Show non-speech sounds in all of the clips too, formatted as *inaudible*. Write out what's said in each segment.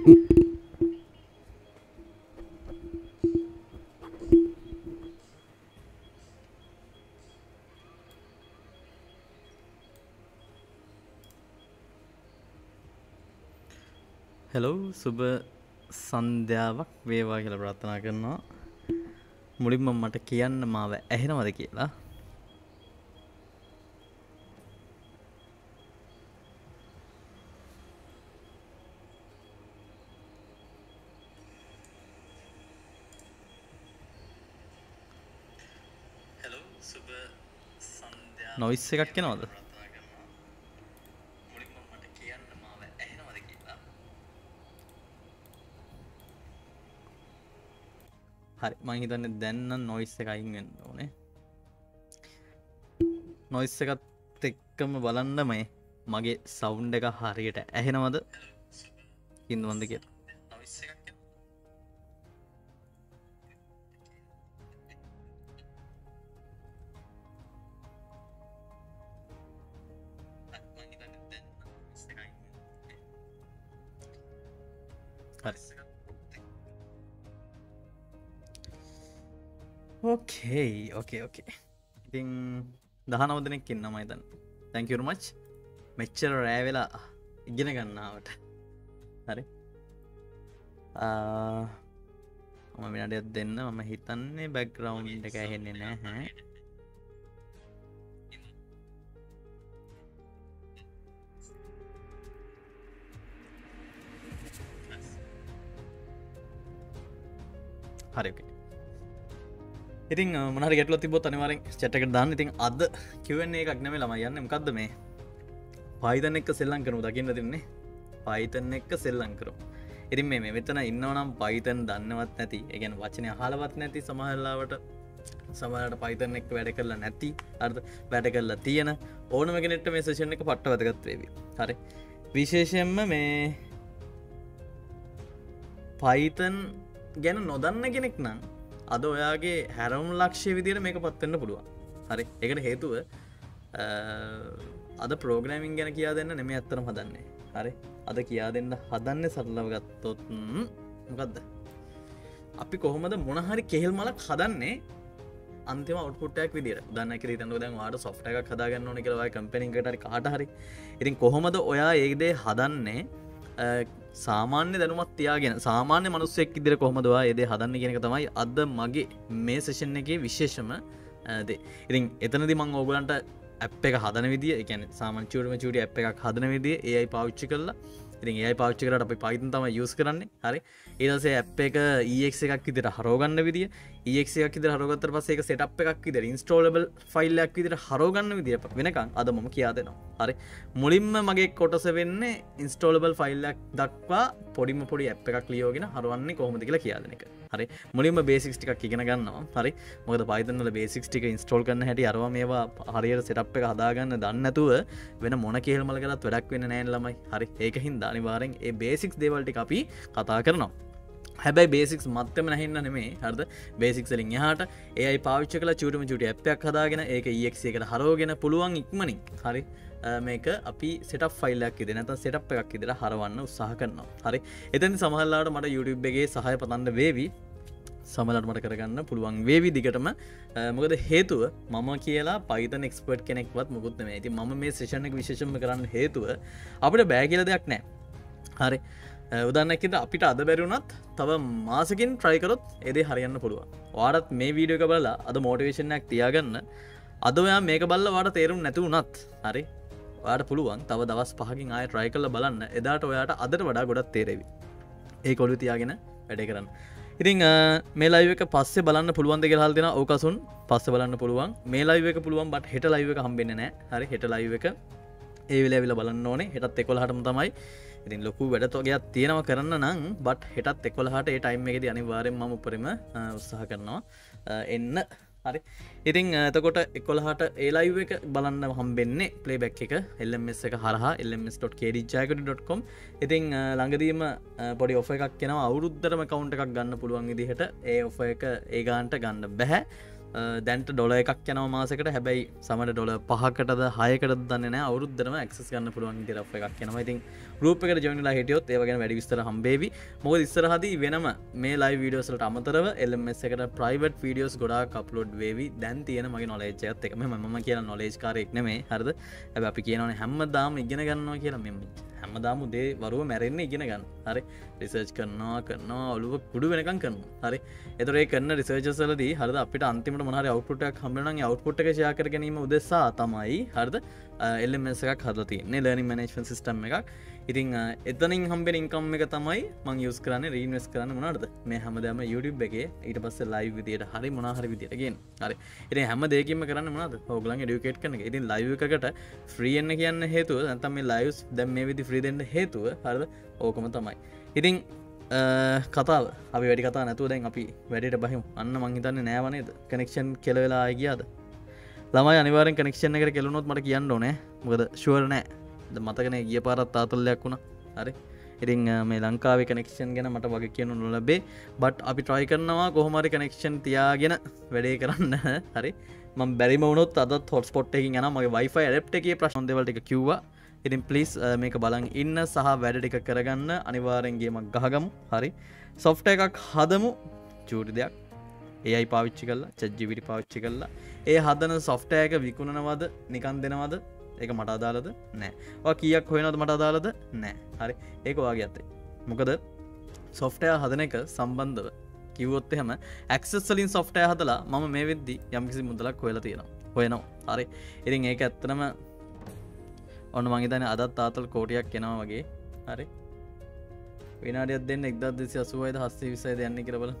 Hello සුබ සන්ධ්‍යාවක් වේවා කියල ප්‍රාථනා කරනවා. මුලින්ම මට කියන්න මාව ඇහෙනවද කියලා? නොයිස් එකක් කෙනවද හරි මහිතන්න දැන්න නොයිස් එක අයින් වෙන්න ඕනේ. නොයිස් එකත් එක්කම බලන්න මේ මගේ සවුන්් එක හරියට ඇහෙනවද? ඉන්වන්ද කිය ඕකේ ඕකේ ඕකේ ඉතින් දහනවදනෙක් ඉන්න මයිතන් තැංකවරුමච් මෙච්චර රෑවෙලා ඉගෙන ගන්නාවට හරි. මම මිනටත් දෙන්න. මම හිතන්නේ බැක්ග්‍රවන්් එක ඇහෙන්නේ නෑ හැ හරිකේ ඉතින් මනර ගැටල තිබොත් අනිවාරෙන් චටක දාන්න. ඉතින් අද කිවන්නේ එකක් නැම ළම යන්න මකක්ද මේ? පයිතන එක්ක සෙල්ලං කරනු දකින්න තින්නේ පයිතන් එක්ක සෙල්ලං කරු ඉතින් මේ මෙතන ඉන්නවනම් පයිතන් දන්නවත් නැති එකගැන වචනය හලවත් නැති සමහල්ලාවට සමහට පයිතන් එක් වැඩ කරලා නැති අර්ද වැඩ කරලා තියෙන ඕනමගෙනෙට මේ සේෂණ එක පට්ට වැදගත්වේවි හරි. විශේෂයෙන්ම මේ පයිතන් ගැන නොදන්න කෙනෙක් නම් අද ඔයාගේ හැරම් ලක්ෂය විදිර මේක පත්වෙන්න පුළුවන්. හරි. එකට හේතුව අද ප්‍රෝග්‍රෑමින් ගැන කියා දෙන්න නෙම ඇත්තරම හදන්නේ. හරි. අද කියා දෙන්න හදන්න සරලව ගත්තොත් මොකක්ද අපි කොහොමද මොනහරි කෙහෙල් මලක් හදන්නේ අන්තිම ඔටපුටක් විදිර දන්න කිර තන දැන් වාට සොෆ්ට එකක් හදාගන්න ඕන කරවා කම්පනිකට කාට හරි. ඉතින් කොහොමද ඔයා ඒදේ හදන්නේ? සාමාන්‍ය දැනුමත් තියාගෙන සාමාන්‍ය මනුස්සෙක් ඉදිර කොහොමදවා ඒදේ හදන්න කියෙනක තමයි අද මගේ මේ සෙෂන් එක විශේෂම දේ. ඉතින් එතනදි මං ඕගලන්ට ඇප් එක හදන විදිිය එකන සාමංචුවටම චුටි ඇ් එකක් හදන විදිිය ඒයි පෞච්චි කරලා. ඉතින් ඒ පාච්චි කරට අපි පයිතන් තම යුස් කරන්නේ. හරි. ඒදසේ ඇප් එක ඒක් එකක් ඉදිර හරෝගන්න විදිිය. ඒක් එකක් ඉදිර හරගතර පසේ සෙට් එකක් ඉදිර ඉන්ස්ටෝලබල් ෆයිල්ලයක් විදිර හරෝගන්න විදිිය වෙනකං අද මොම කියා දෙනවා. හරි. මුලින්ම මගේ කොටස වෙන්නේ ඉන්ස්ටෝලබල් ෆයිල්ලක් දක්වා පොඩිම පොඩි ඇ් එකක් ලියෝගෙන හරුවන්නේ කොහොමති කියලා කියදන එක. හරි. මුලින්ම බේසික් ටික් ඉගෙන ගන්නවා. හරි. මොද පයිතනල බේසික් ටික ඉස්ටෝල් කන්න හැටි අරව මේවා හරියට සෙටප් එක හදාගන්න දන්නතුව වෙන මොන කියල්මල කරත් වැඩක් වෙන්න නෑන් ළමයි. හරි. ඒක හින්ද අනිවාරෙන් ඒ බේසික්ස් දේවල්ටි අපි කතා කරනවා. හැබැයි බේසික්ස් මත්තම නැහින්න නෙමේ හරද? බේසික්සලින් හට ඒ පාච්ච කල චුටම චුට ඇපයක් හදාගෙන ඒක ඒක්සේකට හරෝගෙන පුළුවන් ඉක්මනින්. හරි? මේක අපි සෙට ෆයිල්ලක් ඉද නැත සෙටප් එකක් ඉදිර හරවන්න උත්සාහ කරනවා. හරි? එතැනි සමහල්ලාට මට YouTubeගේ සහය පතන්න වේවි. සමලට මට කරගන්න පුළුවන් වේවි දිගටම. මොකද හේතුව මම කියලා පයිතන එක්ස්පර්ට් කෙනෙක්වත් මුකුත්න ඇති ම මේ ශෂණක විශේෂම කරන්න හේතුව අපට බෑ කියල දෙයක් නෑ. හරි? උදන්නකිද අපිට අද බැරුණත් තව මාසකින් ට්‍රයිකරොත් එදේ හරියන්න පුළුවන්. වාරත් මේ වීඩියෝ එක බලලා අද මෝටිවේශනයක් තියාගන්න. අද ඔයා මේක බල්ල වාට තේරුම් නැතිවුනත් හරි වාට පුළුවන් තව දවස් පහකින් ආය ට්‍රයි කල්ල බලන්න. එදාට ඔයාට අදට වඩා ගොඩත් තේරෙවි. ඒ කොඩු තියාගෙන වැඩ කරන්න. ඉතිං මේ ලයික පස්සේ බලන්න පුළුවන් දෙක හල්තින ඕකසුන් පස්ස බලන්න පුළුවන්. මේ ලයික පුළුවන් බට හෙට ලයික හම්බෙන්න නෑ හරි හෙට ලයිව එක. ඒ වෙලවිල බලන්න ඕනේ. හෙටත් එකොල හටම තමයි. ඉතින් ලොකු වැඩතෝගයක් තියෙනව කරන්න නම් බට හෙටත් එකොලහට ඒ ටයිම් එකෙද අනිවාරෙන් ම උපරම උත්සාහ කරනවා. එන්න. හරි. ඉතිං ඇතකොට එකොළහට ඒලයිව එක බලන්න හම්බෙන්නේ පලේබැක් එක එල්මස් එක හරහා එල්මස්.කඩිචාකට.කොම් ඉතිං ළඟදීම පොඩි ඔෆ එකක් කෙන අවුරුද්ධරම කවුන්ට එකක් ගන්න පුළුවන් ඉදිහට ඒ ඔෆ එක ඒගාන්ට ගන්න බැහැ. දැන්ට ඩොල එකක් යනව මාසකට. හැබැයි සමට ඩොල පහකටද හයකට දන්න අවුරුද්දරම ක්ස් ගන්න පුළුවන් දිර එකක් කෙනව ඉතින් රූපක ජොනිලා හිටියොත් ඒවගෙන වැඩි විස්තර හම්බේවි. මො ඉස්සරහද වෙනම මේ ලයි වීඩියෝසලට අමතරව එල්මස් එකට ප්‍රයිවට් වීඩියෝස් ගොඩා කප්ලෝඩ් වේවි. දැන් තියෙන මගේ නොලේජයත් එකම ම කියන නොලේජ් කාරෙක් නෙමේ. හරද? ඇ අපි කියනවන හැම්ම දාම ඉගෙන ගන්නවා කියලා. මෙම හැමදාම දේ වරුව මැරෙන්න්න ඉගෙන ගන්න. හරි? රිසර්ච් කරනවා කරනවා ඔලුව කුඩු වෙනකම් කරන්න හරි? එතරේ කන්න රිසර්චසලදී හරද? අපිට අන්තිමට මහර අවුට්ටක් හමන අවුට්පුට් එක ශයා කර ගැනීම උදෙසා තමයි. හරද? එල්මස එකක් හදති ලර්නි මනේෂන් සිිටම් එකක්. ඉතිං එතනින් හම්බෙන ඉංකම් එක තමයි මං යස් කරන්න රීන්වස් කරන්න මොනටද මේ හැමදම YouTube එකේ. ඊට පස්ස ලයි විදියට හරි මොනහරි විදිරගෙන් හරි. ඉති හැම දෙකම කරන්න මනද හෝගලන් ඩියුකේට් කන ඉතින් ලයිවකට ෆ්‍රියන්න කියන්න හේතුව ඇතම මේ ලයිස් දැම් මේ විදි ්‍රීදෙන්ට හේතුව හරද? ඕකම තමයි. ඉතිං කතාව. අපි වැඩි කතා නැතුව දැන් අපි වැඩට බහිම. අන්න මංහිතන්න නෑවනේද කනෙක්ෂන් කෙලවෙලා අයිගියාද ළමයි අනිවාරෙන් කනෙක්ෂන් එකට කෙලුණොත් මට කියන්න ඕනෑ. මොකද ශුවර නෑ. මතකන ගිය පාරත් තාතුල්ලයක් වුණ. හරි. ඉතිං මේ ලංකාව කනෙක්ෂන් ගැන මට වගේ කියනු නොලබේ බට් අපි ට්‍රයි කරනවා කොහොමරි කනෙක්ෂන් තියාගෙන වැඩේ කරන්න. *laughs* හරි. ම බැරිමවුණොත් අද හොට පොට් එකින් යන මගේ වයිෆයි ඇප් එකේ ප්‍රශ්න්දවලට එක කිව්වා. ඉතින් පලිස් මේක බලන් ඉන්න සහ වැඩටික කරගන්න. අනිවාරෙන්ගේමක් ගහගමු. හරි. සොෆ්ට එකක් හදමු. චූටි දෙයක්. ඒයි පාවිච්චි කල්ලා චජ්ජිවිටි පාවිච්චි කල්ලා ඒ හදන සොෆ්ටයක විකුණනවද නිකන් දෙනවද? ඒක මට අදාලද නෑ. කියක් හොයනද මට අදාලද නෑ. හරි. ඒක වාගේ ඇත්තේ මොකද සොෆ්ටය හදන එක සම්බන්ධව කිවොත් එහෙම ඇක්සස්ලින් සොෆ්ටය හදලා මම මේ වෙද්දි යම්කිසි මුදලක් හොයලා තියෙනවා. හොයනවා. හරි. ඉරින් ඒක ඇත්තනම ඔන්න මංහිතන අදත් තාතල් කෝටියක් කෙනවා වගේ. හරි. විනාඩියත් දෙන්න එක්දත් දෙසි අසුවයිද හස්සේ විසයි දෙයන්න කරබල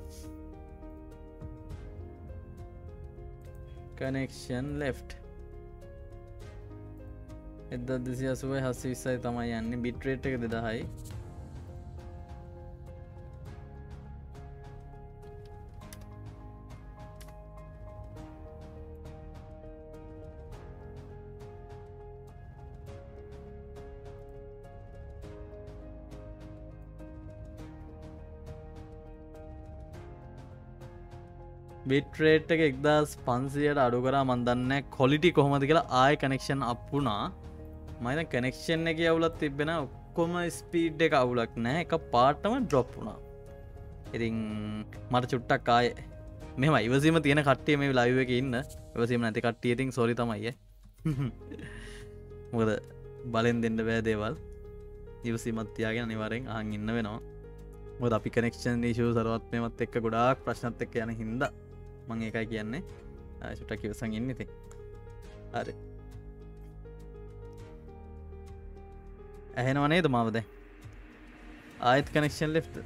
කනෙක්ෂන් ලෙෆ්ට් එදත් දෙසි අසුවයි හස්ස විස්සයි තමයි යන්න. බිට්‍රේට් එක දෙදහයි. බිට්‍රේට් එක එක්දස් පන්සියට අඩු කරා මන්දන්න කොලිටි කොහොමද කියලා ආය කනෙක්ෂන් අපපුනා මයින කනෙක්ෂන් එක අවුලත් තිබෙන ඔක්කොම ස්පීඩ් එක අවුලක් නෑ එක පාටම ඩ්‍රොප් වුණා. ඉතින් මට චුට්ටක් ආය මෙම ඉවසීම තියෙන කට්ටිය මේ ලයිව එක ඉන්න. ඉවසීම නැති කට්ටිය ඉතින් සොරි තමයිය *laughs* මොකද බලෙන් දෙන්න බෑ දේවල්. ඉවසිමත්තියාගෙන අනිවරෙන් අහන් ඉන්න වෙනවා. මොද අපි කනෙක්ෂන් ශූ සරවත්මයමත් එක්ක ගොඩාක් ප්‍රශ්නත් එක්ක යන හින්දා. මං ඒකයි කියන්නේ. චුට කිවසන් ඉන්න ඉති අර ඇහෙනවනේද මවද ආයත් කනෙක්ෂන් ලෙෆ්ට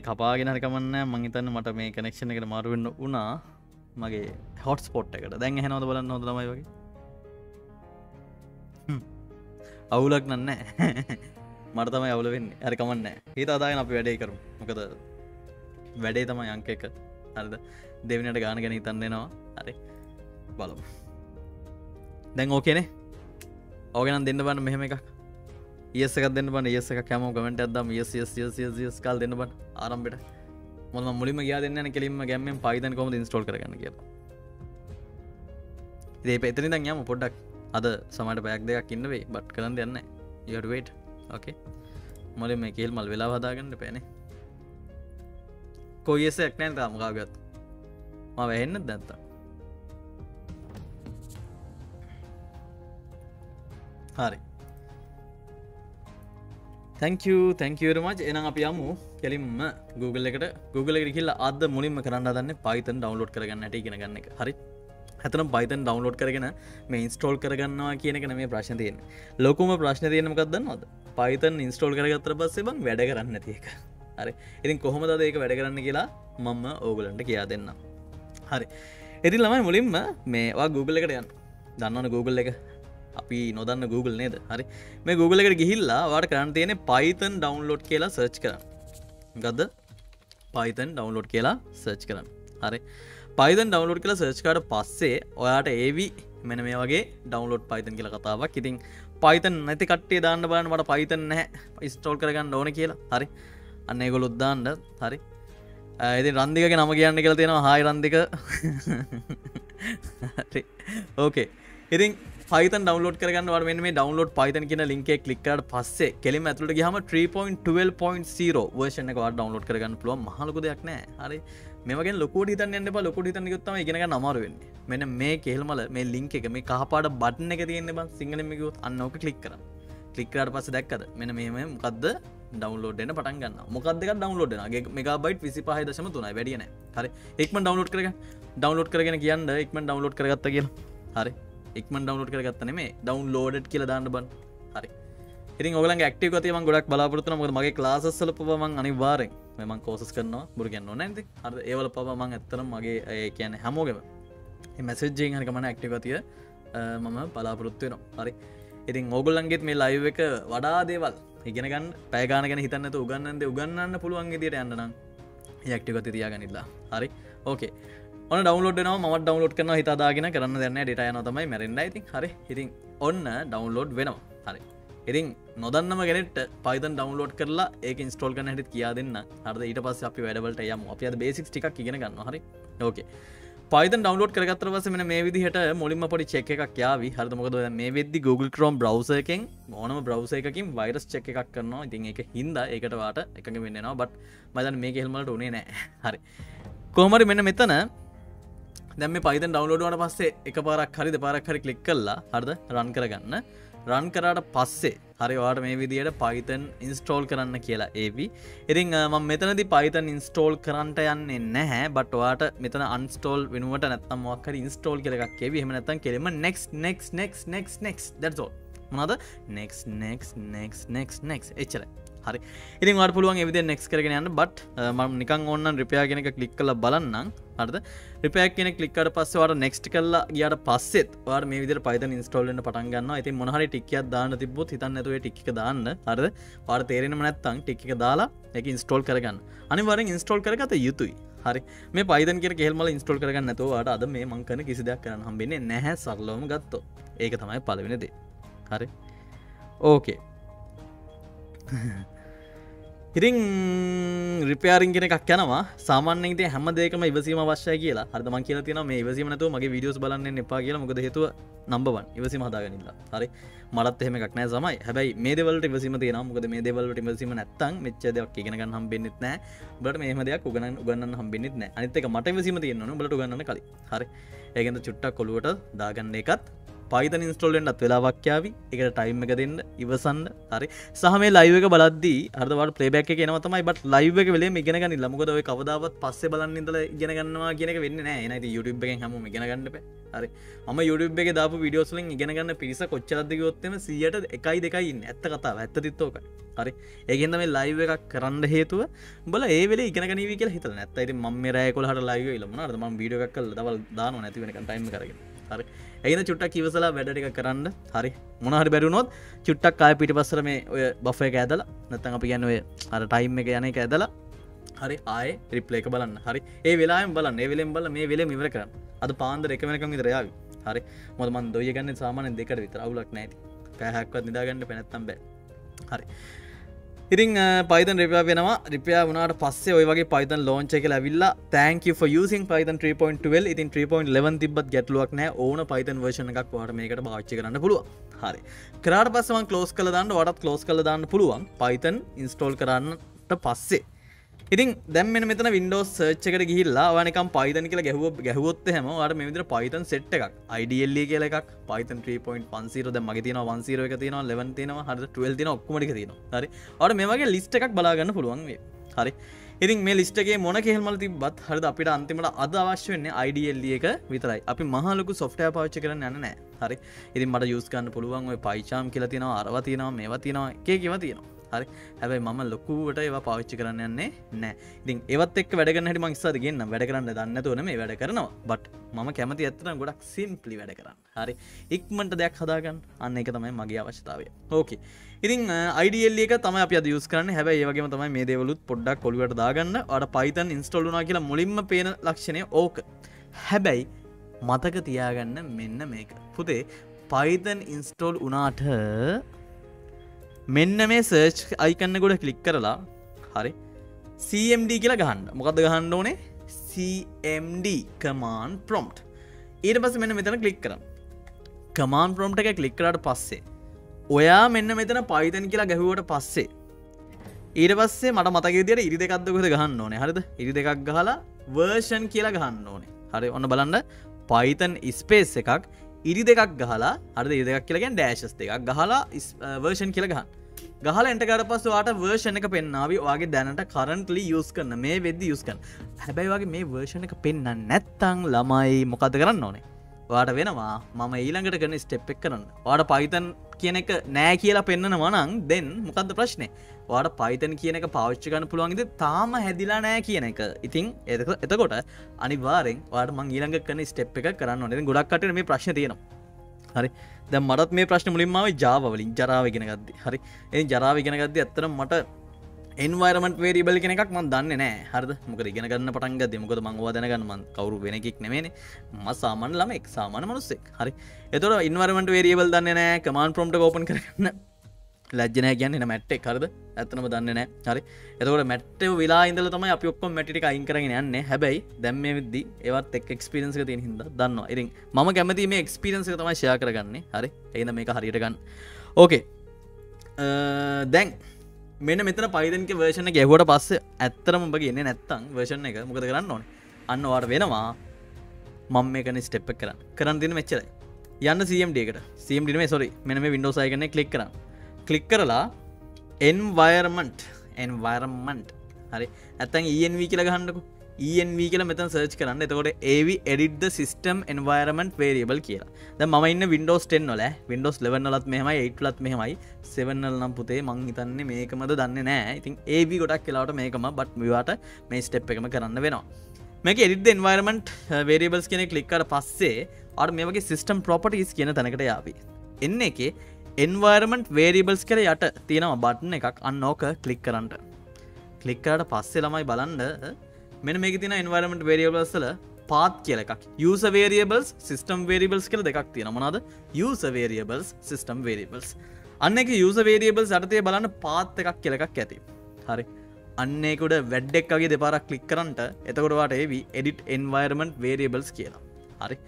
සල්ලි කපාගෙන හරිකමන්න මංහිතන්න මට මේ කනෙක්ෂණ එකට මාරුවෙන්න වුණා. මගේ හොට් ස්පොට් එකට. දැන් හැනවද බලන්න හොඳ *laughs* තමයි වගේ? අවුලක් නන්න මට තම යවලවෙන්න ඇරකමන්න හිත අදායන අපි වැඩේ කරු මොකද වැඩේ තම යංක එක. හරිද? දෙවනට ගාන ගැන හිතන්නෙනවා හරි. බලමු. දැන් ඕකනේ ඕගෙනම් දෙන්න බන්න මෙහෙම එකක්. ඒසක දෙන්න බන ඒසක කෑම කමට අදම් යස් කාල් දෙන්න බට ආරම්බෙට මොම මුලිම ගයා දෙන්න කෙලින්ම ගැම්මෙන් පයිතන් කොම ඉස්ටෝල් කරගන්න කිය ඒ පෙතනි දන් යම පොඩ්ඩක්. අද සමට පැයක් දෙයක් ඉන්නවේ බට් කරන්න දෙන්න යටුවේට ඕකේ මොල මේ කෙල් මල් වෙලා හදාගන්න පැනේ කොයිසක් නෑ තාමකාගත් ම වැහෙන්න දැත්තා හරි. තැංකූ තැංකවරමච් එනම් අප යමු කෙලින්ම Google එකට. Google එක කියල්ල අද මුලින්ම කරන්න දන්න පයිතන් ඩවන්ලෝඩ් කරගන්න ට ඉගෙන ගන්න එක. හරි? ඇතන පයිතන් ඩවන්ලෝඩ් කරගෙන මේ ඉන්ස්ටෝල් කරගන්නවා කියනක මේ ප්‍රශ්න තියෙන ලොකුම ප්‍රශ්න තියෙනමකක්දන්නවද පයිතන් ඉන්ස්ටෝල් කරගත්තර පස්සේ බං වැඩ කරන්න තියක හරි. ඉතින් කොහොමද ඒක වැඩ කරන්න කියලා මම්ම ඕගලන්ට කියා දෙන්න හරි. ඉතින් ළමයි මුලින්ම මේවා Google එකට යන්න. දන්නවන Google එක? අපි නොදන්න Google නේද? හරි. මේ Google එකට ගිහිල්ලා වාට කරන්න තියෙන පයිතන් ඩවන්ලෝඩ් කියලා සර්ච් කරන්න. ගදද පයිතන් ඩවන්ලෝඩ් කියලා සර්ච් කරන්න. හරි. පයිතන් ඩවන්ලෝඩ් කියලා සර්ච්කාට පස්සේ ඔයාට ඒවි මෙන මේ වගේ ඩවන්ලෝඩ් පයිතන් කියලා කතාවක්. ඉතින් පයිතන් නැති කට්ටේ දාන්න බලන්න මට පයිතන් නැහැ. ස්ටෝල් කරගන්න ඕන කියලා. හරි. අන්න ඒගොල උද්දාන්න හරි. ඇති රන්දික නම කියන්න කියලා තියෙනවා. හායි රන්දික ඕකේ ඉතින් පයිතන් ඩවන්ලෝඩ් කරගන්න වට මේ ඩවන්ලෝඩ් පයිතන් කියන ලින්කේ කලික්කට පස්සේ කෙලිම ඇතුළට ගහම 3.12.0 වර්ෂණ එක ඩවන්ලෝඩ් කරගන්න පුළුව මහලකු දෙයක් නෑ. හරි. මේක ලොකට හිතන් එන්න ලොකට හිතන යුත්තම ඉගෙනක නමරුවෙන් මෙන මේ කෙල්මල මේ ලින්ක එක මේ කහපාට බට්න එක තියෙන්නේ බ සිංහලමිකුත් අන්නෝක කලික් කර කලික්කට පස දැක්කද? මෙන මේම මොකක්ද ඩවන්ලෝඩ්න පටන් ගන්න මොකක්දක ඩවන්ලෝඩ්නගේ මේබයිට විසි පහ දශම තුනයි වැඩියන හරි. එක්ම ඩවන්ලෝඩ් කරග ඩවන්ලෝඩ් කරගෙන කියන්න එක්ම ඩවන්ලෝඩ් කරගත්ත කියලා. හරි. එක්මන් ඩවන්ලෝඩ් කරගත්තන මේ ඩවන් ලෝඩ් කියල දාන්න බන්. හරි. ඉතින් ඔගල ක්ටව ති ම ගොඩක් බලාපොරත්න ම මගේ ලාසස්සල පවමන් අනිවාරෙන් මෙම කෝසස් කරනවා. බුරගන්න නැති අද ඒවල පවමන් ඇත්තරම් මගේ ඒ කියන හැමෝගම. මැසෙජ්ජයෙන් හනිකමන ක්ටිවතිය මම බලාපොරොත්තුවනවා හරි. ඉතින් ඕගොල්ලන්ගේත් මේ ලයිව එක වඩා දේවල් ඉගෙනගන්න පෑගානගෙන හිතන්නත උගන්නන්ද උගන්නන්න පුළුවන් දිට යන්නනම් යක්ටිගති තියාගනිල්ලා හරි. ඕකේ ඔන්න ඩවන්ලෝඩ් න ම ඩවන්ලෝඩ් කරන හිතාදාගෙන කරන්න දෙන්න ඩට යන තමයි මැරෙන්ඩ ඉතින් හරි. ඉතින් ඔන්න ඩවන්ලෝඩ් වෙනවා. හරි. ඉතින් නොදන්නම ගෙනෙට පයිතන් ඩවන්ලෝඩ් කරලා ඒ ඉස්ටෝල් කන හට කියා දෙන්න. අද ඊට පස් අපි වැඩවලට යම. අප අද බේසික් ටික් ඉගෙන ගන්න හරි? ඕකේ පයිතන් ඩවන්ලෝඩ් කරගත්තර පස මෙන මේ විදිහට මුලින්ම පොඩි චෙක් එකක් යාවි. හරමකද මේ වෙද්දි Google Chrome බ්‍රවස එකෙන් ඕනම බ්‍රවස එකකින් වෛරස් චෙක් එකක් කරනවා. ඉතින් එක හින්ද ඒකට වාට එකඟ වෙන්නවා බට් මදන් මේ හෙල්මලට උනේ නෑ *laughs* හරි. කොහමරි මෙන්න මෙතන දැම පයිතන් ඩවන්ලෝඩ් වන පස්සේ එක පාරක් හරි පාරක් හරි කලික් කල්ලා හරද? රන් කරගන්න. රන් කරට පස්සේ හරිවාට මේ විදියට පයිතන් ඉන්ස්ටෝල් කරන්න කියලා ඒවි ඉරිං ම මෙතනති පයිතන් ඉන්ස්ටෝල් කරන්නට යන්නේ නැහැ බටවාට මෙතන අන්ස්ටෝල් වෙනුවට නැත්තම් මොක්කර ඉන්ස්ටෝල් කරක් එවි හමනත්තන් කෙරෙම next next next next next දැෝ මොනද next next next next next එච්චරයි. හරි. ඉතින් වට පුළුවන් එවිද නෙක්ස් කරගෙන යන්න. බට් ම නිකං ඔන්න රිපයාගෙනක කලික් කල බලන්නම්. හරද? රිපයක් කියෙන කලික්කට පස්සවට නෙක්ස්ට කල්ලා ගියට පස්සෙත් වාට මේ විදිර පයිත ඉස්ටෝල්ලන්න පටන්ගන්න ඇති මොහරි ටික්කයක් දාන්න තිබොත් හිතන්න ඇතුව ටික් දාන්න. හරද? පාට තේරෙනම නැත්තං ටික් දාලා එක ඉන්ස්ටෝල් කරගන්න. අනිවරෙන් ඉන්ස්ටෝල් කරගත යුතුයි. හරි. මේ පයිතන් කිය කෙල්මල ඉන්ස්ටෝල් කරගන්න නැතුවට අද මේ මංකන කිසි දෙයක් කරන්න හම්බෙන්නේ නැහැ. සරලෝම ගත්තෝ ඒක තමයි පලවෙනදේ හරි. ඕකේ ඉතිං රිපයාරින් කෙන එකක් යනවා. සාමාන්‍යෙට හැම දෙකම ඉවසීම වශ්‍ය කියලා. හරදම කියල තින මේ ඉවසීමනතු මගේ විඩියස් බලන්න එපා කියලා. මොකද හේතුව නම්බවන් ඉවසීම හදාගනිලා හරි? මලත් එහෙම එකක් නෑ සමයි. හැබයි මේ දෙවලට ඉවසීම තියෙන මොකද මේ දෙවලට ඉවසීම නැත්තන් මෙච්ච දෙයක් ඉගෙනගන්න හම්බෙන්න්නෙත් නෑ බට මේම දෙයක් උගන්න උගන්න හම්බෙන්න්නෙත් නෑ අනිතක මට විසීම තියෙන්න්න බලට ගන්න කලින්. හරි? ඒගෙන්ද චුට්ටක් කොළුවට දාගන්න එකත් පයිතන් ඉන්ස්ටෝල්ලෙන්ටත් වෙලාවක්්‍යාව එකට ටයිම් එක දෙන්න ඉවසන්න. හරි. සහම ලයිවක බලද්දී අර්දවට පලේබැක් එක නවතමයි බට ලයිව එක වෙලේ ඉගෙනගන්න ලමුකද ඔය කවදාවත් පස්සේ බලන්න ඉදල ඉගෙනගන්නවා කියනක වෙන්න නෑ නති YouTube එකෙන් හම ඉගෙනගන්නප හරි. ම YouTube එක දාපු විඩියෝස්ලින් ඉගෙනගන්න පිරිස කොච්චරදගයොත්තම සියට එකයි දෙකයි ඇත්ත කතා ඇත්ත තිත්තෝක හරි. ඒගෙන්ද මේ ලයිව එකක් කරන්න හේතුව බල ඒවෙල ඉගෙනගනීව කියල හිත නැත්තයිති ම රෑකොල හට ලයිව ලම ම වීඩියෝ එකක් දවල් දාන නැතිවෙන ටයිම කරගෙන හරි. ඇයින චුට්ටක් කිවසලා වැඩටික කරන්න? හරි. මොනහරි බැරුණොත් චුට්ටක් කාය පිටි පස්සර මේ ඔය බෆය ඇදල නැතන් අපි ගැන්න ඔය අර ටයිම් එක යන එක ඇදලා හරි ආය රිප්ලේක බලන්න. හරි. ඒ වෙලාම බල ඒවෙලෙන් බල මේ වෙලේ මිවර කරන්න. අද පාන්දර එකමනකම් විතරයාව හරි. මොදමන් දොය ගන්න සාමානෙන් දෙකට විතර. අවුලක් නැති පැහැක්වත් නිදාගන්න පැනැත්තම් බෑ. හරි. ඉතින් පයිතන් රිපා වෙනවා. රිපියා වුණට පස්සේ ඔය වගේ පයිතන් ලෝංච එක ඇවිල්ලා තැන්ක යසින් පයිතන් 3.12 ඉතින් 3.11 තිබත් ගැටලුවක් නෑ. ඕන පයිතන් වර්ෂණ එකක් වාට මේකට භාච්චි කරන්න පුළුව හරි. කරට පස්සවන් කලෝස් කළ දන්න වටත් කලෝස් කළ දාන්න පුළුවන් පයිතන් ඉන්ස්ටෝල් කරන්නට පස්සේ. ඉතින් දැම මෙතන වින්ඩෝස් සර්ච්චකට ගිහිල්ලා වනකම් පයිතන් කියලා ගැහුව ගැහුවොත් හැම වාට මෙවිදිර පයිතන් සෙට් එකක් අයිඩියල්ල කියල එකක් පයිතන් 3.5 ද මගේ තින වන්සීර එක තින ලෙවන් තින හට ටල් තින ඔක්කමටි තින හරි? අට මේ වගේ ලිස්ට එකක් බලාගන්න පුළුවන් වේ හරි? ඉතින් මේ ලිස්ටගේ මොන කෙල්මල තිබත් හරද? අපිට අන්තිමට අද අවශ්‍ය වෙන්නේ අයිඩියල්ල එක විතරයි. අපි මහලකු සොෆ්ටය පාච්ච කරන්න යන්න නෑ හරි? ඉතින් මට යුස්කන්න පුළුවන් ඔය පයිචාම් කියලතිනවා අරවතිනවා මේවතිනවා එකේ කිවතිනවා හරි. හැබයි මම ලොකුවට ඒවා පාවිච්චි කරන්න යන්නේ නෑ. ඉතින් ඒවත් එක් වැඩගන්න හටි මංස්සාද ගන්න වැඩ කරන්න දන්න තුන මේ වැඩ කරනවා. බට් මම කැමති ඇත්තන ගොඩක් සිම්පලි වැඩ කරන්න. හරි. ඉක්මට දෙයක් හදාගන්න. අන්න එක තමයි මගේ අවශ්‍යතාවය. ඕකේ ඉතින් අයිඩියල්ල එක තම අප යස් කරන්න. හැබයි ඒවගේම තමයි මේ දේවලුත් පොඩ්ඩක් කොළුවට දාගන්න. අට පයිතන් ඉන්ස්ටොල්ුනා කියලා මුලින්ම පේන ලක්ෂණය ඕක. හැබැයි මතක තියාගන්න මෙන්න මේක. පුතේ පයිතන් ඉන්ස්ටෝල් උනාට මෙන්න මේ සර්ච් අයිකන්න ගොඩ කලික් කරලා හරි. CMD කියලා ගහන්න. මොකද ගහන්න ඕනේ? CMD කමාන් ප්‍රොම්ට් ඊට පස මෙන්න මෙතන කලික් කරම් කමාන් ප්‍රොම්ට එක කලික් කරට පස්සේ ඔයා මෙන්න මෙතන පයිතන් කියලා ගැහුවට පස්සේ ඊට පස්සේ මට මතකේදියට ඉරි දෙකක්දකොද ගහන්න ඕනේ? හරිද? ඉරි දෙකක් ගහලා වර්ෂන් කියලා ගහන්න ඕනේ. හරි ඔන්න බලන්න. පයිතන් ස්පේස් එකක්. ඉරි දෙකක් ගහලා අර දෙකක් කියලගෙන් ඩෑශස් දෙකක් ගහලා වර්ෂන් uh, කියල ගහන්න. ගහල එන්ටකට පස් වාට වර්ෂණ එක පෙන්නාව වගේ දැනට කරන්ටලි යස් කරන මේ වෙද්දි යුස්කන් හැබැයි වගේ මේ වර්ෂණ එක පෙන්න්න නැත්තං ළමයි මොකද කරන්න ඕනේ? වාට වෙනවා. මම ඊළඟට කරන ස්ටෙප් එක් කරන්න. වාට පයිතන් කියන එක නෑ කියලා පෙන්න්නන වනං දෙන් මොකක්ද ප්‍රශ්නය වාට පයිතන් කියන එක පාවිච්චි ගන්න පුළුවන්ගද තාම හැදිලා නෑ කියන එක. ඉතින් එතක එතකොට අනිවාරෙන් වාට මං ඊළඟ කන ස්ටෙප් එක කරන්න ඕනෙ. ගොඩක්කට මේ ප්‍රශ්න තියෙනවා. හරි. ද මටත් මේ ප්‍රශ්න මුලින්මාව ජාවලින් ජරාවගෙන ගත්ද හරි. එ ජරාවගෙන ගත්ද ඇත්තර මට එන්වරමට වේරිබල් කෙනෙක් ම දන්න නෑ. හරද? මොක ඉගෙන ගන්න පටන්ග දෙමකොද මංවා දැනගන්න? මන් කවරු වෙනෙක් නෙමේ ම සාමන් ලම එක් සාමාන මනුස්සෙක්. හරි. එතොට ඉන්වරමට වේරියබල් දන්න නෑ කමාන් ප්‍රම්ට කෝපන් කරන්න ලජ්ජනය කියන්න මැට්ටේ කරද ඇත්තනම දන්න නෑ. හරි. එතකට මැට්ට වෙලා ඉදල තම අපි ඔක්කොම මැටි අයින් කරගෙන යන්න. හැබැයි දැම්ම විදදි ඒවත් එක් එක්ස්පිරන්ස තිය හිද දන්න ඉරින් ම කැමති මේ එක්ස්පිරන්ස තමයි ශයා කරගන්නේ. හරි. එන්න මේක හරිටගන්න ඕකේ දැන් මෙන මෙතන පයිදක වර්ෂණ ගැහුවට පස්ස ඇත්තරම බගේ එන්න නැත්තං වර්ෂණ එක මොකද කරන්න ඕන? අන්න වාට වෙනවා මං මේකන ස්ටෙප් කරන්න. කරන්න දින මෙච්චරයි. යන්න සම්ඩකට සම්ඩිනේ සොරි මෙනම විඩෝසයගන කලික් කරන්න. කලික් කරලා එන්වයර්මන්ට් එන්වරමන්ට් හරි. ඇතන් ඒන්වී කියල ගහන්නකු. ඒන්ව කියල මෙතන් සර්ච් කරන්න. එතකොට ඒවි එඩිද සිස්ටම් එන්වරමට වේරියබල් කියලා. ද ම ඉන්න වින්ඩෝස් ටෙන් නොල වින්ඩෝස් ලෙවනලත් මෙහමයි ඒටලත් මෙහමයි. සෙවන්නල් නම් පුතේ මං හිතන්නේ මේකමද දන්න නෑ. ඉතින් ඒවි ගොඩක් කියලාට මේකම බට් විවාට මේ ස්ටෙප් එකම කරන්න වෙනවා. මේක එඩිද එන්වරමට වේරියබල්ස් කෙනෙ කලික්කට පස්සේ අට මේ වගේ සිස්ටම් ප්‍රොපටිස් කියන තැනකට යාවි. එන්න එක එන්වර්මන්ට් වේරිබල්ස් කර යට තියෙනව බට්න එකක්. අන්නෝක කලික් කරන්නට කලික්කරට පස්සේ ළමයි බලන්ඩ මෙන මේක තින එන්වර්මට වේරියබල්සල පාත් කියල එකක්. යස වේරියබල්ස් සිස්ටම් වේරිබල්ස් කල දෙකක් තියෙන මනද යස වේරියබල්ස් සිස්ටම් වේරිබල්ස් අන්න එක යස වේරියබල් සටතය බලන්න පාත් එකක් කියලකක් ඇති. හරි. අන්නේකුට වැඩ්ඩෙක්ගේ දෙපාරක් කලික් කරන්නට එතකොටවාට ඒවි එඩිට් එන්වර්මන්ට් වේරියබල්ස් කියලා. හරි.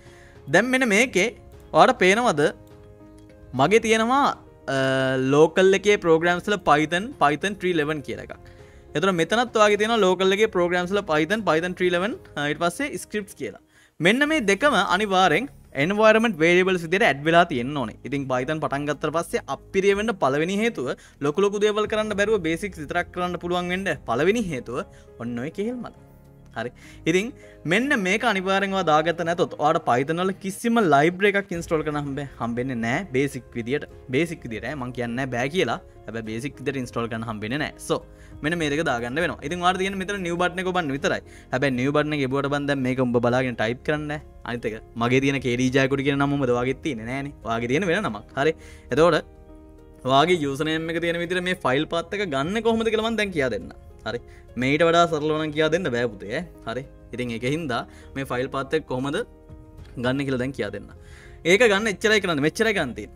දැම් මෙන මේකේ වාට පේනවද? මගේ තියෙනවා ලෝකල් එකේ ප්‍රෝග්‍රම්ස්ල පයිතන් පයිතන් 3ලවන් කියල එකක්. එතර මෙතනත් වගේ තියෙන ලෝකල්ලගේ ප්‍රෝග්‍රම්ස්ල පයිතන් පයිතන් 3ලවන් ඉට පස්සේ ස්ක්‍රප් කියලා. මෙන්න මේ දෙකම අනිවාරෙන් එන්වරමට වේබල් සිදර ඇඩ්වෙලා තියන්න ඕන. ඉතින් පයිතන් පටන්ගත්තර පස්සේ අපිරියවෙන්ට පලවෙනි හේතුව ලොකලොකු දේවල් කරන්න බැරුව බේසික් සිතරක් කරන්න පුළුවන්ගෙන්ට පලවෙනි හේතුව ඔන්න ඔය කෙහෙල් මත හරි. ඉතින් මෙන්න මේක අනිවාරෙන්වා දාගත නැතොත් ආට පයිතනල කිසිම ලයිබ්‍ර එකක් ඉන්ස්ටෝල් කන හම්බේ හම්බෙන්නේ නෑ බේසික් විදිට බේසික් විදිර මං කියන්න බෑ කියලා. ඇබ බේසික් විදිට ඉන්ස්ටෝල් කන හම්බෙන නෑ. සෝ මෙන මේක දාගන්න වෙන ඉතින් වාර තියන මෙතර නිවබට්න බන්න විතරයි. හැබ නිවබටන ගෙබට බන්ද මේක උඹ බලාගෙන ටයිප් කරන්න. අනිතක මගේ තියන කේරීජයකුට කියෙන නම වගේ තියන නෑන. වගේ තියෙන වෙන නමක්. හරි. එතෝට වගේ යුසනයම තියෙන විදිර මේ ෆයිල් පත්තක ගන්න කොහොමද කළමන් දැන් කියා දෙන්න. හරි. මේට වඩා සරලවන කියා දෙන්න බෑපුතේ හරි. ඉතින් එක හින්දා මේ ෆයිල් පත්තෙක් කොහොමද ගන්න කියල දැන් කියා දෙන්න. ඒක ගන්න එච්චරයි කරන්න. මෙච්චර ගන්තින්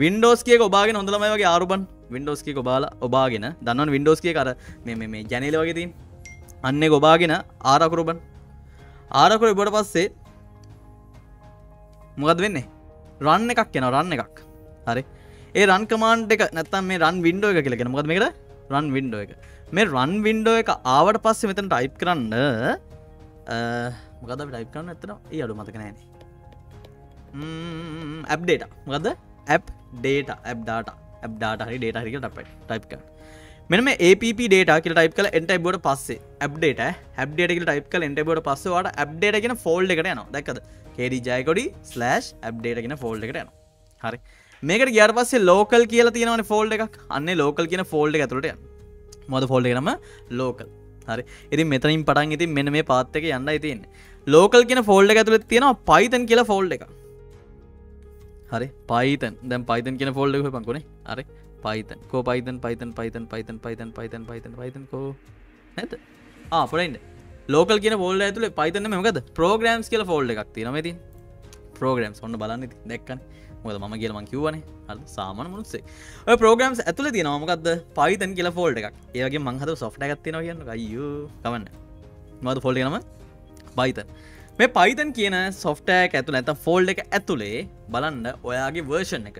වින්ඩෝස් කිය ඔබාගෙන හොඳලමයි වගේ ආරුබන් වින්ඩෝස් කිය ඔබාල ඔබාගෙන? දන්නවන් වින්ඩෝස් කිය කර මේ ජැනල වගේතින් අන්න ගොබාගෙන ආරකුරුබන් ආරකුර බොට පස්සේ මොකද වෙන්නේ? රන්න එකක් යන රන්න එකක්. හරි. ඒ රන් කමාන්් එක නැත්තම් මේ රන් වින්ඩෝ එක කියලගෙන මොකද මේකට? රන් වින්ඩෝ එක. මේ රන් වින්ඩෝ එක ආවට පස්සේ මෙතන ටයිප් කරන්න මොකද ටයිප් කරන්න ඇතන ඒ අඩු මතක නෑන ඇබ්ඩේට මොකද update update update හරි ඩේට හරික ටයිප් කර මෙම APP ඩේට කියල ටයිප් කල එන්ට බොඩ පස්සේ. ඇබ්ඩේට ඇබ්ඩේට ල ටයිප් කල එන්ට බොඩ පස්සවාට ඇබ්ඩේට ගෙන ෆෝල්ඩ එකට යන දැකද කේඩි ජයකොඩි ස්ලෑ් ඇබ්ඩේට ගෙන ෆෝල්ඩ එකට යන හරි. මේකට ගියට පස්සේ ලෝකල් කියලා තියෙනවන ෆෝල්ඩ එකක්. අන්න ලෝකල් කියන ෆෝල්ඩ ඇතුළට මොද ෆෝල්ඩ නම ලෝකල් හරි. ඉති මෙතනින් පටන් ඉතින් මෙන මේ පාත්තක යන්න ඉතින් ලෝකල් කියන ෆෝල්ඩ ඇතුළත් තියෙනවා පයිතන් කියලා ෆෝල්ඩ එක හරි. පයිතන් දැම් පයිතන් කියන ෆෝල්ඩ එක පංකුණේ අර පයිතන් කෝ Python Python Python Python Python Python Python Python කෝ? නැත ආපරයින්ට ලෝකල් කියන ෆෝල්ඩ ඇතුළේ පයිතන්න මකද ප්‍රෝග්‍රම්ස් කියල ෆෝල්ඩ එකක් තියෙන ති ප්‍රෝග්‍රම්ස් ඔන්න බලන්න දැක්කන. මොද ම කියලම කිවනේ හ සාමන මුණුසේ ඔය ප්‍රෝග්‍රම්ස් ඇතුල තින මොකක්ද පයිතන් කියලා ෆෝල්ඩ එකක්. ඒගේ මංහත සොෆ්ට ගත්තින කියන්න අයු කවන්න මද ෆෝල්ඩ නම? පයිතන් මේ පයිතන් කියන සොෆ්ටෑක් ඇතුළ ඇත ෆෝල්ඩ එක ඇතුළේ බලන්න ඔයාගේ වර්ෂන් එක.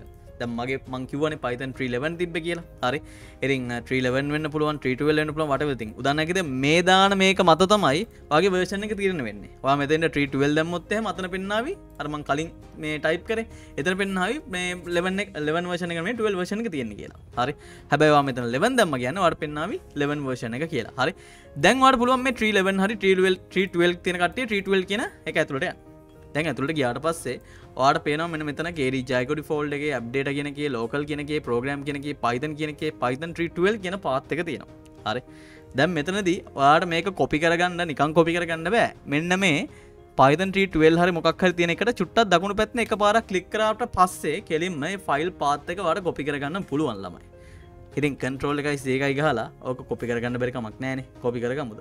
මගේ මංකිවන පයිතන් ත්‍රීලවන් තිබ කියලා. හරි. එරි ත්‍රීලවන් වන්න පුළුවන් ත්‍රීටවල්න්න පුළ වටවති උදන්නකිද මේ දාන මේක මත තමයි වගේ වර්ෂණ එක තිරන වෙන්න. වා මෙතට ත්‍රීටවල් දැම්මොත්තේ මතන පෙන්නාව අරමං කලින් මේ ටයිප් කර. එතන පෙන්නාව මේ ලෙවන්න ලෙවන් වර්ෂණ මේ ටවල් වර්ෂණ එක තියෙන කියලා. හරි. හැබැවා මෙතන ලෙවන් දම්ම ගැන වට පෙන්නාව ලෙවන් වර්ෂණ එක කියලා. හරි. දැන්වට පුළුවන් මේ ත්‍රීලවන් හරි ට්‍රීවල් ත්‍රීටවල් තින කටේ ත්‍රීටවල් කියන එක ඇතුළට දැන් ඇතුළට ගියාට පස්සේ වාට පේන මෙ මෙතන ගේ ජයකොඩි ෆෝල්ඩගේ අප්ඩේට කියෙනගේ ලෝකල් කියනගේ ප්‍රෝග්‍රම් කියනගේ පයිතන් කියනගේ පයිතන් ට්‍රීටවල් කියන පාත්තක තියෙනවා. හරි. දැම් මෙතනදී වාට මේක කොපි කරගන්න නිකං කොපි කරගන්න බෑ. මෙන්න මේ පයිතන් ටවල් හරි මොක් හරි තියෙන එකට චුට්ටත් දකුණු පැත්න එක පාර කලික්කරට පස්සේ කෙලින්ම ෆයිල් පාත්තක වට කොපි කරගන්න පුළුවන් ළමයි. ඉතින් කන්ට්‍රෝල් එකයි සේකයි ගහලා ඕක කොපි කරගන්න බැරිකමක් නෑන. කොපි කරගමුද?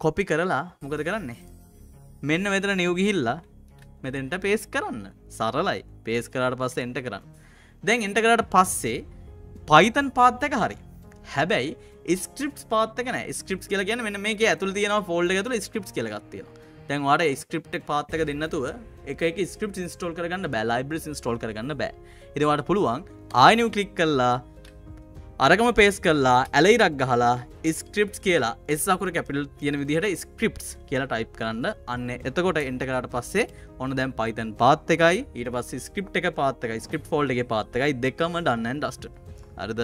කොපි කරලා මොකද කරන්නේ? මෙන්න මෙතන නිව් ගිහිල්ලා මෙතෙන්ට පේස් කරන්න. සරලයි. පේස් කරට පස්ස එන්ට කරන්න. දැන් එන්ට කරට පස්සේ පයිතන් පාත්තක හරි. හැබැයි ස්ක්‍රප් පාත්තකන ස්ක්‍රප් කියල ගැන මෙ මේ ඇතුල තියෙන ෆෝල්ඩ ඇතුල ස්ක්‍රප් කියලගත්තිය දැන් වාට ස්ක්‍රප් පාත්තක දෙන්නතුව එක ස්ක්‍රප් ඉස්ටෝල් කරගන්න බෑ. ලයිබ්‍රස් ඉස්ටෝල් කරගන්න බෑ. එදවාට පුළුවන් ආයනව කලික් කල්ලා අරගම පේස් කල්ලා ඇලයිරක් ගහලා ස්ක්‍රප් කියලා එස්සකුර කැපිල් තියෙන විදිහට ස්ක්‍රප්ස් කියලා ටයිප් කරන්න. අන්න එතකොට එන්ට කරට පස්සේ ඔන්න දැම් පයිතන් පාත්තකයි ඊට පස් ස්ක්‍රප් එක පාත්තක ස්ක්‍රප් ෆෝල්ඩ එක පාත්තකයි දෙකම ඩන්නන් ඩස්ට අරද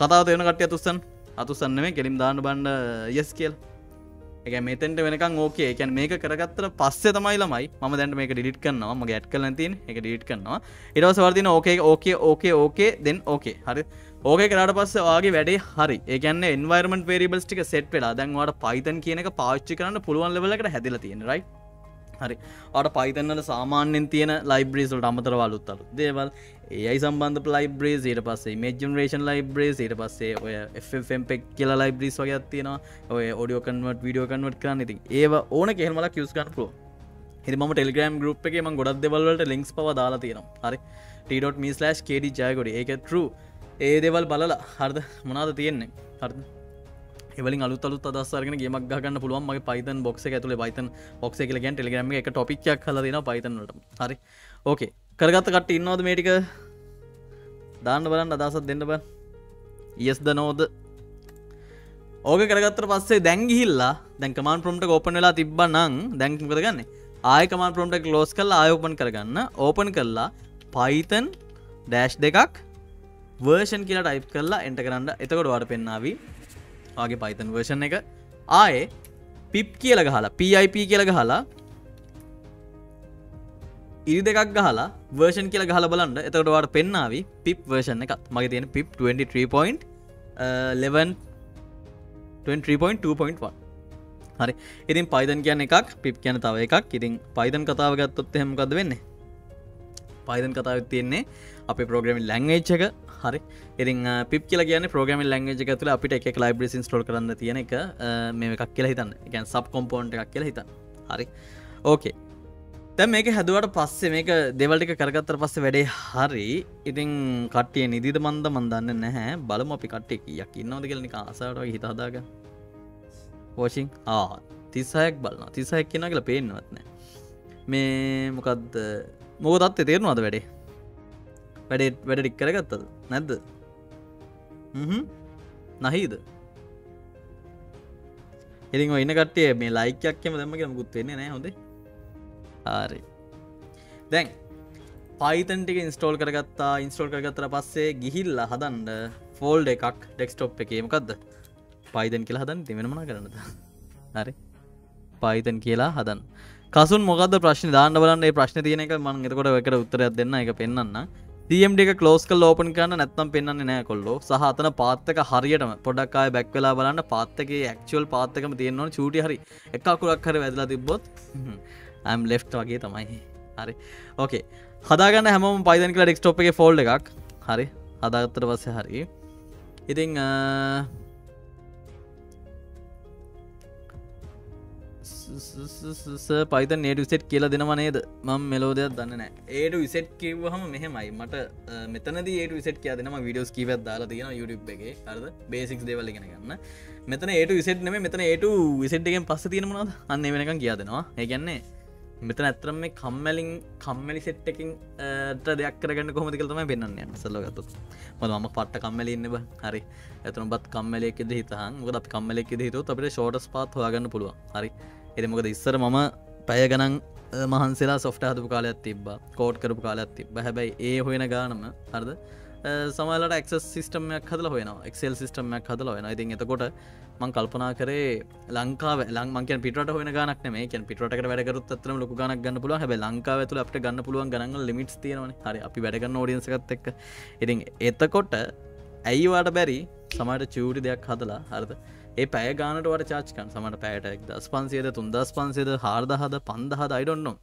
කතාව දෙවන කට අතුසන් අතුසන්න මේ කෙලිම් දාන්න බන්ඩ යස් කියල්. එක මෙතෙන්ට වෙනකම් ඕකේ එකැන් මේක කරගත්තර පස්සේ තමයි ළමයි. ම දැන්ට මේක ඩිට කරනවා. ම ගැට් කල තින් එක ඩිට කරනවා. ඉටවස වර්දින ඕකේ ඕකේ ඕකේ ඕකේ දෙන් ඕකේ හරි ඕක කරට පස්ස වගේ වැඩේ හරි. ඒකන්න එන්වර්මට වේරිබල්ස් ටික සෙට් වෙලා දැන්වාට පයිතන් කියන එක පාච්චි කරන්න පුළුවන් ලෙවලකට හැදිල තියෙන රයි හරි. අට පයිතන්නට සාමාන්‍යෙන් තියෙන ලයිබ්‍රීසල්ට අමතර වලුත්තලු දේවල්. ඒයි සම්බන්ධ ලයිබ්‍රේස් ඊට පස්සේ මේජනරේෂන් ලයිබ්‍රේස් ඊට පස්සේ ඔය එෆෙක් කියලා ලයිබ්‍රිස් වගේ තියෙන ඔය ඔඩියෝ කන්වට විඩියෝ කන්වට කරන්න ඉතින් ඒ ඕන කෙහමල කියස්කන් පුලෝ හිම ටෙල්ග්‍රම් ගරුප් එක ම ගොඩක් දෙවල්ට ලින්ක්ස් පව දාලා තියෙනවා. හරි. ට.මිස්ලස් කේඩි ජයකොඩ ඒක ටරු ඒ දෙවල් බලලා හර්ද? මොනාද තියෙන්නේ? හර්ද? එවලින් අලු අලු අදස්සරගෙන ගේමක් ගන්න පුළුවන්. මගේ පයිතන් බොක්ස ඇතුළ පයිතන් බොක්ස කියලගෙන් ටෙලිග්‍රම එක ටොපික්යක් කල දෙන පයිතනට හරි. ඕකේ කරගත්ත කට ඉන්නවද මේටික දාන්න බලන්න අදසත් දෙන්න බ ඉයස්ද නෝද ඕක කරගත්තර පස්සේ දැංගිහිල්ලා දැන්කමාන් ප්‍රම්ට ඕපන් වෙලා තිබ්බ නං දැංකිකද ගන්න ආයකමාන් ප්‍රම්ට ලෝස් කල් ආයෝපන් කරගන්න. ඕපන් කරලා පයිතන් ඩෑෂ් දෙකක් වර්ෂන් කියලා ටයිප් කරලා එන්ට කරන්න. එතකොට වාට පෙන්නාව ආගේ පයිතන් වර්ෂන් එක. ආයේ පිප් කියල ගහලා පයිප කියල ගහලා ඉරි දෙකක් ගහලා වර්ෂන් කියල ගහල බලන්න. එතකටවාට පෙන්නාව පිප් වර්ෂන් එකත් මගේ තියෙන පිප් 23.11.3.2.1 uh, හරි. ඉතින් පයිදන් කියන්න එකක් පිප් කියන තව එකක්. ඉතින් පයිදන් කතාව ගත්තොත් හෙමකද වෙන්නේ? පයිදන් කතාව තියෙන්නේ අප ප්‍රෝග්‍රමින් ලැංගේච් එක. හරි. ඉතින් පිප කියල කියන ප්‍රෝගම ලංගේජ තුළ අපිට එක ලයිබ්‍රසින් ස්ටෝල් කරන්න තියෙන එක මේ එකක් කියලා හිතන්න. ගැන් සබ් කොම්පෝන්ට එකක් කියලා හිතන්න. හරි. ඕකේ තැ මේක හැදුවට පස්සේ මේක දෙවල්ටික කරගත්තර පස්සේ වැඩේ හරි. ඉතින් කට්ටිය නිදිද මන්ද මන්දන්න නැහැ. බලම අපි කට්ටෙක් යක් ඉන්නවද කියලනි ආසාට හිතාදාග වෝෂිං ආ තිස්සායක් බලන්න තිසායක් කියන කියලා පේෙන්වත්න මේ මොකක්ද මොකදත්ත තේරුණවාද වැඩේ? වැඩේ වැඩ ඩික් කරගත්තද? නැද්ද? නහිද? ඉතින් ඉන්න කටේ මේ ලයිකයක්ම දමක මුකුත් වෙන්නේ නෑ හොඳේ. ආරි දැන් පයිතන්ටික ඉන්ස්ටෝල් කරගත්තා. ඉන්ස්ටෝල් කරගත්තර පස්සේ ගිහිල්ල හදන්ඩ ෆෝල්ඩ එකක් ඩෙක්ස්ටොප් එකේමකක්ද පයිතන් කියලා හදන් තිවෙනමන කරනද හරි. පයිතන් කියලා හදන් කසුන් මොකද ප්‍රශ්න? දාන්න බලන්න. ප්‍රශ්න තියනක මං එතකොට එකට උත්තරයක් දෙන්න. එක පෙන්න්න ටම් එක කලෝස්ක ලෝපන් කරන්න නැත්තම් පෙන්න්න නෑ කොල්ලෝ. සහතන පාත්තක හරියටම පොඩක්කාය බැක්වෙලා බලන්න. පාත්තක ක්චුවල් පාත්තකම තියෙන්නවා චූටි හරි එකකුරක් හර වැදලා තිබොත් ඇම් ලෙෆ්ට වගේ තමයි. හරි. ඕකේ හදාගන්න හැම පයිදන් කල ඩෙක්ස්ටෝප් එක ෆෝල්ඩ එකක්. හරි. හදාගත්තර පස්ස හරි. ඉතිං පයිත නේඩ විසෙට් කියලා දෙනවනේද මං මෙලෝදයක් දන්න ඒඩ විසෙට් කිව්හම මෙහෙමයි මට මෙතනද ඒට විසෙට කිය දෙනම විඩියෝස් කීවත් දාලා තියෙන යුටබ් එක අරද බේසික් දේවල් ගෙන ගන්න මෙතන ඒට විසෙට් නෙම මෙතන ඒට විසෙට්ගෙන් පස්ස තියෙනමනද අන්න වෙනකම් කියා දෙනවා ඒගැන්නේ මෙතන ඇතරම මේ කම්මලින් කම්මලි සෙට්ටකින් දෙයක් කරගන්න කොමති කල්තම පෙන්න්න සල්ලගත්තු මොද ම පට්ට කම්මලින්න්න හරි ඇතුන බත් කම්මලෙක් හිතහන් ගොද කම්මලෙක් හිතු අපට ෂෝටස් පාත් හොයාගන්න පුළුව හරි එදමකද ඉස්සර මම පැය ගනන් මහන්සලා සොෆ්ට හදපු කාලයක් තිබ කෝඩ් කරපු කාලයක් තිබ හැබැයි ඒ හොයෙන ගානම හරද? සමලට එක් සිස්ටමයක් හදල හොන එක්සෙල් සිස්ටමයක් හදල වෙන ඉතින් එතකොට මං කල්පනා කරේ ලංකාව ලංමක පිට හොන ගනක් මේ පිට වැඩකරුත් අතරම ලොක ගනක් ගන්න පුළුව හැබ ලංකාව තුළ අපට ගන්න පුළුවන් ගන්න ලිමිටස් තියෙනවන. හරි අපි වැඩගන්න ෝඩියන්සකත් එක් ඉතින් එතකොට ඇයිවාට බැරි? සමට චූටි දෙයක් හදලා හරද? ඒ පැය ගානට චාච්කන් සමට පෑටක් දස් පන්සේද තුන්දස් පන්සේද හාර්දහද පන්දහද අයිඩොන්නවා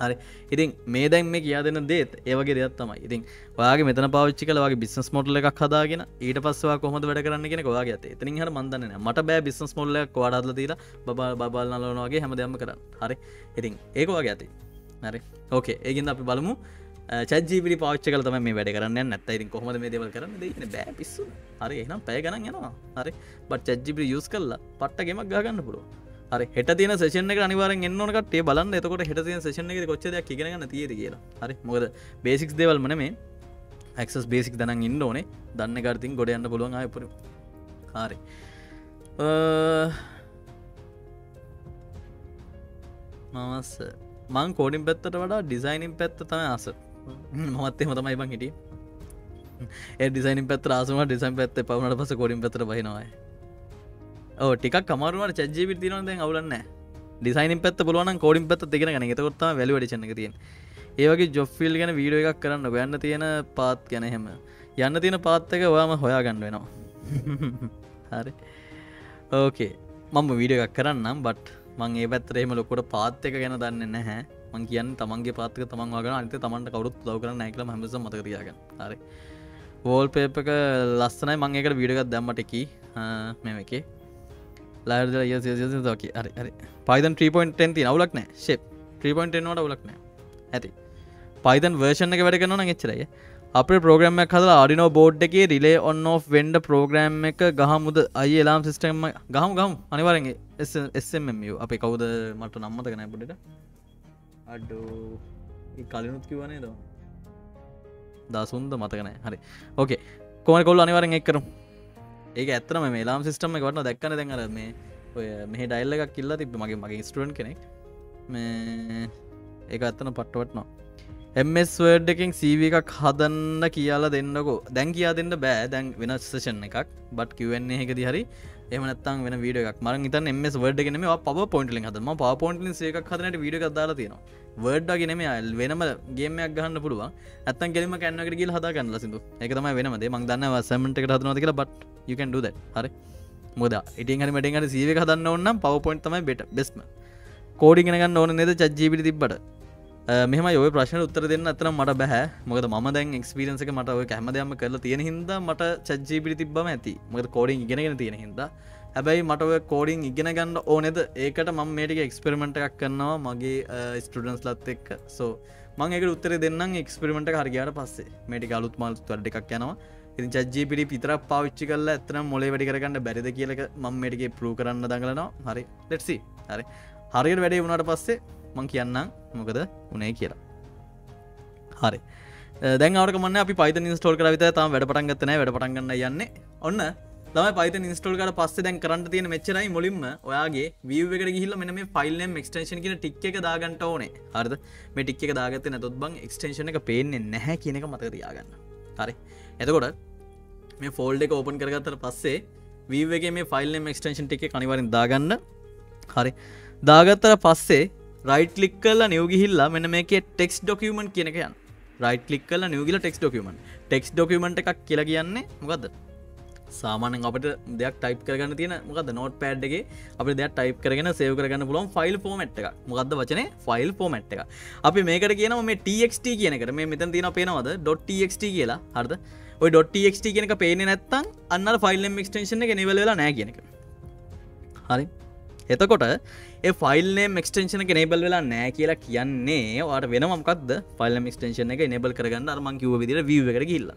හරි. ඉතින් මේ දැන් මේ කියා දෙන්න දේත් ඒවගේ දෙයක් තමයි. ඉතින් ඔයාගේ මෙතන පාච්චි කලගේ බිස්නස් මොටල එකක් හදාගෙන ඊට පස්වා කොහොද වැඩ කරන්න කියෙන ඔයාගේ ඇත එතින් හර මන්දන්න මට බෑ බිස්නස් මොල්ලයක් වඩාදල දීලා බබ බබල් නලනවාගේ හැම දෙයක්ම කරන්න. හරි. ඉතින් ඒක වගේ ඇති හරි. ඕකේ ඒගින් අපි බලමු. චජීපි පාච්ච කල තම මේ වැඩ කරන්න. නැත්ත ඉතින් කොහොමද මේ දෙවල් කරන්න? දෙන බෑ පිස්සු. හරි එනම් පැය ගණන් යනවා. හරි. බට චජ්ජිපි යුස් කල්ලා පට්ටගෙමක් ගන්න පුළුව හරි හෙට තින සේෂන එක අනිවාරෙන් එන්නනකට බලන්න. එතකොට හෙට තින සේෂන එක කොච්චදයක් ඉගෙනගන්න තියද කියලා. හරි මොකද බේසික්ස් දෙවල් මන මේ ඇක්සස් බේසික් දනන් ඉන්න ඕනේ. දන්න ගර්තින් ගොඩ යන්න පුළුවන් අයපුර හරි. මමස් මං කෝඩින් පැත්තට වඩා ඩිසයිනින් පැත්ත තම ආස මත්තේ හොතමයි බං හිටිය. ඒ ඩිසයින් පැත් රාසම ඩිසයින් පැත්ත පවනට පස කොඩින් පැතර බහිනවායි ඕ ටික් කමරුවට චජීපි තිනොද අවුලන්න ඩිසයින් පැත් පුළුවන් කෝඩින් පැත් දෙගෙන ගන එතකොත් වැලි ඩිචන තියෙන් ඒවගේ ජොෆිල් ගැන වීඩුව එකක් කරන්න ගන්න තියෙන පාත් ගැන එහෙම. යන්න තියෙන පාත්තක ඔයාම හොයා ගන්න වෙනවා. *laughs* හරි. ඕකේ මම වීඩිය එකක් කරන්නම් බට් මං ඒ පැත්තරේම ලොකොට පාත්තක ගැන දන්න නැහැ. මං කියන්න තමන්ගේ පාතක තමන් වගන අනිත තමන්ට කවරුත් දව කරන නැකල හමස මතකරයාග හරි. වෝල් පේපක ලස්සනයි. මංඒකට වීඩගත් දැම්මටකි මෙම එකේ. ලද ය හරි හරි. පයිතන් 3.10 ති අවුලක් නෑ ශෙප් 3.10 ට අවුලක් නෑ ඇති. පයිතන් වර්ෂණ එක වැඩ කරන ච්චරය අප ප්‍රෝග්‍රම හද අඩිනෝ බෝඩ් එකේ රිලේ ඔන්න වෙන්ඩ ප්‍රෝග්‍රම් එක ගහමුද අයි එලාම් සිිස්ටම් ගහම ගම් අනිවරගේ එස්මම් අප කවුද? මට නම්මත කනෑ පුඩට අඩ්ඩෝ කලිනුත් කිවනේ ද දසුන්ද මතකනෑ හරි. ඕකේ කොම කොල් අනිවරෙන් එක්කරු ඒක ඇත්තම මේ ලාම් සිිටම වටන දැක්කන දැන්ර මේ ඔය මෙහ ඩයිල්ල එකක් කිල්ලා තිබ මගේ මගේ ස්ටුවන් කෙනෙක්. මේ ඒක ඇත්තන පට්ටවටනවා එස් වර්ඩ් එකින් සීව එකක් හදන්න කියලා දෙන්නකෝ. දැන් කියා දෙන්න බෑ. දැන් වෙනස්සෂන් එකක්. බට් කිවන්නේ එකදි හරි එමනත්තන් වෙන වීඩ එකක්. මර තන් එම වර්ඩ ගෙනම පව පොන්ටලින් හදම පව පොන්ටලින් එකක් හදනට වීඩ දාලා තියෙනවා. වර්ඩ්ගෙනම අල් වෙනම ගේමයක් ගහන්න පුළුව ඇත්තන් කෙලීම කැන්නකට ගල් හදා ගන්න සිදු එක තම වෙනමද මක් දන්න සමට එක හදනද කියලා බට් යුකන් ද හරි. මොද ඉටින් හරි මටින්ට සීව හදන්න ඔන්න පව පොයින්ට තමයි බෙට බෙස්ම කෝඩිගෙනගන්න ඕන නෙද? චජීපිට තිබට මෙම ඔය ප්‍රශ්න උත්තර දෙන්න අතර මට බැහැ. මොකද ම දැන් එක්ස්පිරන්සක මට ඔය හැමදයම කරලා තියෙන හිද මට චජ්ජීපිටි තිබම ඇති. මද කෝඩින් ඉගෙනගෙන තියෙන හිද හැබැයි මට ඔය කෝඩින් ඉගෙන ගන්න ඕනෙද? ඒකට මං මේටික එක්ස්පෙරිමෙන්ට් එකක් කරනවා මගේ ස්ටඩන්ස් ලත් එක්ක. සෝ මං එක උත්තර දෙන්න එක්ස්පෙරිමෙන්ට හරගයාට පස්සේ. මේටි අලුත් මල් වැඩ එකක් යනවා. ඉතින් චජ්ජීපිටි පිතර පාවිච්චි කල ඇතන මොලේ වැඩි කරගන්න බැරිද කියලක මං මේටිගේ පරු කරන්න දඟලනවා. හරි ලෙට්සි හරි. හරියට වැඩේ වුණට පස්සේ මං කියන්නම් මොකද උනේ කියලා. හරි. දැන්වට මන්න අපි පයිත නිස්ටෝල් කර විත තම වැඩ පටන් ගත්තන වැඩ පටන්ගන්න යන්නේ. ඔන්න තම පයිත නිස්ටෝල්කට පස්සේ දැන් කරන්න තියෙන මෙච්චරයි මුලින්ම ඔයාගේ වීවකට ගිහිල්ල මෙන මේ ෆයිල්ලම් එක්ස්ටේෂන් කියන ටික් එක දාගන්නට ඕනේ. හරිද? මේ ටික් එක දාගත්ත නැතුත් බං එක්ස්ටේෂන එක පේන්නේ නැහැ කියන එක මතක තියාගන්න. හරි. එතකොට මේ ෆෝල්ඩ එක ඕපන් කරගත්තර පස්සේ වීවගේ මේ ෆයිල්ලම් එක්ස්ටේෂන් ටික කනිවරින් දාගන්න. හරි. දාගත්තර පස්සේ රයිට ලික් කල්ල නියවගිහිල්ලා මෙන මේක ටෙක්ස් ඩොකියමන්ට කියනකයන් රයිට ලික් කල නියගල ටෙක්ස් ඩොකියමන් ටෙක්ස් ඩොකියමට එකක් කියලා කියන්නේ මොකක්ද සාමානෙන් අපට දෙයක් ටයිප් කරගන්න තියෙන මොකද නෝට පෑඩ්ගේ අප දෙයක් ටයිප් කරගෙන සේව කරගන්න පුලොන් ෆයිල් ෆෝමට් එක මොකක්ද වචන? ෆයිල් ෆෝමට් එක අපි මේකට කියන මේ TXT කියනකට මේ මෙතන් තියෙන පේනවද? ඩොට්ටක්ට කියලා. හරද? ඔය. ඩොට්ටක්ට කියනක පේන නැත්තන් අන්න ෆයිල්ම් ක්ස්ටේෂන එක නිවල වෙලා නෑ කියනක හරි. එතකොට ඒ ෆයිල්නේ මක්ස්ටේෂන එක නේබල් වෙලා නෑ කියලා කියන්නේ වාට වෙනමකක්ද ෆයිල් මික්ස්ටේෂන එක නෙබල් කරගන්න අරමං කිව විදිර වීව කර කිල්ල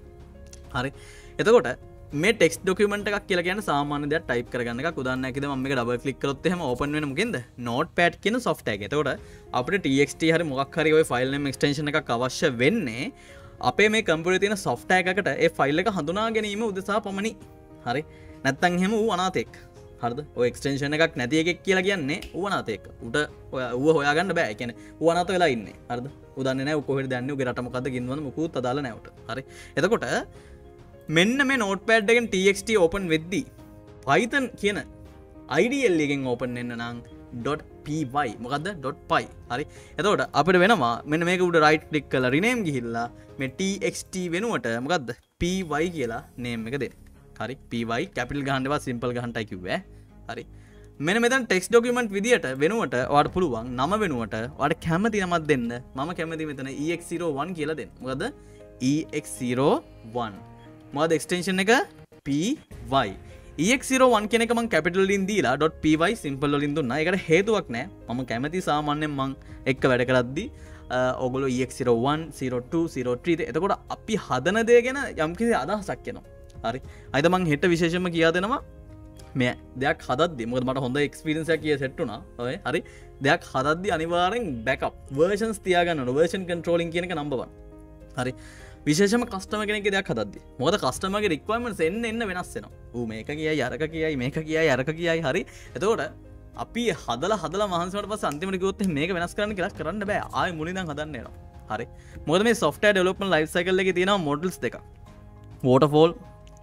හරි. එතකොට මේ ටෙක් ඩොකමට එකක් කියලා කියන සාමාන්‍ය ටයිප කරගන්න උදන්න ඇද ම ඩබ කලික්කරොත් හම ඔපන් වෙනමකින්ද නෝට පෑට් කියන සොෆ්ට එක එතකොට අපට ටක්ට හරි මොක්හරි ඔය ෆයිල්න ක්ස්ටේෂන එක අවශ්‍ය වෙන්නේ අපේ මේ කම්පර තියෙන සොෆ්ට එකට ඒ ෆයිල් එක හඳුනා ගැනීම උදෙසා පමණි. හරි. නැත්තන් හෙම වූ අනාතෙක්. හරද? එක්ස්ටේෂන එකක් නැති එකක් කියලා කියන්නේ වනාතයක උට ඔය හොයාගන්න බෑ. කියන වනත වෙලා ඉන්න. හරද? උදන්න කොහ දන්න? රටමකද ගින්වන මුකුත් අදාල නැවට හරි. එතකොට මෙන්න මේ නෝට පෑඩ්ඩගෙන් TXT ඕපන් වෙද්දී පයිතන් කියන අයිඩියල්ලගෙන් ඕපන් එන්න නං ඩොට්පයි මොකද ඩොට් පයි හරි. එතකොට අපට වෙනවා මෙන්න මේක උඩ රයිට් ලික් කල රිනේම් ගිහිල්ලා මේ TXT වෙනුවට මොකක්ද පයි කියලා නේම් එක දෙ හරි පයි කැපිල් ගහන්ඩවා සිම්පල් ගහන්ටයි කිව්ව. හරි. මෙන මෙතන් ටෙක්ස් ඩොකිමෙන්ට් විදිට වෙනුවට වාට පුළුවන් නම වෙනුවට වට කැමති නමත් දෙන්න. මම කැමති මෙතන EX01 කියලා දෙන්න. ගද EX01 මොද එක්ස්ටේෂන් එක? පයි ඒක්රෝවන් කෙනෙක මං කැපිටලින් දීලා ඩොට් පයි සිම්පල් ලින් දුන්න. එකට හේතුවක් නෑ. මම කැමති සාමාන්‍යෙන් මං එක්ක වැඩ කරද්දි ඔගොල ඒක්රෝවන් සිරොට සිරෝට්‍රීත එතකොට අපි හදන දේ ගැන යම්කිසි අදහසක් කියනවා හරි. අයිත මං හෙට විශේෂම කියා දෙනවා මේ දෙයක් හදත් මොද මට හොඳ එක්ස්පිරන්සය කිය සෙට්ටුනා ඔය හරි. දෙයක් හදද්දි අනිවාරෙන් බැක් වර්ෂන් තියාගන්න වර්ෂන් කන්ට්‍රෝලින් කියනක නම්බවන් හරි. විශේෂම කස්ටම කෙනෙක දෙයක් හදද මොද කස්ටමගේ රික්වමට එන්න එන්න වෙනස්සෙන ූ මේක කියයි යරක කියයි මේක කියයි අරක කියයි හරි. එතකොට අපි හදල හදල මහන්සට පස අන්තිමටිකොත් මේක වෙනස් කරන්න කියලා කරන්න බෑ. ආය මුලිදන් හදන්නේනවා හරි. මොද මේ සොෆ්ට ඩෙලොපන් ලයි් සයිකල්ල එක තියෙන මොඩල්ස් දෙක වෝටෆෝල්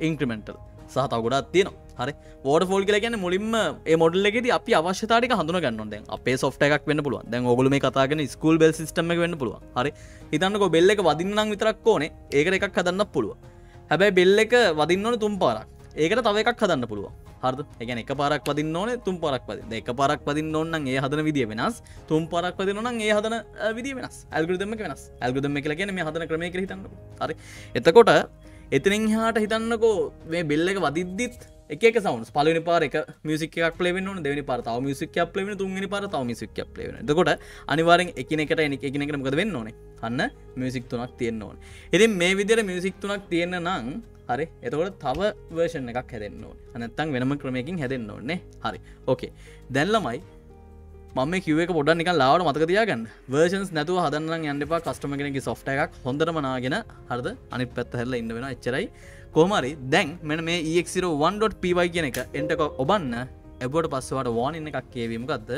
ඉන්ක්‍රමෙන්ටල් සහ තවගොඩත් තියෙනවා. හරි? ෝඩ ෆෝල් කියල ගැන මුලින්ම ඒ මොඩල් එකෙද අපි අවශ්‍යතාටික හඳුන ගන්න දැන් අපේ සොෆ්ට එකක් වෙන්න පුළුව දැන් ඔගුල මේ කතාගෙන ස්කූල් බෙල් සිස්ටම වෙන්න පුළුව හරි? හිතන්නක බෙල්ල එක වදින්නම් විතරක් ඕනේ. ඒකට එකක් හදන්න පුළුව හැබැයි බෙල්ල එක වදින්නවන තුම් පාරක්. ඒකට තව එකක් හදන්න පුළුව හරද? එකන එක පාරක් පදින්න ඕන තුම් පරක් පද එක පාරක් පදින්න ඕන්න ඒ හදන විදිිය වෙනස්. තුම් පරක් පදින නම් ඒ හදන විදි වෙනස්. ඇල්ගුදම වෙනස්. ඇල්ගුදම කියලා කියන මේ හදන ක්‍රමය හිතන්න හරි? එතකොට එතනින් හාට හිතන්නකෝ මේ බෙල්ල එක වදිද්දිත් එක සවන් පලනි පාර එක මිසික ලේවන දෙවනි පරතාව මිසික ලේවන තුන්ගනි පරතාව මිසික ලේවන දකොට අනිවාරෙන් එකනෙකට එනෙ එකනෙකට මකද වෙන්න ඕනේ? අන්න මියසික් තුනක් තියෙන්න්න ඕන. ඉතින් මේ විදිර මියසික් තුනක් තියෙන්න්න නං හරි එතකොට තව වර්ෂණ එකක් හැදෙන්න්න ඕන. අනත්තං වෙනම ක්‍රමයකින් හැදෙන්න්න ඕන්නේ හරි. ඕකේ දැල්ලමයි මම කිව පොඩ නික ලාවට මතකතියාගන්න වර්ෂන්ස් නැතුව හදන්න යන්නපා කස්ටම කෙනෙකි සොෆ්ට එකක් හොඳරමනාගෙන හරද? අනි පැත් හැල්ල ඉන්න වෙන එච්චරයි. කෝමරි දැන් මෙන මේ ඒක්සිරෝ 1.පවයි කියන එක එන්ටක ඔබන්න. එබොට පස්සවට වාන එකක් කියවීමකක්ද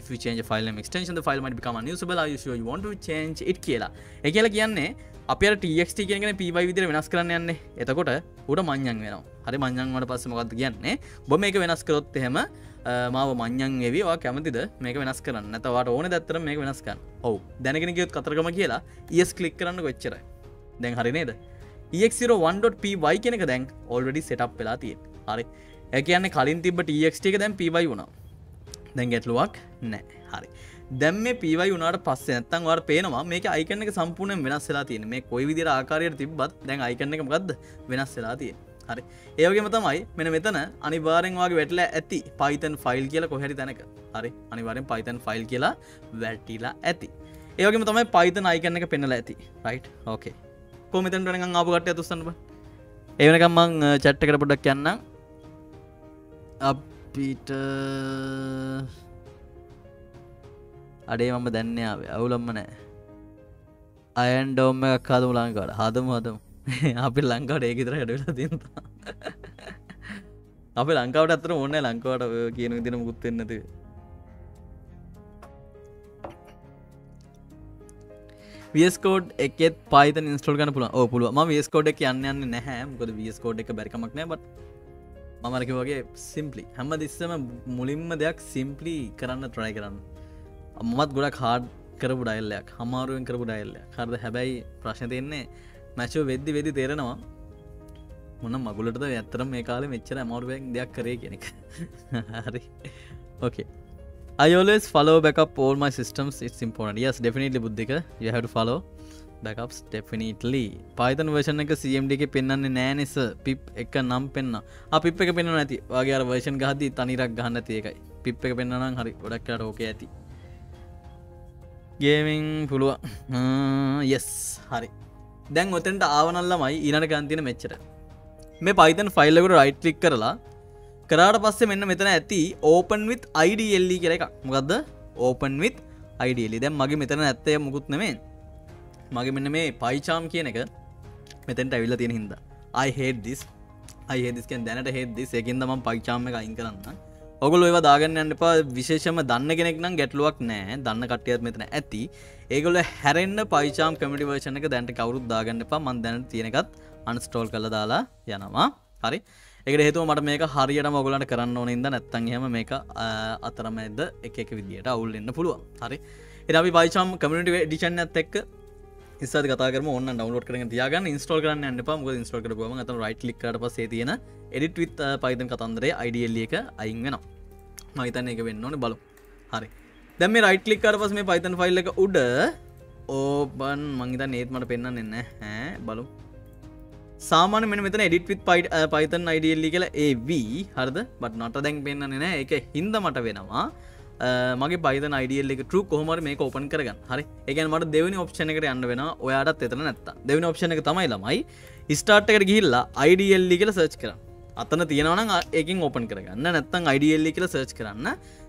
if you change a file name extension the file might become unusable. Are you sure you want to change it කියලා. ඒ කියලා කියන්නේ අප ටක්ට කියෙන පිවයි විදිර වෙනස් කරන්න යන්නේ. එතකොට උට මං්ඥන් වෙන හරි මං්ඥන්වට පස්ස මොකක්ද කියන්නේ? බො මේක වෙනස් කරොත් එහෙම මාව මං්ඥන් ඒවා කැමතිද? මේක වෙනස් කරන්න. තවට ඕන දත්තර මේ වෙනස්කන්න ඔවු. දැනගෙන ගයොත් කතරකම කියලා ඒස් කලික් කරන්න කොච්චර? දැන් හරි නේද? EX01.py කෙනක දැන් ඔල්ඩඩි සටප් වෙලා තිය හරි. ඇකයන්න කලින් තිබ ටක්ට එක දැන් පිවයි වුණා. දැන් ගැටලුවක් නෑ හරි. දැම් මේ පිවයි වුණට පස්ස ඇත්තන් වට පේනවා මේක අයිකන එක සම්පූර්ණයෙන් වෙනස් වෙලා තියෙන මේ කොයි විදිර ආකාරයට තිබත් දැන් අයිකන එක ගත්ද වෙනස් වෙලා තිය හරි. ඒවගේම තමයි මෙන මෙතන අනිවාරෙන්වාගේ වැටල ඇති පයිතන් ෆයිල් කියලා කොහැරි තැනක. හරි. අනිවාරෙන් පයිතන් ෆයිල් කියලා වැට්ටිලා ඇති. ඒවගේම තමයි පයිතන් අයිකන එක පෙන්නලා ඇති. රයිට් ඕකේ කොමිතන් ටනග ආපුගට ඇතුස්සන්නබ ඒවනකම්මං චට්ටකට පොඩක් යන්න අපිට අඩේ මම දැන්නාව අවුලම්ම නෑ. අයන් ඩෝම්ම එකක් හදමු ලංකාට හදමු හදම. *laughs* අපි ලංකාවට ඒකිතර හැඩවෙලා තින්ත අප ලංකාවට අතර ඕන්න ලංකාවට කියන විදින මුකුත්වෙන්නද වියස්කෝඩ් එකෙත් පයිත ඉස්ටල් කන පුල පුළුව ම වියස්කෝඩ් එක යන්න යන්න නැහැ. මොකද වියස්කෝඩ් එක බැරිකමක් නෑ බට මමරක වගේ සිම්පලි හැම දිස්සම මුලින්ම දෙයක් සිම්පලි කරන්න ට්‍රයි කරන්න. අම්මත් ගොඩක් හාඩ් කරපු ඩයිල්ලයක් හමාරුවෙන් කරපු ඩයිල්ල කරද හැබැයි ප්‍රශ්න තියන්නේ මැචෝ වෙද්දි වෙදි තේරෙනවා. මොන මගුලට ඇත්තරම් මේ කාල මෙච්චර ඇමවරුවෙන් දෙයක් කරේ කෙනෙක් *laughs* හරි. ඕකේ අයෝලස් follow backup all my systems. It's important. Yes definitely Buddhika. You have to follow backups definitely. Python version එක CMD එක පෙන්වන්නේ නෑ නෙස. පිප් එක නම් පෙන්න ආ පිප් එක පෙන්වන්න නැති. වගේ අර version ගහද්දි තනිරක් ගහන්න නැති එකයි. පිප් එක පෙන්වන්න නම් හරි ගොඩක් කරලා ඕකේ ඇති. ගේමින් පුළුව යස් හරි. දැන් ඔතෙන්ට ආවනල්ලමයි ඊනට ගන්තින මෙච්චර. මේ පයිතන් ෆයිල්ලකට රයිට් ලික් කරලා කරාට පස්සේ මෙන්න මෙතන ඇති ඕපන් විත් අයිඩල්ලි කියල එකක්. මොකක්ද ඕපන් විත් අයිඩලි දැම් මගේ මෙතන ඇත්තය මුකුත් නෙමේ මගේ මෙන්න මේ පයිචාම් කියන එක මෙතැන්ට ඇවිල්ල තියෙන හිද අයිහෙදදිස් අයිහෙදිස්කෙන් දැනට හෙදදිස් එකකින්ද ම පයිචාම එක අයින් කරන්න ඔගුල ඒවා දාගන්න යන්න එපා. විශේෂම දන්න කෙනෙක් නම් ගැටලුවක් නෑ දන්න කටයත් මෙතන ඇති. ඒගොල හැරෙන්න්න පයිචාම් කමිටි වර්ෂණ එක දැන්ට කවරුත් දාගන්න එපා. මන් දැන තියෙනකත් අන්ස්ටෝල් කළ දාලා යනවා. හරි. එක හේතුව මට මේක හරියට මොගලට කරන්න ඕනින්ද නැත්තන් හම මේක අතරම ඇද එක විදිට අවුල්ලන්න පුළුව හරි. එරි පයිචම් කමිට ඩිචන් ඇත් එක් ඉස්ස කතර ඔන්න ඩවලෝඩ් කරන තියාගන්න. ඉස්ටෝල් කරන්න න්න පම ඉස්ටෝල් කරම ත රයිට් ලික් පසේ තියෙන එඩිට විත් පයිතන් කතන්දරේ අයිඩියල්ල එක අයින් වෙනවා. මහිතන්න එක වෙන්න ඕන. බලු හරි. දැම රයිට ලික් කර පස් මේ පයිතන් ෆයිල් එක උඩ ඕබන් මංහිත නේත්මට පෙන්න්න එන්න හැ බලු සාමාන මෙ මෙත එඩිට විත් පයිට පයිතන් අයිඩියල්ලි කියලා ඒවී හරද? බට නොට දැන් පෙන්න්න නෑ එක හින්ද මට වෙනවා. මගේ පයිත අයිඩියල් එක ටරු කොහමර මේ ඕපන් කරගන්න. හරි? එකන් මට දෙවනි ඔප්ෂණ එකට යන්න වෙන ඔයාටත් එතන නැත්ත දෙවනි ඔප්ෂණ එක තමයි ළමයි. ස්ටාර්ට්කට ගිහිල්ලා අයිඩියල්ලි කියල සර්ච් කරන්න. අතන තියෙනවන ඒකින් ඕපන් කරගන්න. නැත්තන් අයිඩියල්ලි කියල සර්ච් කරන්න.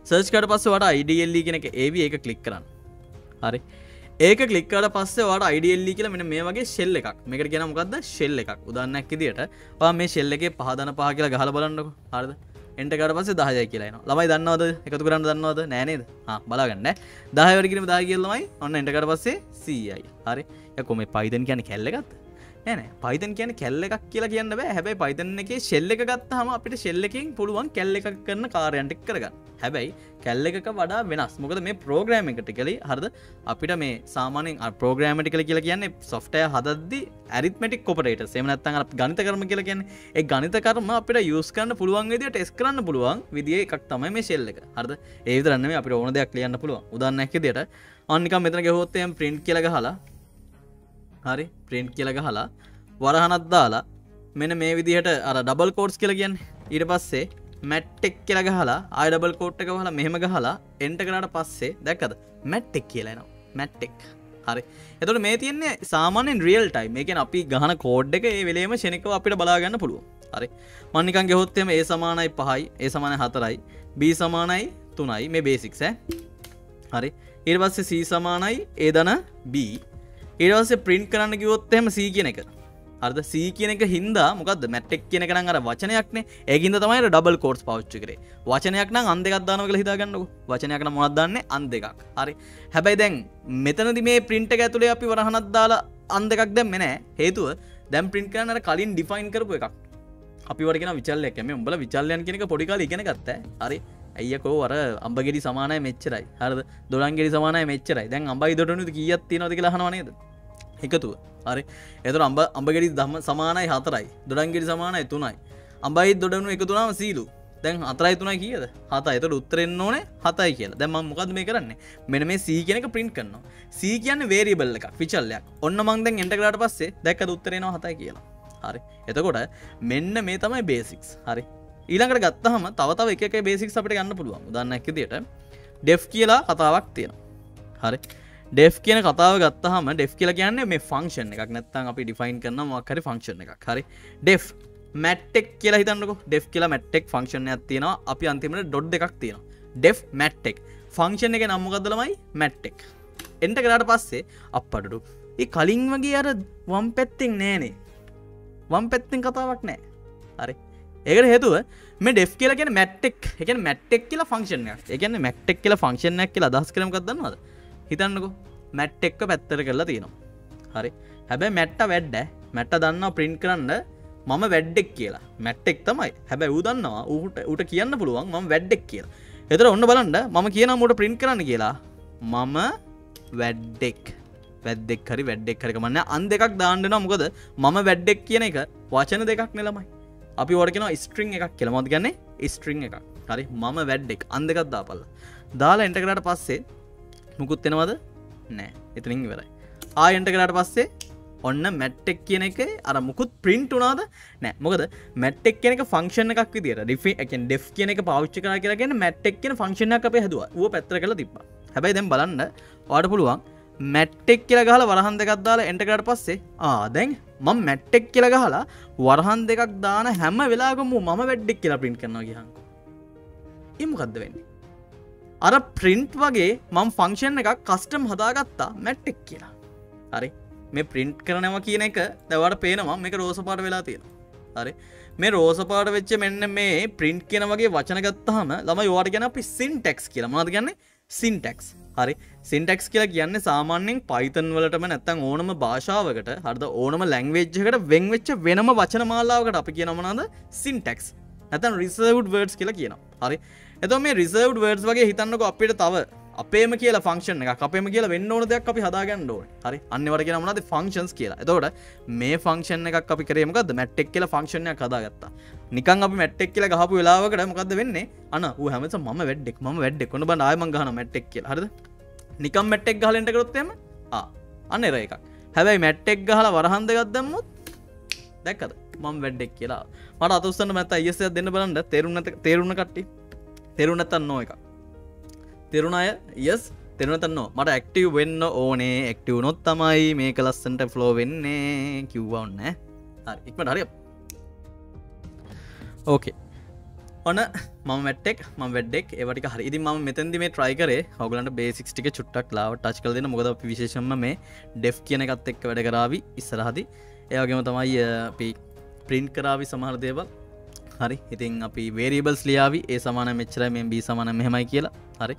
සර්ච්කට පස්ස වට අයිඩියල්ලි කෙනෙ ඒව එක කලික් කරන්න. හරි. ඒක කලික්කට පස්සේ වට අයිඩියල්ලි කියල මෙන මේ වගේ ශෙල්ල එකක්. මේකට ගෙන මොකක්ද ශෙල්ල එකක්. උදන්නක් දිට පා මේ ශෙල්ල එක පහදන පහ කියලා ගහල බලන්නක. හරද? එන්ටකට පස දහය කියලන ළමයි දන්නවද? එකතු කරන්න දන්නවද? නෑනේද බලාගන්න දහයවරකිරීම දා කියල්ලමයි ඔන්න එන්ටකට පස්සේ සීයයි හරි. යකොම පයිතන් කියන කැල්ලගත් ඇන පයිතන් කියන කෙල්ල එකක් කියලා කියන්න බෑ. හැබැයි පයිතන එක ශෙල්ල එක ගත්තහම අපිට ශෙල්ලකින් පුළුවන් කෙල්ල එකක් කරන්න කාරයන්ටක් කරගන්න. හැබැයි කැල්ල එකක වඩා වෙනස්. මොකද මේ ප්‍රෝග්‍රෑම එකට කළි හරද? අපිට මේ සාමානෙන් ප්‍රෝග්‍රෑමටි කල කියලා කියන්නේ සොෆ්ටය හදදදි ඇරිත්මටික් කොපට සේමනත්තන් ගනිත කරම කියලා කියන්න. ඒ ගනිත කරම අපිට යස් කරන්න පුළුවන් විදිට ටෙස් කරන්න පුළුවන් විදිිය එකක් තමයි මේ ශෙල්ල එක. හරද? ඒදරන්න අපිට ඕන දෙයක් ලියන්න පුළුවන්. උදන්නැක දෙට අනිකම් මෙතන ගහොත්තයම් ප්‍රින්ට් කියලග හලා හරි ප්‍රින්ට් කියලග හලා වරහනත් දාලා මෙන මේ විදිහට අර ඩබල් කෝඩ්ස් කියල කියන්න. ඊට පස්සේ මැට්ටෙක් කියලග හලා අයිඩබල් කෝට්ක හලා මෙහෙම ගහලා එන්ට කරට පස්සේ දැක්කද? මැට්ටෙක් කියලනවා මැට්ටෙක් හරි. එතට මේ තියන්නේ සාමානෙන් රියල් ටයි මේකෙන් අපි ගහන කෝඩ් එක ඒ වෙලේම ෂණිකව අපිට බලාගන්න පුළුව හරි. මන්නිකන් ගෙහොත්තෙම ඒ සමානයි පහයි ඒ සමාන හතරයි බී සමානයි තුනයි. මේ බේසික්ස හරි. ඉර්වස්සේ සී සමානයි ඒ දන බී ඒවස ප්‍රින්ට් කරන්න කිවොත් එම සී කියන එක. අර්ද සී කියන එක හින්දා මොකද මැට්ටෙක් කියන කන අර වචනයක්න ඒගින්ද තමයි ඩබල් කෝඩ්ස් පෞච්චි කරේ වචනයක් නම් අන්දෙකක්දාන කළ හිතාගන්නක. වචනයක්න මොනත්දන්න අන් දෙකක් හරි. හැබැයි දැන් මෙතනදි මේ ප්‍රින්ට ඇතුළේ අපි වරහනත් දාලා අන් දෙකක් දැම් මෙනෑ හේතුව දැම් ප්‍රින්ට කරනට කලින් ඩිෆයින් කරපු එකක්. අපි වරගෙන විචල්ලයක්. මේ උඹල විචල්ලයන් කෙනෙක පොඩිකාල ඉගෙන ගත්ත. හරි. ඇයකෝ වර අම්බගෙඩි සමානය මෙච්චරයි. හරද දොළන්ගෙඩි සමානය මෙච්චරයි. දැන් අම්බයි දොටනු කියත් නොති කියලහනවනේද එකතුව. හරි. එතුර අම්බ අම්බගෙඩි දම්ම සමානයි හතරයි. දොඩන්ගෙඩි සමානයි තුනයි. අම්බයි දොඩනු එකතුනාම සීලු. දැන් අතරයි තුනයි කියද? හත එතට උත්තරෙන් ඕනේ හතයි කියලා. දැම මොකද මේ කරන්නේ? මෙන මේ සී කියනක ප්‍රින්ට් කරනවා. සී කියන්න වේරිබල්ල එකක් විචල්ලයක් ඔන්න මංදෙන් එන්ටකරට පස්සේ දැක්ක උත්තරෙනවා හතයි කියලා. හරි. එතකොට මෙන්න මේ තමයි බේසික්ස් හරි. ඊළඟට ගත්තහම තවතාව එක බේසික් අපට ගන්න පුළුවන්. දන්න ඇතියට ඩෙෆ් කියලා කතාවක් තියෙනවා. හරි. ඩෙෆ් කියන කතාව ගත්තහම ඩෙෆ් කියල කියන්නේ මේ ෆංක්ෂන් එකක්. නැත්තන් අපි ඩිෆයින් කරන මක්කරි ෆංක්ෂන් එකක්. හරි. ඩෙෆ් මැට්ටෙක් කියලා හිතන්නක. ඩෙෆ් කියලා මැට්ටෙක් ෆංක්ෂණ ඇතියෙනවා අපි අන්තිමට ඩොඩ් එකක් තියෙනවා. ඩෙෆ් මැට්ටෙක් ෆංක්ෂන් එක නම්මකදලමයි මැට්ටෙක් එන්ට කරට පස්සේ අපපටඩු ඒ කලින් වගේ අර වම් පැත්තිෙන් නෑනේ. වම් පැත්තිෙන් කතාවක් නෑ. හරි. ඒකට හේතුව මේ ඩෙෆ් කියලගෙන මැට්ටෙක් එක මැට්ටෙක් කියලා ෆංක්ෂණයක් එකන මැට්ටෙක් කියලා ෆංක්ෂණයක් කියලා අදහස් කරම කදන්නවද හිතන්නකු. මැට් එක්ක පැත්තර කරලා තියෙනවා. හරි. හැබැයි මැට්ට වැඩ මැට්ට දන්නවා ප්‍රින්් කරන්න මම වැඩ්ඩෙක් කියලා. මැට්ටෙක් තමයි. හැබැයි උදන්නවා ඌට උට කියන්න පුළුවන් ම වැඩ්ඩෙක් කියලා. එතර ඔන්න බලන්ඩ මම කියන මුට ප්‍රින්් කරන්න කියලා. මම වැඩ්ඩෙක් වැද්දෙක් හරි වැඩ්ඩෙක් හරිකමන්න අන් දෙකක් දාන්නන මොකද? මම වැඩ්ඩෙක් කියන එක වචන දෙකක් නෙළමයි. අපි වරගෙන ස්ට්‍රිං එකක් කියලා. මොද ගන්නේ ස්ට්‍රිං එකක්. හරි. මම වැඩ්ඩෙක් අන් දෙකක් දාපල්ල. දාලා එන්ටකරට පස්සේ මුකුත් එෙනවද? නෑ. එතනින් වෙරයි ආයන්ට කරට පස්සේ ඔන්න මැට්ටෙක් කියන එක අර මුකුත් පින්ට් වනාද නෑ. මොකද මැට්ටෙක් කියනක ෆංක්ෂණ එකක් විදිර ඩිෆි එකෙන් ඩේ කියන එක පාච්චි කර කියරගෙන මැට්ටෙක් කියන ෆංක්ෂණ අප හැදුව. ුව පැත්‍ර කළ තිබ හැබැයි දැම් බලන්න වාට පුළුවන් මැට්ටෙක් කියල ගහල වරහන් දෙකක් දාලා එන්ටකට පස්සේ ආදැන් මං මැට්ටෙක් කියල ගහලා වරහන් දෙකක් දාන හැම වෙලාගම මම වැඩ්ඩෙක් කියලා පින්ට කරනවා ගහන් ඉමකක්ද වෙන්නේ? අර ප්‍රින්ට් වගේ මං ෆංක්ෂන් එකක් කස්ටම් හදාගත්තා මැට්ටෙක් කියලා. හරි. මේ ප්‍රින්ට් කරනවා කියන එක දැවට පේනවා. මේක රෝසපාට වෙලා තියෙන හරි. මේ රෝසපාට වෙච්ච මෙන්න මේ ප්‍රින්ට් කියන වගේ වචනගත්තහම ළම යවාට ගැන අපි සින්ටෙක්ස් කියලා. මාද ගන්න සින්ටෙක්ස් හරි. සින්ටෙක්ස් කියලා කියන්න සාමාන්‍යෙන් පයිතන් වලටම නැත්තං ඕනම භාෂාවකට හරද? ඕනම ලැංවේජ්ජකට වෙන්වෙච්ච වෙනම වචන මාලාවකට අපි කියනමනාද සින්ටෙක්ස්. නැතන් රිසවඩ් වර්ඩ්ස් කියලා කියනවා. හරි. එත මේ රිසර්ව් වර්ඩස් වගේ හිතන්නක අපිට තව අපේම කියලා ෆංක්ෂන් එක අපේම කියලා වෙන්න ඕන දෙයක් අපි හදාගන්න ඕන. හරි. අන්නවට කියෙන මනද ෆංක්ෂන්ස් කියලා. එතවට මේ ෆංක්ෂන් එකක් අපි කරේමකද මැට්ටෙක් කියලා ෆංක්ෂණය කදාගත්තා නිකන් අපි මැට්ටෙක් කියලා ගහපු වෙලාවකට මොකද වෙන්නේ? අන ඌ හැමස ම වැඩෙක් ම වැඩෙක් කොන බ ආයම ගහන මැට්ටෙක් කියලා. හරද? නිකම් මැට්ටෙක් ගහලට කරොත්තේම අන්න එර එකක්. හැබැයි මැට්ටෙක් ගහලා වරහන්ද ගත්දම්මුත් දැක්කද? මම වැඩෙක් කියලා. මට අතුස්සන්න මැත අයසයක් දෙන්න බලන්න. තේරුණ තේරුණ කට්ටි. තෙරුණතන් නෝ එක තෙරුණ අය යස් තෙරනතන්න මට ඇක්ටව වෙන්න ඕනේ. එක්ටව නොත් තමයි මේක ලස්සන්ට ෆලෝ වෙන්නේ. කිව්වන්න ඉක්මට හරිය. ඕකේ ඔන්න ම මටෙක් ම වැඩෙක් ඒවට හරි. ඉදි ම මෙතැදි මේ ට්‍රයිකරේ හගලන්ට බේසික් ටික චුට්ටක් ලාව ටච් කලදන මොකද විශේෂම මේ ඩෙෆ් කියන එකත් එක් වැඩ කරාවි ඉස්සරහදි. ඒවගේම තමයි පි ප්‍රින්් කරාවි සමහර දේවල්. හරි. ඉතින් අපි වේරිබල්ස් ලියාවි ඒ සමාන මෙච්චර මේ බී සමාන මෙහෙමයි කියලා. හරි.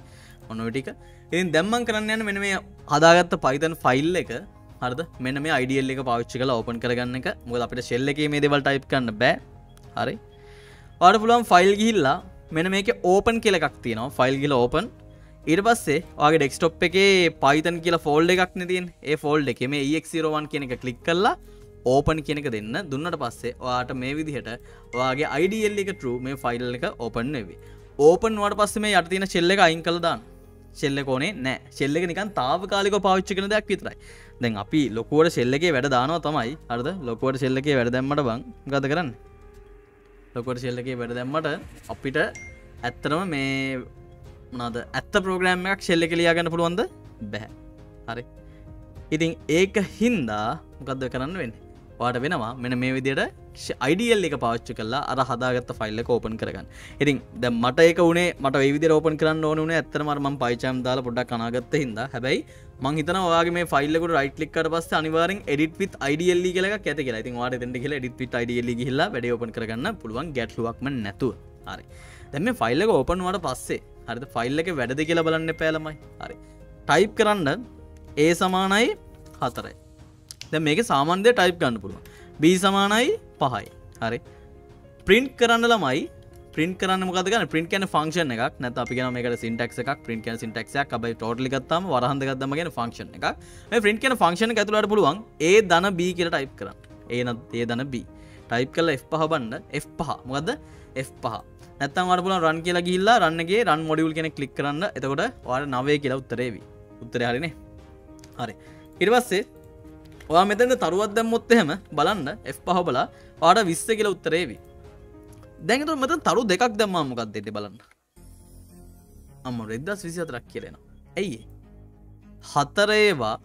ඔන්න ටික. ඉතින් දැම්මන් කරන්න යන මෙන මේ හදාගත්ත පයිතන් ෆයිල් එක. හරද? මෙන්න මේ අයිඩියල් එක පාවිච්චි කලා ඕපන් කරගන්න එක. මුද අපිට ශෙල්ල එක මේ දෙවල් ටයිප් කන්න බෑ. හරි. වාට පුළුවන් ෆයිල් ගිහිල්ලා මෙන මේක ඕපන් කියල එකක් තියෙනවා. ෆයිල් ගිල ඕපන් ඊට පස්සේ වගේ ඩෙක්ස්ටොප් එකේ පයිතන් කියලා ෆෝල්ඩ එකක් නතින් ඒ ෆෝල්ඩ එක මේ ඒක්රෝවන් කියන එක කලික් කරලා ඕපන් කියනක දෙන්න. දුන්නට පස්සේ ඔයාට මේ විදිහට ඔයාගේ අයිඩල් එක ටරු මේ ෆයිල් එක ඕපන් වෙවි. ඕපන් වට පස්ස මේ යටතින ශෙල්ල එක අයින් කළදාන්න ශෙල්ල කෝනේ නෑ ශෙල්ල එක නිකන් තාව කාලික පාච්චිකන දෙයක් විතරයි. දැන් අපි ලොකුවට ශෙල්ලගේ වැඩ දානවා තමයි. අර්ද ලොකුවට ශෙල්ලගේ වැඩ දැම්මට බං ගත කරන්න. ලොකොට ශෙල්ලගේ වැඩ දැම්මට අපිට ඇත්තරම මේ මනාද ඇත්ත ප්‍රෝග්‍රෑම්මයක් ශෙල්ල කලියාගන්න පුළුවන්ද? බැහැ. හරි. ඉතින් ඒක හින්දා මොකක්ද කරන්න වෙන්න? වාට වෙනවා මෙන මේ විදියට අයිඩියල් එක පාච්චි කල්ලා අර හදාගත්ත ෆයිල්ල ඕපන් කරගන්න. ඉතින් ද මට එක උනේ මට විදි ඕපන් කරන්න ඕන ඇත්තරමර ම පයිචම් දාල පොඩක් කනාගත්ත හිද හැබයි මං හිතන වාගේ මේ ෆයිල්ලකට රයිට්ලික්කට පස්ස අනිවාරෙන් එඩිට විත් අයිඩියල්ලි කියල ඇත කියලා. ඉතින් වාට ට කියල ඩිත් විත් අයිඩියල්ලි හිල්ලා වැඩ ඕපන් කරගන්න පුළුවන්. ගැටලුවක්ම නැතුව. හරි. දැම ෆයිල්ලක ඕපන් වට පස්සේ හරිත ෆයිල් එක වැඩද කියලා බලන්න පෑලමයි හරි. ටයිප් කරන්න ඒ සමානයි හතරයි. දැ මේක සාමාන්‍යය ටයිප් ගන්න පුළුවන්. බී සමානයි පහයි. හරි. ප්‍රින්ට් කරන්න ළමයි ප්‍රින් කරන්න මොකද ප්‍රින්ට කන ෆංක්ෂන් එකක්. නැත අපි ගෙන මේකට සින්ටක් එකක්. ප්‍රින්ට කන සිටක්ක් බයි ටෝටලි ගත්තම වරහන්දගත්තම ගෙන ෆංක්ෂන් එක මේ ප්‍රින්ට කන ෆංක්ෂන ඇතුලට පුළුවන් ඒ දන බී කියල ටයිප් කරන්න. ඒනත් ඒ දන බී ටයිප් කල F පහ බන්න. F පහ. මොකද F පහ. නැත්තම් වට පුලන් රන් කියලා ගිල්ලා රන්නගේ රන් මොඩියුල් කෙනෙ කලික් කරන්න. එතකොට වාට නවේ කියලා උත්තරේවි උත්තර හරිනේ? හරි. ඉරිවස්සේ වා මෙතැන තරුවත් දැම්මොත් එහෙම බලන්න F පහ බලා පාට විස්ස කියලා උත්තරේවි දැඟතු මෙත තරු දෙකක් දැම්මා මොකක් දෙට බලන්න. අම්ම රෙද්දස් විසි අතරක් කියලෙනවා ඇයි හතරේවා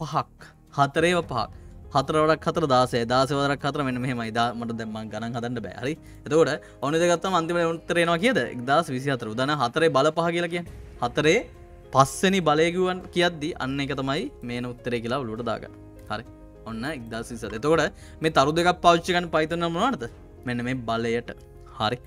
පහක්. හතරේව පහක්. හතරවරක් හතර දාසේ දාසවරක් හතර මෙන්න මෙහමයි. දා මට දෙම ගණන් හදන්න බෑහරි එතකොට ඔන දෙගත්තම අන්තිම උත්තරේනවා කියද? එක්දස් විසි අතර දන හතරේ බල පහ කියලා කිය හතරේ පස්සනි බලයකුවන් කියද්දි අන්න එක තමයි මේ උත්තරේ කියලා උලුට දාග හරි? ඔන්න එක්දස් විසත එතකොට මේ තරු දෙකක් පෞච්චිකන් පයිතන මොනවාටද මෙන්න මේ බලයට. හරි.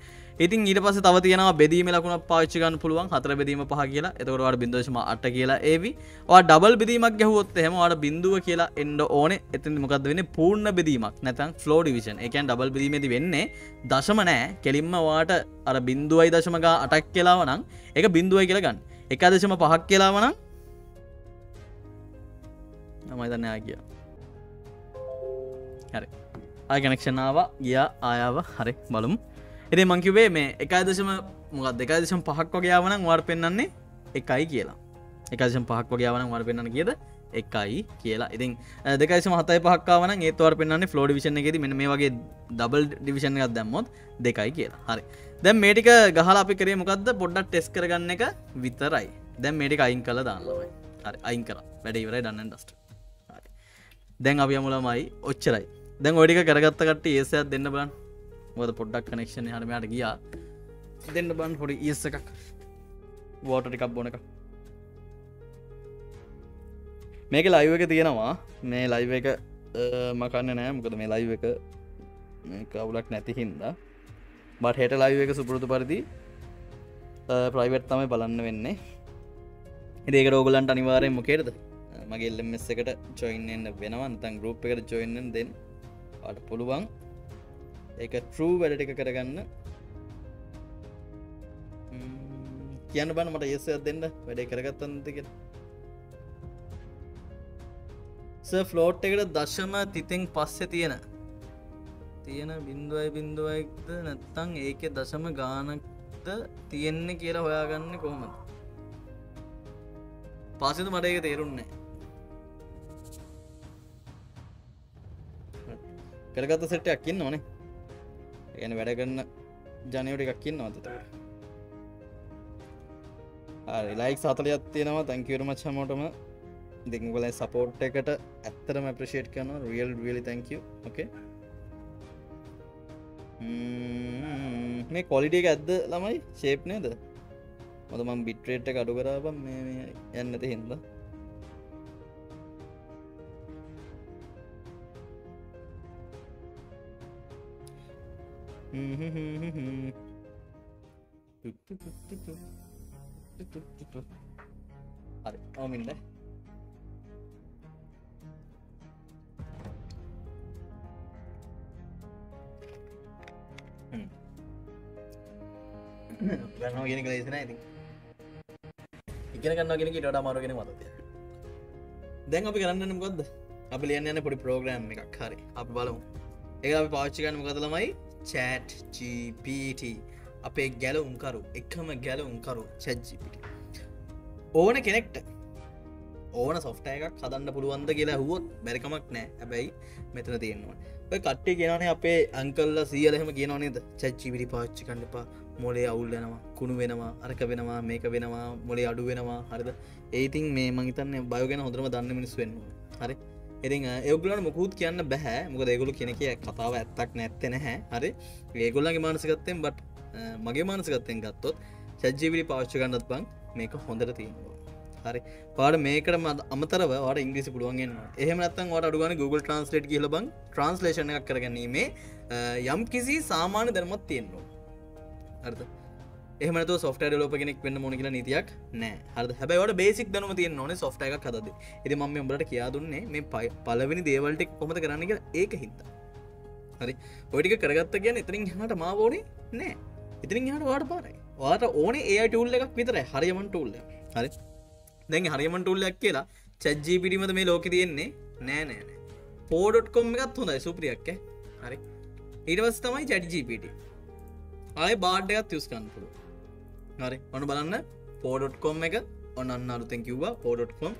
ඉතින් ඊට පස තව තියෙන බෙදීම ලකුණ පාච්චිකන් පුළුවන්. හතර බෙදීම පහ කියලා. එතකොට බින්දශම අට කියලා ඒවි ඩබල් බෙදීමක් ගැහුවොත් හෙමවාට බින්දුව කියලා එන්ඩ ඕන. එතින් මොකද වෙන පූර්ණ බෙදීමක්. නැතන් ෆලෝ ඩිවිෂන් එකන් ඩබල් බෙදීමති වෙන්නේ දශම නෑ. කෙලින්ම වාට අර බින්දුවයි දශමගා අටක් කියලාවනං එක බින්දුවයි කියලගන්න එක දශම පහක් කියලාවනං නමයි දන්න කිය. හරි. ආය කනෙක්ෂනාව ගියා ආයාව හරි බලමු. එති මංකිවේ මේ එකයිදශම මොකක් දෙකයිදශම් පහක් වගේයාවන වර් පෙන්න්නන්නේ එකයි කියලා. එකදශම් පහක් වගේයාවන වර පෙන්න්න කියද එකයි කියලා. ඉතින් දෙකයිස මහතයි පහක්කාවන ඒතුවර පෙන්න්නේ ෆලෝ ඩිවිෂන එකෙද. මෙ මේ වගේ ඩබල් ඩිවිෂන් එකක් දැම්මොත් දෙකයි කියලා. හරි. දැම් මේටික ගහල අපි කරේ මොකක්ද පොඩ්ඩක් ටෙස් කරගන්න එක විතරයි. දැම් මේටික අයින් කල දාන්නවයි. හරි අයින් කර. වැඩ ඉවරයි දන්න ඩස්ට දැන් අපි අමුලමයි ඔච්චරයි. දැන් ඔඩික කරගත්ත කට ඒසයක් දෙන්න බලන් මොද පොඩ්ඩක් කනෙක්ෂණ හරමයට ගියා. දෙන්න බන් පොඩි ඒස එකක්. වෝට ටිකක් බොන එක. මේක ලයිව එක තියෙනවා. මේ ලයිව එක මකන්න නෑ. මොකද මේ ලයිව එක කවුලක් නැති හින්දා. බට හෙට ලයිව එක සුපුරුතු පරිදි ප්‍රයිවට් තමයි බලන්න වෙන්නේ. ඒක රෝගලන්ට අනිවාරය මොකේරද මගේ එල්ලමස් එකට චොයින්න්න වෙනවන්තන් ගරුප් එකට චොයින්න දෙන්න. අට පුළුවන්. ඒක ට්‍රූ වැඩ එක කරගන්න. කියන්න බන මට ඒසයක් දෙන්න. වැඩේ කරගත්තන්තික ෆලෝට් එකට දශම තිතෙන් පස්සෙ තියෙන. තියෙන බින්දුවයි බින්දුවයික්ද නැත්තං ඒක දශම ගානක්ද තියෙන්නේ කියලා හොයාගන්න කොහොමද? පසිද මට ඒක තේරුන්නේ. කරගත්ත සෙට්ටයක් ඉන්න ඕනේ ගැන වැඩ කරන්න ජනයට එකක්කින්න අතතට ලයික් සතලයක් තියෙනවා. තැංකවරම චමෝටම දෙංගල සපෝට් එකට ඇත්තරම ප්‍රශේට් කරන රියල් රියලි තැංක ඕකේ මේ කොලිඩ එක ඇද්ද ළමයි? ශේප් නේද? මොද මම් බිට්‍රේට් අඩු කරාබම් මේ යන්නත හින්ද හරි ඕමින්ද ගන්න ගෙන කලේසන ඇති ඉගෙන කන්න ගෙන ට අමාරුගෙන මතය දැන් අපි කරන්න ගොද අපි ලියන්න යන පොඩි ප්‍රෝග්‍රම් එකක්. හරි. අප බලමු. ඒ අපි පාච්චිකන්න මොකදලමයි චෑට් GPT අපේ ගැලවුම්කරු එකම ගැලවුම්කරු චැජ්ජිපිට ඕන කෙනෙක්ට ඕන සොෆ්ට එකක් හදන්න පුළුවන්ද කියලා හුවොත් බැරිකමක් නෑ. හැබැයි මෙතන තියෙන්නවා කට්ටේ කියනේ අපේ අංකල්ල සියලහෙම කියනනේද චච්චිවිරි පාච්චි කණ්ඩපා මොලේ අවුල්ලනවා කුණු වෙනවා අරක වෙනවා මේක වෙනවා මොලේ අඩු වෙනවා. හරිද? ඒතින් මේ මහිතන්න බයගෙන හොඳරම දන්න මිනිස් වෙන්න හරි? ඉරි ඒගුලට මුකුත් කියන්න බැහැ. මොක ඒගුලු කෙනෙක කතාව ඇත්තක් නැත්තෙන හැ හරි? ඒගොල්ලගේ මානසකත්තෙන් බට් මගේ මානසකත්තෙන් ගත්තොත් චජ්ජීවිලි පාච්ච ගන්නත් බං මේක හොඳට තියෙනවා. හරි? පාට මේකට මද අමතරව වට ඉංග්‍රිසි පුළුවන්ගෙන එහම නත්තන් වට අඩුගන Google ට්‍රන්ස්ලේට් කියල බං ට්‍රන්ස්ලේෂණ එකක් කරගැනීමේ යම් කිසි සාමාන්‍ය ධර්මත් තියෙන්නවා අර්ද එහමත සොෆ්ට ලෝප කෙනෙක් වන්න මොනිකල නතියක් නෑ. හද හැබවට බේසික් දනම තිය නොන සොෆ්ට එක හද එති ම උඹට කියා දුන්නේ මේ පයි පලවෙනි දේවල්ටෙක් කොමත කරන්න කිය ඒක හින්ද හරි ඔටික කරගත්ත කියන්න ඉතිරින් හට මාවෝනේ නෑ. ඉතිරින් හට වාට පාරයි. වාට ඕන ඒ ටූල් එකක් විතර හරියමන් ටූල්ල හරි? දැන් හරියමන් ටූල්ලක් කියලා චැජ්ජී පිටිමද මේ ලෝක තියෙන්නේ නෑ නෑන පෝඩොට් කොම් එකත් හොඳයි සුප්‍රියක්ක හරි? ඊටවස් තමයි චැඩ්ජීපිට ආය බාඩ්ඩයත් යස්කන්පුරු හරි. ඔනු බලන්න. පෝඩොට්කොම් එක. ඔන්න අරුතැන් කිව්වා. පෝඩොට්කොම්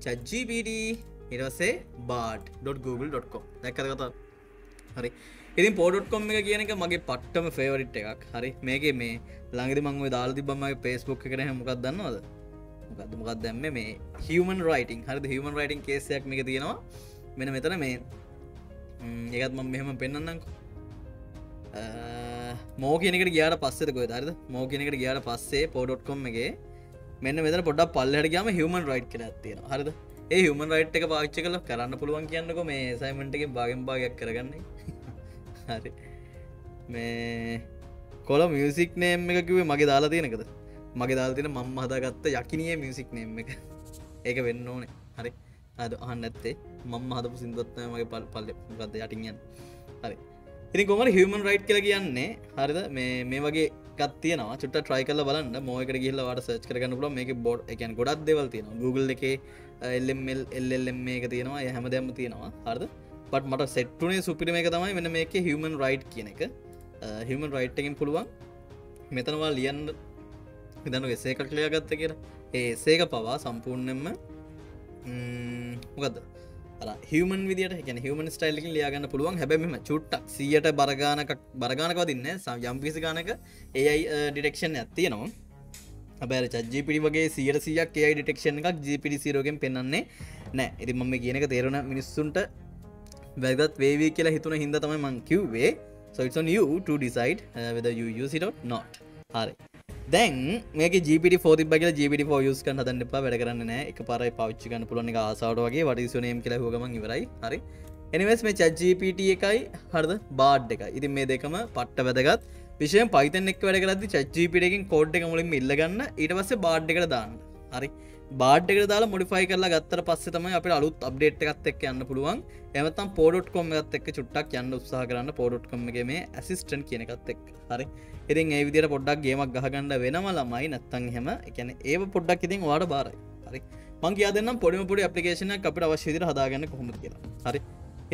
චජ්ජීපට ඉරසේ බාඩ්.google.com දැක්කර කතා හරි. ඉතින් පෝඩොට්කොම් එක කියන එක මගේ පට්ටම ෆේවරිට් එකක්. හරි. මේක මේ ළඟදි මංව දාල් තිබමගේ පේස්බුක් එකට මොකක් දන්නවද? මොකද මොකක් දැම්ම? මේ හිවමන් රයිටං හරි හිවමන් රයිටන් කේසයක් එක තියෙනවා. මෙන මෙතන මේ. ඒකත් මම මෙහෙම පෙන්න්නන්නකෝ මෝ කියනකට ගයාට පස්සෙ කොයි දරද මෝ කියනකට ගයාට පස්සේ පෝඩොට්කොම් එකගේ මෙන්න මෙතන පොඩක් පල්ලට ගම හමන් රයිට් කර ඇත්තියෙන හරිද? ඒ හමන් රයිට් එක පාච්ච කල කරන්න පුළුවන් කියන්නක මේ සයිමටක භාගෙන් භාගයක් කරගන්නේ. *laughs* හරි. මේ කොල මියසික් නේම් එක කිවේ මගේ දාලා තියෙනකද? මගේ දාල්තින මං හදාගත්ත යකිනිය මියසික් නේම් එක. ඒක වෙන්න ඕනේ. හරි. අද අහන්න ඇත්තේ මං හදපු සිින්දත්නය මගේ පල් පල්ල ගත්ද යටින්යන් හරි. ඉනි කොමට හිවමන් රයිට් කල කියන්නේ? හරිද? මේ මේ වගේ ගත්තියන චුට ට්‍රයි කල බලන්න. මෝකට ගිල්ල වට සච් කරගන්න පුල මේක බොඩ් එකන් ගොඩක් දෙවල් තියෙන Google එක එල්මල් එල්ලම් මේක තියෙනවා. හැම දෙම තියෙනවා. හරද? පට මට සෙට්ටුනේ සුපිරි මේක තමයි වෙන මේක හිවමන් රයිට් කියන එක. හිවමන් රයිට් එකින් පුළුවන්. මෙතනවා ලියන්න හිදනු එසේ එකක් ලියගත්ත කියෙන ඒ සේක පවා සම්පූර්ණයෙන්ම මොකද හමන් විදිට හ හමන් ස්ටයිල්ලින් ලියගන්න පුළුවන්. හැබැම චුට්ටක් සියට බරගානක බරගානක දින්න සම් යම්පිසි ගානක ඒයි ඩිටෙක්ෂන් ඇත්තියනවා අපර චජිපිටි වගේ සියට සියක් ඒයි ඩිටෙක්ෂන් එකක් ජිපිටි සිරෝගෙන් පෙන්න්නේ නෑ ඉති මම කියනක තේරුණ මිනිස්සුන්ට වැදත් වේවී කියලා හිතුන හිද තමයි මං කිව්වේ. So it's on you to decide uh, whether you use it or not. හරි. දැන් මේක ජිපිට ෝති බගල ජිපිට ෝයස් කන් හදන්න එපා. වැඩ කරන්න නෑ. එක පරයි පෞච්චි කන්න පුලන එක ආසාාවට වගේ. වටිසුනයම් කියලා හෝගම ඉවරයි. හරි. එනිවෙස් මේ චජිපට එකයි. හරද? බාඩ් එක ඉතින් මේ දෙකම පට්ට වැදගත්. විෂය පයිතන් එක් වැඩ කරදදි චජිපිටකින් කෝඩ් එක මුලින් ඉල්ලගන්න ඊට පස්සේ බාඩ් එකට දාන්න. හරි. බාඩ්ක දාලා මොඩිෆයි කරලා ගත්තර පස්සේ තමයි අප අලුත් අප්ඩේට් එකත් එක් යන්න පුළුවන්. එමතම් පෝඩොට් කොම ගත් එක් චුට්ටක් යන්න උත්සාහ කරන්න පෝඩොට් කම්ගේ මේ ඇසිස්ටන් කියනකත් එක් හරි. ඉතින් ඒ විදිර පොඩ්ඩක් ගේමක් ගහගන්න වෙනම ළමයි නැත්තන් හෙම එකන ඒ පොඩ්ඩක් ඉතින් වාඩ බාරයි. හරි. මං කියදන්න පොඩිම පොඩි අපපලිකේෂන අපට අවශ්‍යදිර හදාගන්න කොහොම කියලා. හරි.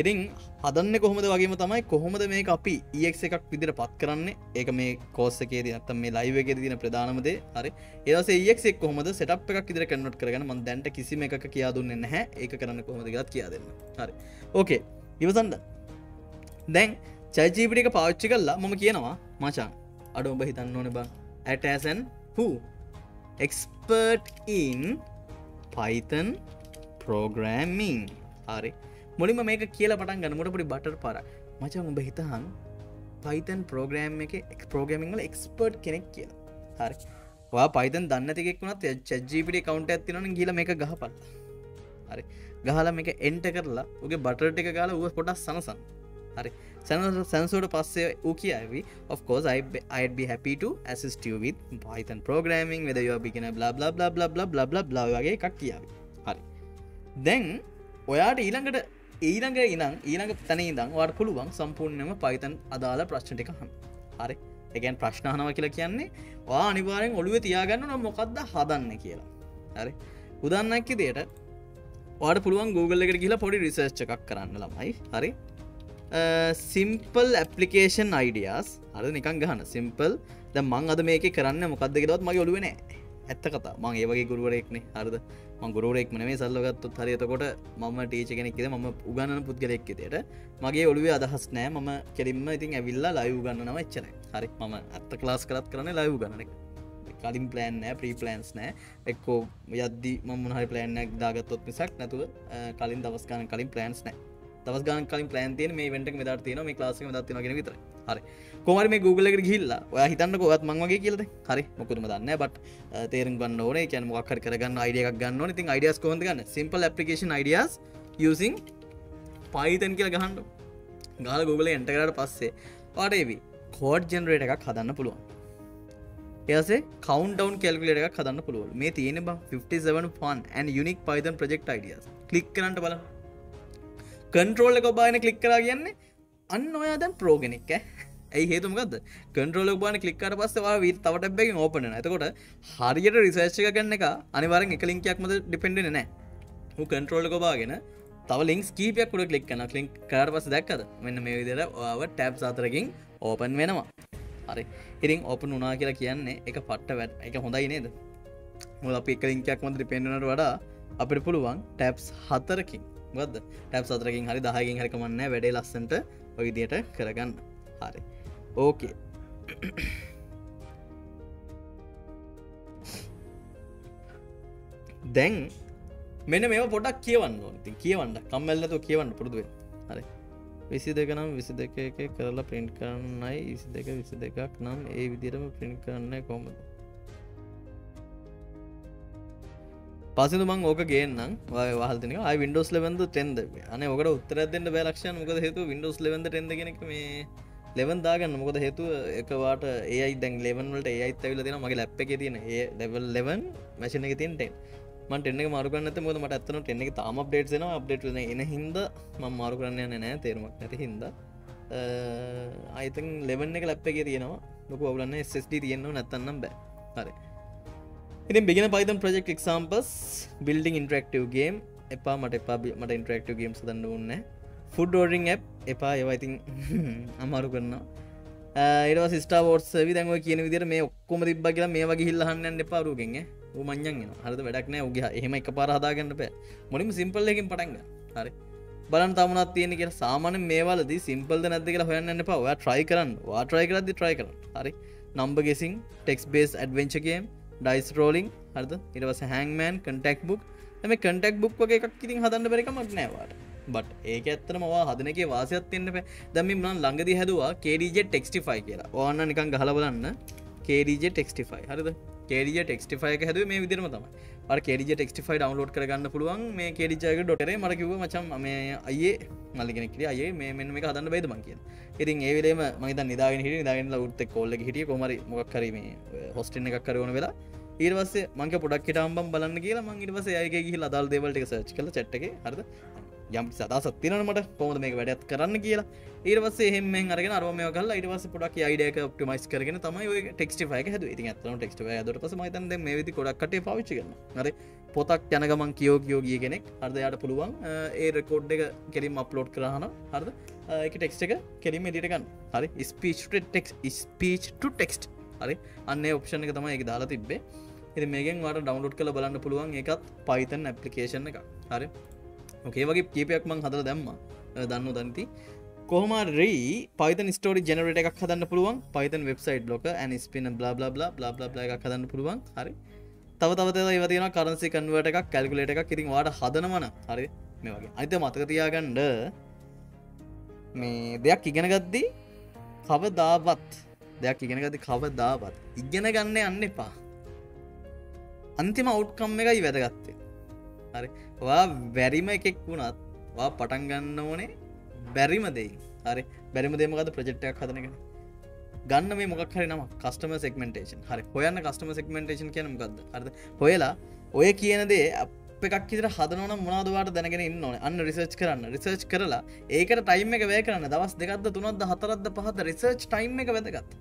ඉතින් හදන්න කොහොමද වගේම තමයි කොහොමද මේ අපි ඒක් එකක් විදිර පත් කරන්න. ඒක මේ කෝස්සකේ නත්තම් මේ ලයිව එක තින ප්‍රධානමද හරි. ඒස ඒක් කොහොමද සටප් එකක් ඉදිර කන්නොට කරගන්න? මන් දැන්ට කිසිම එකක් කියා දුන්න නැහැ. ඒක කරන්න කොහොමද ගත් කියා දෙන්න හරි. ඕකේ ඉවසන්ද දැන් චයිජීපිටික පාච්චි කල්ලා මම කියනවා මචාන් අඩ ඔබ හිතන්න ඕන බං. ඇටඇසන් හූ එක්ස්පර්ට් ඉන් පයිතන් ප්‍රෝග්‍රෑමිං හරි. මුලින්ම මේක කියලා පටන් ගන්නමට පොඩි බටර් පර මචන් උඹ හිතහන් පයිතන් ප්‍රෝග්‍රෑම් එක එක් ප්‍රෝගමිංල එක්ස්පර්ට් කෙනෙක් කියලා. හරි. වා පයිතන් දන්න තිෙක් වුණත් චජීපිට කවන්ට ඇතිනන ගිල මේ ගහපල් හරි. ගහල මේක එන්ට කරලා උගේ බටර්ට එක ගාල ුව පොටස් සනසන් හරි. සැන්සෝට පස්සේ ූ කියවි ofcourse I, I'd be happy to assist you with Python programming whether you are beginner blah blah blah blah blah blah blah blah වගේ එකක් කියාවි හරි. දැන් ඔයාට ඊළඟට ඊළඟ ඉනම් ඊළඟ තැන ඉදං වට පුළුවන් සම්පූර්ණයම පයිතන් අදාළ ප්‍රශ්නටික හම් හරි. එකන් ප්‍රශ්නහනව කියලා කියන්නේ වා අනිවාරෙන් ඔළුව තියාගන්න නම් මොකක්ද හදන්න කියලා. හරි. උදන්නක්කි දේට වාට පුළුවන් Google එකට කියලා පොඩි රිසර්ච් එකක් කරන්න ළමයි. හරි. සිම්පල් ඇපලිකේෂන් අයිඩියස් අද නිකන් ගහන. සිම්පල් ද මං අද මේක කරන්න මොකක්ද ගෙදවත් මගේ ඔළුවනෑ ඇත්ත කතා. මං ඒවගේ ගුරුවරෙක්නේ හරිද? මංගුරුවරෙක් මේ සල්ලගත්තුත් හරිතකොට මම ටීච කෙනෙක්ෙද ම උගන්නන පුද්ගලෙක්කෙතයට මගේ ඔළුවේ අදහස් නෑ. ම කෙලින්ම ඉතින් ඇවිල්ලා ලයිව් ගන්නනව එච්චර හරි මම ඇත්ත ක්ලාස් කරත් කරන ලයිව් ගන්නක කලින් ප්ලෑන් නෑ ප්‍රී ප්ලන්ස් නෑ. එක්කෝ යද්දි මහරි ප්ලෑන්ක් දාගත්තොත් මිසක් නැතුව කලින් දවස්ගාන කලින් ප්ලන්ස් නෑ. දවස් ගාන කලින් ප්ලන් තියන මේ වෙන්ට මෙදර තියන මේ ලාසික දත්තින ගෙන විතර හරි. කොමර මේ Google එකට ගිල්ලා ඔය හිතන්න කොත් මංවගේ කියලද? හරි මොකදම දන්න බට තේරෙන් ගන්න ඕන. කියන මොක්කර කරගන්න අයිඩියක් ගන්න ඉතින් අයිඩියස් කොහොඳ ගන්න? සිම්පල් අපපිකේන් අයිඩියස් යසින් පයිතන් කියල ගහන්ඩ ගාල Google එන්ටකරට පස්සේ පාටේවී කෝඩ් ජෙනරේට එකක් හදන්න පුළුවන්. එසේ කවන්ටවන් කල්ලට එකක් හදන්න පුළුව මේ තියෙන බ 57 fun and unique Python project ideas click කරට බල කන්ට්‍රෝල් එක බාන කලික් කර කියන්නේ අන්න ඔයා දැන් ප්‍රෝගෙනෙක් ඇයි හේතුමකද කන්ට්‍රෝල බාන කලික්කට පස්සවා වී තවටබැකින් ඕපන ඇතකොට හරියට රිසර්ච්ක ගන්න එක අනිවාරෙන් එක ලින්කයක්මද ඩිපෙන්ඩෙන නෑ හු කන්ට්‍රෝල කොබාගෙන තව ලින්ක් කීපයක් කුඩ කලික් කන කලින් කර පස දැක්කද? මෙන්න මේ විදිර ඔව ටැබ් සාතරකින් ඕපන් වෙනවා. හරි. ඉරින් ඕපන් උනා කියලා කියන්නේ එක පට්ට වැට එක හොඳයි නේද? මුල අපි එක ලින්කයක් මද පෙන්න්නට වඩා අපිට පුළුවන් ටැබ්ස් හතරකින්. ගද ටැප් සතරකින් හරි දහයකින් හරිකමන්න වැඩේ ලස්සන්ට ඔවිදියට කරගන්න. හරි. ඕකේ දැන් මෙන මේ පොඩක් කියවන්න ති කියවන්න. කම්මල්ලතු කියවන්න පුරදුව හරි. විසි දෙක නම් විසි දෙක එක කරලා ප්‍රින්ට් කරන්නයි. විසි දෙක විසි දෙකක් නම් ඒ විදිරම ප්‍රින්ට් කරන්න කොමද පසිදු මං ඕක ගේන්නම්. වහල්තින අයි වින්ඩෝස් ලෙවන්ද තෙන්ද අන ඔකට උත්තරදෙන්ට බැලක්ෂණ මොකද හේතු වින්ඩෝස් ලෙවන්ද ටෙන්ද කෙනෙක් මේ ලෙවන් දාගන්න. මොකද හේතුව එකවාට ඒ දැන් ලෙවන්වලට ඒ අයිත් ඇවිල දෙෙන මගේ ලැප් එක තියෙන ඒ ලෙවල් ලෙවන් මැසින එක තින්ටෙන් මට එන්න මාරුගන්නත මොද මට ඇත්තන ටෙන්නෙ තාම අප්ඩේට් න අප්ඩේට් වන එන හින්ද ම මාරු කරන්න යන්න නෑ තේරුමක් නැති හින්ද. අයිතන් ලෙවන්න එක ලැප් එක තියෙනවා. ලොක ඔබලන්න ස්D තියෙන්නවා නැත්තන්නම් බෑ. හරි. ඉතින් බිගෙන Python project examples building interactive game එපා මට එපා මට ඉන්ටරක්ටව ගේම් සදන්න ඔන්න ෆුඩ් ෝඩරිං ඇ් එපා ඒවයිතින් *laughs* අමාරු කරන්න ඒවා සිස්ටා ෝට් විදංව කියන විදිර මේ ඔක්කොම තිබ කියලා මේ වගේ හිල්ලහන්න එපාරුගෙන් මංයන් හරද? වැඩක් නෑ උගේ එහෙම එක පාර හදාගන්න පෑ මොනිම සිම්පල්ලකින් පටන්ග හරි. බලන් තමුණත් තියෙන කිය සාමාන මේවලද සිම්පල්ද නැද කියලා හොයන්න පව ට්‍රයි කරන්න. වා ට්‍රයි කරද ට්‍රයි කරන්න. හරි. Number guessing text based adventure game dice rolling හරද? ඉරවස හැන්මෑන් කටෙක් බුක් එම කටෙක් බුක් වගේ එකක් ඉතින් හදන්න බැරිකමක් නෑවාට බට ඒක ඇත්තන මවා හදනක වාසයක් තින්න පැ දම මන් ළඟදි හැදවා කේඩජ ටෙක්ස්ටිෆයි කියලා. ඕන්න නිකන් ගහලබලන්න කේඩජ ටෙක්ස්ටිෆයි හරිද? කේඩජ ටෙක්ස්ටිෆයි හැද මේ විදිරම තම කේඩජ ටෙක්ස්ටිෆයි ඩවන්ලෝඩ් කරගන්න පුළුවන්. මේ කේඩිජයක ඩොටරේ මරකිව මචම් මේ අයේ මල්ලිගෙනෙක්ට අයේ මේ මෙන්න මේ හදන්න බේද මං කිය ඉතින් ඒවිලේම මහිත නිදාගෙන හිට දාගන්න උත්ත කොල්ල හිටිය. කොමරි මොක්කරීම හොස්ටින එකක් කරවන වෙලා. ඒවස මංක පොඩක් ටම්බම් බලන්න කියලා. මං ඉවස අයගේ හිල අදල් දේවල්ට සච් කල චට්ක හරද? යම් සදා සත්තිනට කොමද මේ වැඩත් කරන්න කියලා? ඒවස එහම අරගෙන අරම කල ඉටවස පොඩක් අයිඩයක ඔප්ටිමයිස් කරගෙන තමයි ටෙක්ස්ටිෆයි හද ඉති ඇතන ටෙක්ට දට පස මතන් මේ විදි කොඩක්ට පාවිච්චි කරන හරි. පොතක් යනගමන් කියෝ කියෝ ගිය කෙනෙක්. හරදයාට පුළුවන් ඒ රෙකෝඩ් එක කෙලින් අප්ලෝඩ් කරහන හරද? එක ටෙක්ස්ට එක කෙලිම දිටකන්න හරි. ස්පීච් ටෙක් ස්පීච් ටෙක්ස්ට හරි. අන්න ඔප්ෂණ එක තමයි එක දාලා තිබ්බේ. එති මේගෙන් වට ඩවන්ලෝඩ් කළ බලන්න පුළුවන් එකත් පයිතන් ඇපලිකේෂන් එක හරි. ඕකේ වගේ කීපයක් මං හදර දැම්ම. දන්න දන්ති කොහමරී පයිතන් ස්ටෝරි ජනරට එකක් හදන්න පුළුවන් පයිතන් වෙබ්සයිට් ලොක and ස්පින blah blah blah blah blah එකක් හදන්න පුළුවන්. හරි. තව තවත ඒවතින කරන්සි කන්වට එකක් කැල්කුලට එකක්. ඉතින් වාට හදනවන හරි මේ වගේ. අයිත මතක තියාගණ්ඩ මේ දෙයක් ඉගෙන ගද්දී කව දාවත් දෙයක් ඉගෙන ගති කව දාවත් ඉගෙන ගන්න අන්න එපා. අන්තිම අවුට්කම් එකයි වැදගත්තේ හරි. වා වැරිම එකෙක් වුණත් වා පටන් ගන්න ඕනේ බැරිම දෙයි හරි. බැරිම දෙමකද ප්‍රජෙක්්ටයක් හදනගෙන ගන්න මේ මොක් හරි නම කස්ටම සෙක්මෙන්ටේෂන් හරි. හොයන්න කස්ටම සෙක්මෙන්ටේෂන් කියන ගද හරද? හොයලා ඔය කියනදේ එකක් ඉදිර හදනවන මොනාදවාට දැනගෙන ඉන්න ඕන? අන්න රිසර්ච් කරන්න. රිසර්ච් කරලා ඒකට ටයිම් එක වේ කරන්න. දවස් දෙකක්ද තුනක්ද හතරද පහත රිසර්ච් ටයිම් එක වැදගත්.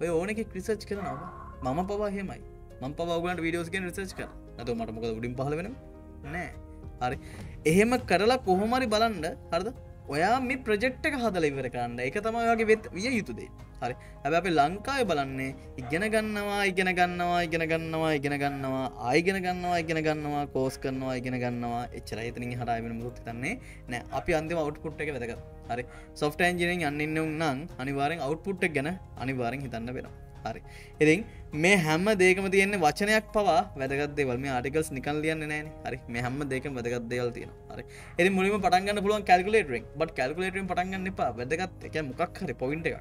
ඔය ඕනෙක ක්‍රිසර්ච් කරනවා. මම පවා හෙමයි මං පවගලට වීඩියෝස්ගෙන් රිසර්ච් කර. නතු මට මොකද උඩින් පහල වෙන නෑ. හරි. එහෙම කරලා කොහොමරි බලන්ඩ හරද? ඔයා මේ ප්‍රජෙක්්ක හදල ඉවර කරන්න. එක තමයිගේ වෙත් විය යුතුදේ හරි. හැබ අපි ලංකාය බලන්නේ ඉගෙන ගන්නවා ඉගෙන ගන්නවා ඉගෙන ගන්නවා ඉගෙන ගන්නවා ආයිගෙන ගන්නවා ඉගෙන ගන්නවා කෝස් කරනවා ඉගෙන ගන්නවා. එච්චර හිතනින් හරාවෙන මුත් තන්නේ නෑ. අපි අන්තිම අවට්පුට් එක වැදක හරි. සොෆ්ට ඇන්ජිනින් අන්නන්න උන්නම් අනිවාරෙන් අවට්පුට් ගැන අනිවාරෙන් හිතන්න වෙන හරි. ඉතින් මේ හැම දේකම තියෙන්නේ වචනයක් පවා වැදගත්දේවල් මේ ආටිකල්ස් නිකන් ලියන්න නෑන හරි. මේ හැම දෙකම වැදගත්දේවල් තියෙන හරි. එරි මුලිම පටන්ගන්න පුළුවන් කල්කුලේටරෙන් බට කල්කුලේටරෙන් පටන්ගන්න එපා. වැදගත්. එක මොකක් හරි පොයින්ට එකක්.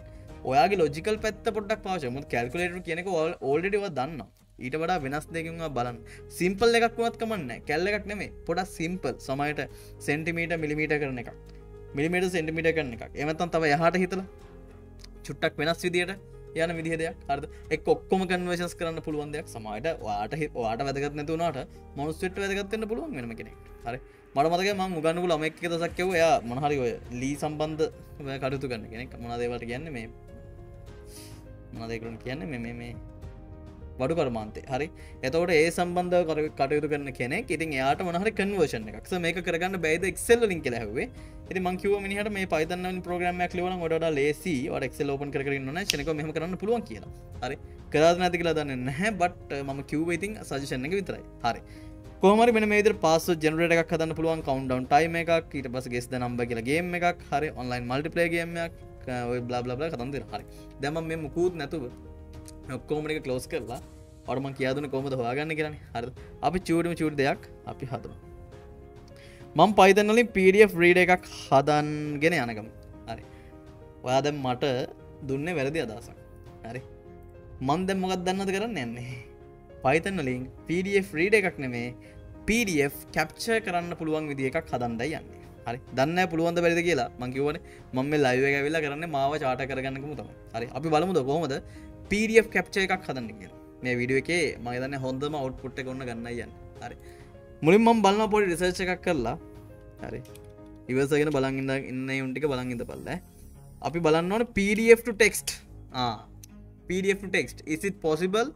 ඔයාගේ ලොජිකල් පැත්ත පොඩක් පාශම කල්කුලේටර කියනක ඕල්ඩඩිව දන්න ඊට වඩා වෙනස් දෙකින් බලන්න. සිම්පල් එකක් වුවත් කමන්න කැල්ල එකක් නෙමේ පොඩක් සිම්පල් සමයිට සෙන්ටිමීට මිලිමීට කරන එක මිලිමට සෙන්ටිමිට කරන එකක්. එමතන් තව යහට හිතල. චුට්ටක් වෙනස් විදියට. යන විදිහ දෙයක්. අර්ද එක් ඔක්කොම කන්වේශස් කරන්න පුළුවන් දෙයක්. සමයිට වාට වාට වැදගත් නැතුවනට මොනුස්ට වැදගත්වන්න පුළුවන් වෙනම කෙනෙ හරි? මට මතක ම මුගන්නපු ළමෙක් දසක්කව එයා මනහරි ඔය ලී සම්බන්ධ කටයුතු කරන්න කෙනෙක්. මනදේවට කියන්න මේ මනදකරන කියන්න මෙ මේ වඩු කරමාන්තේ හරි? එතවට ඒ සම්බන්ධ කර කටයුතු කරන කෙනෙ ඉතින් යාට මනහරි කන්වර්ෂණ එකක්ස මේක කරගන්න බැයිද එක්සෙල්ල ලින් කෙලහවේ ඉති මංකිව මිනිහට මේ පයිතන්න ප්‍රග්‍රමයක් ලවන ොඩ ලේසි වට එක්සෙල් ඕපන් කරන්න චනක මෙම කරන්න පුළුවන් කියලා. හරි? කරාද නැති කියලා දන්න නැහැ බට් uh, මම කිව්ව ඉතින් සජෂණ එක විතරයි. හරි. කොමරි මෙ මේද පස් ජනරට එකක් හදන්න පුළුවන් කවන්්ඩවන් ටයිම එකක් ඊට පස ගෙස් නම්බ කියලා ගේම එකක් හරි? ඔන්ලයින් මල්ටිපලේගේමයක් uh, ඔය බ්ලා බ්ලා කතන්දර. හරි. දැම මේ මුකුත් නැතුව ඔක්කෝමනික කලෝස් කරලා ඔඩම කියදුන කොමද හවාගන්න කරන්න හරි. අපි චූඩම චූඩ දෙයක් අපි හදම. මං පයිතන්නලින් පඩF රීඩ එකක් හදන්ගෙන යනකම හරි. ඔයා දැම් මට දුන්න වැරදි අදසක් හරි. මන් දැම් මොකක් දන්නද කරන්න එන්නේ පයිතන්නලින් පඩF රීඩ එකක් නෙමේ පඩF කැප්ච කරන්න පුළුවන් විදි එකක් හදන්ඩයි යන්නේ. හරි. දන්න පුළුවන්ද බැරිද කියලා මංකිවන මම ලයිව ඇවිල්ලා කරන්න මාව චාට කරගන්නකම තම හරි. අපි බලමුද කොහොමද? පඩF කැප්ච එකක් හදන්න කිය මේ විඩිය එකේ මගතන්න හොඳම අවට්පුට්ට කොන්න ගන්නයියන්න හරි. මුලින් මම් බලන්න පොඩි රිසර්ච එකක් කරලා හරි. ඉවසගෙන බලංගින්න ඉන්න උන්ටික බලංගිත පල්ල අපි බලන්න ඕන PDF text PDF text is it possible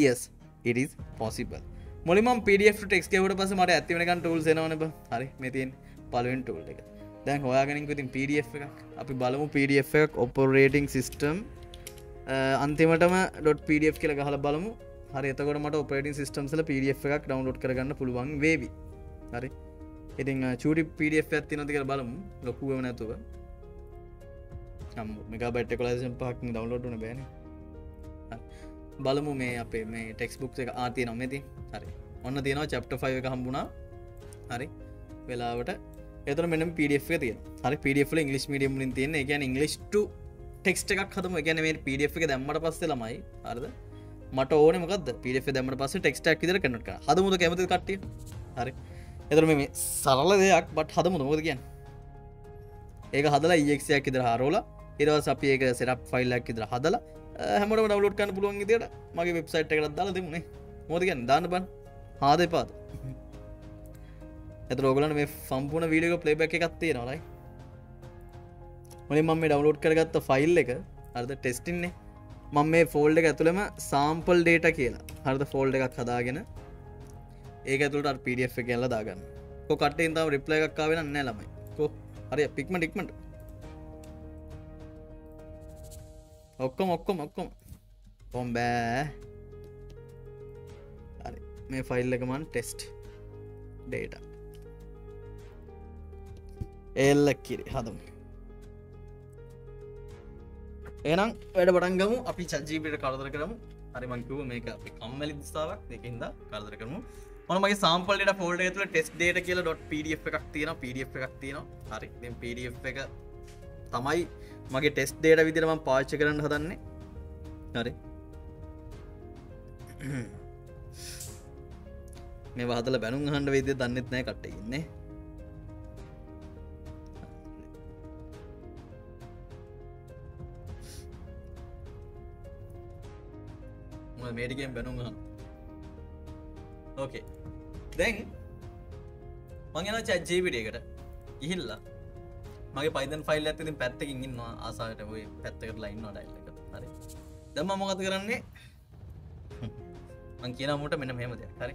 as it is possible. මොලිම පඩF ටෙක්ස් කවට පස මට ඇතිවනකන් ටූල් සනවන හරි මෙතින් පලුවෙන් ටූල් එක. දැන් හොයාගෙනින්කුතින් පඩF එකක්. අපි බලමු පඩF එකක් ඔපරේටිං සිිස්ටම් අන්තිමටම ඩොට පඩF කියල ගහල බලමු. හරි එතකොට මට ඔපරේටින් සිිටම්සල පඩF එකක් ඩවන්ලෝඩ් කරගන්න පුළුවන් වේවි. හරි. ඉතින් චුටි පඩF ඇත්ති නොතික බලමු. ලොකුව නැතුව. මේක බට් කොලසම් පහක් ඩවන්ලෝඩ්න බෑන. බලමු මේ අපේ මේ ටෙක්ස් බුක් එක ආතිය නොමැති හරි. ඔන්න තියෙනවා චප්ට ෆයි එක හම්බුණා. හරි. වෙලාවට. එතර මෙම පඩF තිය හරි පඩF ඉංගලිස් මඩියම් ලින් තියන එක ඉංගලිස්ට ටෙක්ස්ට එකක් හතම ගැන මේ පඩF එක දැම්මට පස්සේ ළමයි. අරද මට ඕන මොකද පිඩ දැමට පස ටෙක්ස්ටක් ඉදර කනට හදමුද කැමති කට්ටිය? හරි. එතර මේ සරල දෙයක් බට හදමු නොද කියන්න? ඒක හදලා ඒක්ෂයක් ඉදර හරෝල ඉරවස් අපි ඒක සෙරප් ෆයිල්ලක් ඉදර හදලා හැමට ඩවලෝඩ් කන්න පුළුවන් ඉදිට මගේ වෙබ්සයිට් එකත් දාලා දෙමුණේ මෝදගන්න දාන්න බන්. හාද පාද ඇත රෝගලන මේ සම්පූර්ණ වීඩියෝ ප්ලේබ එක එකත්තේ නොලයි මොලින් මම මේ ඩවලෝඩ් කරගත්ත ෆයිල් එක අර්ද ටෙස්ටින්නේ මං මේ ෆෝල්ඩ එක ඇතුළම සාම්පල් ඩේට කියලා. හරද? ෆෝල්ඩ එකක් හදාගෙන ඒක ඇතුළට පඩF කියල්ල දාගන්න. කො කට ඉතාව රිප්ලය එකක්කා වෙන නෑ ළමයි. කෝ? හරි පික්ම ටික්මට ඔක්කොම ඔක්කොම ඔක්කොම. පොම් බෑ. හරි මේ ෆයිල් එකමන් ටෙස්ට් ඩේට එල්ල කිරි හදම. එනම් වැඩ පටන්ගමු අපි චජීපිට කරදර කරමු. හරි මංකිව මේක අපි කම්මලි දිස්ථාවක් දෙකින්ද කරදර කරමු. මගේ සම්පලට ෆෝල්ඩ තුල ටෙස් ඩේට කියල ඩොට් පඩF එකක් තියෙන පඩF එකක් තියෙන හරි. පඩF එක තමයි මගේ ටෙස් ඩේට විදිරම පාච්ච කරන්න හදන්නේ. හරි. *coughs* මේ වහදල බැනුම් හන්ඩ වේද දන්නෙත් නෑ කට ඉන්නේ. මේටිකෙන් බැනුම් හන් ඕකේ දැන් මංගෙන චැජ්ජීවිඩියකට ඉහිල්ලා මගේ පයිදන් ෆයිල් ඇතිතින් පැත්තකින් ඉන්නවා ආසාට ඔය පැත්තකට ලයින්න ඩයිල්ල හරි. දම්ම මොකත කරන්නේ? මං කියන මුට මෙන්න මෙහම දෙයක්. හරි.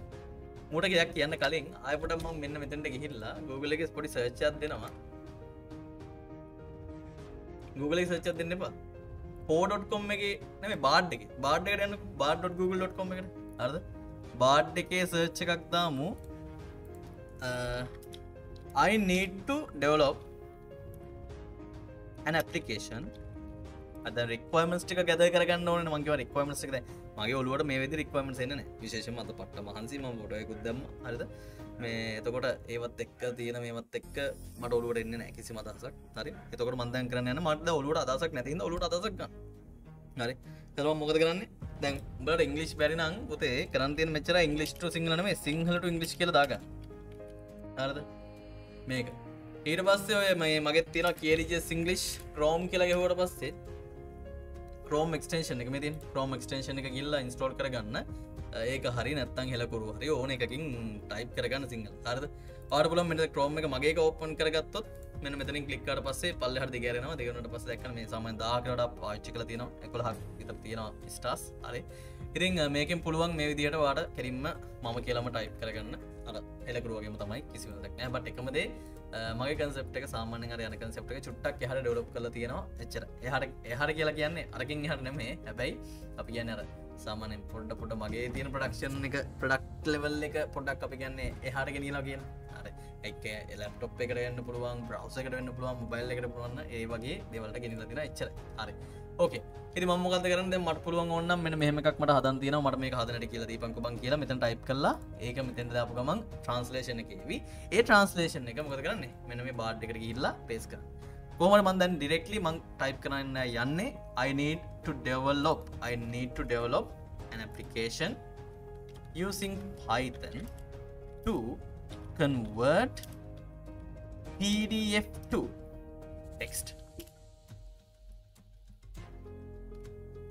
මුට ගයක් කියන්න කලින් අයපට ම මෙන්න මෙතැට ගිහිල්ලා Google එක පොඩි සර්චත් දෙනවා. Google සර්චත් දෙන්න එපා. පෝඩොට්කොම් එක නැම බාඩ් එක. බාඩ්ඩකට යන්න බාඩ්.google.com එකට. අර්ද බාඩ් එකේ සර්ච් එකක් දාමු. Uh, I need to develop an application. අද රික්වමස් ටික ගැද කරගන්න ඕන මගේ රික්වමස් එක මගේ ඔලුවට මේ වෙදි රික්වමස් එන්න විශේෂම අත පට්ට මහන්සිම ොටයකුත් දම හරිද? මේ එතකොට ඒවත් එක්ක තියෙන මේවත් එක්ක මට ඔලුවට එන්න නෑ කිසි මතසක් හරි? එතකොට මන්දන් කරන්න මට ඔලුට අදසක් නැති ඔලුට අදසක් හරි? කලව මොකද කරන්න? දැන් බට ඉංගලිස් බැරිනං පොතේ කරන්තිය මෙචර ඉංගලිස්ට සිංහලන මේ සිංහලට ඉංගලිස් කියල දාග හරද? මේක. ඊට පස්සේ ඔය මේ මගෙත් තියෙන කියලිජ සිංගලිෂ් ක්‍රෝම් කියලා ගැහුවට පස්සේ ක්‍රෝම් එක්ස්ටේෂන් එක මෙතින් ක්‍රෝම් එක්ස්ටේෂන් එක ගිල්ලා ඉන්ස්ටෝල් කරගන්න. ඒක හරි නැත්තන් හෙලකුරු හරි ඕන එකකින් ටයිප් කරගන්න සිංහල හරද? ආරපුල මෙට ක්‍රෝම එක මගේ ඔපන් කරගත්තොත් මෙ මෙතන කලික්කට පස්සේ පල්ල හරි ගරනවා දෙගනට පස දැක්ක මේ සම දාකට පාච්චි කල තියෙන එකොළ හක් විතර තියෙනවා ස්ටාස් හරි. ඉතින් මේකෙන් පුළුවන් මේ විදියට වාට කෙරින්ම මම කියලම ටයිප් කරගන්න. අර එලකරුවගේම තමයි කිසිව දක්නෑ බට එකමදේ මගේ කන්සප් එක සාමාන්‍ය අර යන කන්සප් එක චුට්ටක් එහට ඩෙවලප් කල තියෙනවා. එච්චර. එහට එහට කියලා කියන්නේ අරකින් හට නෙමේ හැබැයි අපි කියන්න අර සාමානෙන් පොඩ්ඩ පොට මගේ තියෙන ප්‍රඩක්ෂන් එක ප්‍රඩක්් ලෙවල් එක පොඩක් අපි කියන්නේ එහට ගෙනලා කියෙන්. අර එක එලප්ටොප් එකට ගන්න පුළුවන් බ්‍රවස එකට වන්න පුළුවන් බයිල් එකට පුළුවන් ඒ වගේ දෙවලට ගෙනල තින එච්චර හරි. ඕකේ ඉති මමකත කරන්න? මට පුළුවන් ඔන්න මෙ මෙහමක් මට හදන්තින මට මේ හදනට කියලා දීපංක බං කියලා මෙතන ටයිප් කල්ලා ඒක මෙතෙන්ට දාපු ගමන් ට්‍රන්ස්ලේෂන එකවී. ඒ ට්‍රන්ස්ලේෂන් එක මොකද කරන්නේ? මෙන මේ බාඩ් එකට ගිල්ලා පේස්ක කොමට මන්දන් ඩිරෙක්ලි මං ටයිප් කරන්න යන්නේ I need to develop I need to develop an application using Python to convert PDF to text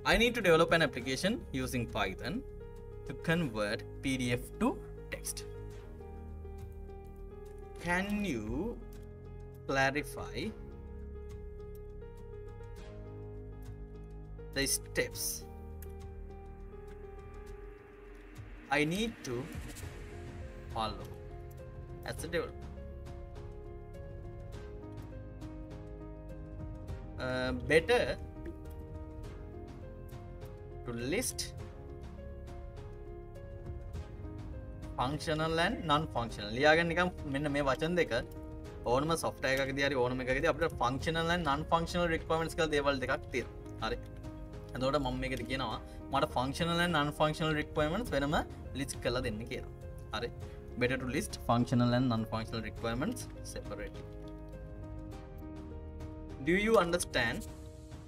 I need to develop an application using Python to convert PDF to text. Can you clarify the steps I need to follow. As a developer? Uh, better to list functional ලන් නන් function ලියාග නිකම් මෙන්න මේ වචන් දෙක ඕනම soft එක දිර ඕනම එකද අපට ෆංක්ෂනල් නන් ෆංක්ෂනල් රික්වමස් කල් දේවල් දෙකක් තිර හරි ඇතවට මම එකද කියනවා මට ෆංක්ෂනල් නන් ෆංක්ෂනල් රික්වමස් වෙනම ලිස් කල දෙන්න කියලා. හරි. Better to list functional and non-functional requirements separately. Do you understand?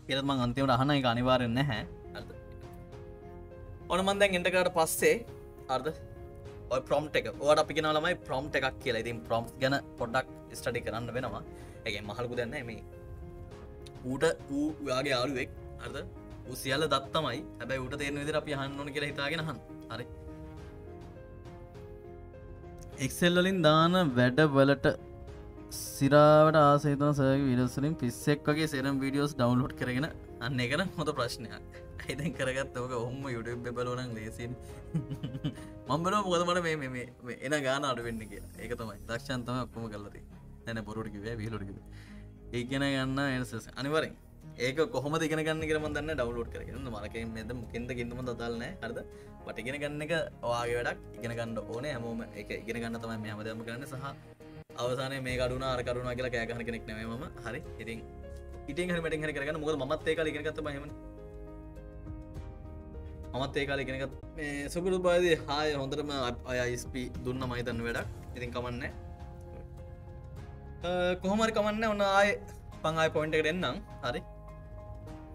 කියලත් මං අන්තිමට අහන එක අනිවාරෙන් නැහැ. අද ඔන මන්දැන් එටකට පස්සේ අර්ද ඔය ප්‍රොම්ට එක. ඕට අපි කෙන ළමයි ප්‍රොම්ට එකක් කියලා. ඉතින් ප්‍රොම්් ගැන පොඩ්ඩක් ස්ටඩි කරන්න වෙනවා. ඇගේ මහල්කු දෙන්න මේ. ඌට ඌ යාගේ යාලුවෙක් අර්ද උසියල්ල දත්තමයි. හැබැයි ඌට තේරන විදිර අපි හන්න ඕන කියලා හිතාගෙන හන් හරි. එක්සෙල් වලින් දාන වැඩ වලට සිරාවට ආසේතන සය විඩස්ලින් පිස්සෙක් වගේ සෙරම් වීඩියෝස් ඩවන්ලෝඩ් කරගෙන අන්න එකන හොඳ ප්‍රශ්නයක්. ඇයිතැන් කරගත් ඕක ඔහොම යුටබ බලෝනක් ලේසින් මම්බල මොකදමට මේ මේ එන ගාන අඩුවෙන්න කිය ඒක තමයි. දක්ෂන්තම ඔක්කොම කල්ලති නැන බොරුටකිව විලොටකිව ඒ කියන ගන්න එනසස් අනිවරෙන් ඒක කොහොම ඉගෙන ගන්න කරම දන්න ඩවලෝඩ් කරගන්න මරක මෙද කෙන්ද කින්නම දල්න හරද? පට ඉගෙන ගන්න එක ඔයාගේ වැඩක්. ඉගෙන ගන්න ඕන. හැමෝම එක ඉගෙන ගන්න තමයි මේ හමදම කරන්න. සහ අවසාන මේ කඩුන අර කරුණා කියලා කෑගහන කෙනෙක් නම හරි. ඉතින් ඉටින් හරි මටින් හරි කරගන්න. මොකද මත් ඒ කාල ඉගෙනගත්ත බහම මත් ඒ කාල ඉගෙනගත් සුකුරු බාද හාය හොඳටම අයයිස්ප දුන්න මහිතන්න වැඩක්. ඉතින් කමන්න. කොහොමරි කමන්න. ඔන්න ආය පංආය පොයින්ට එන්නම්. හරි.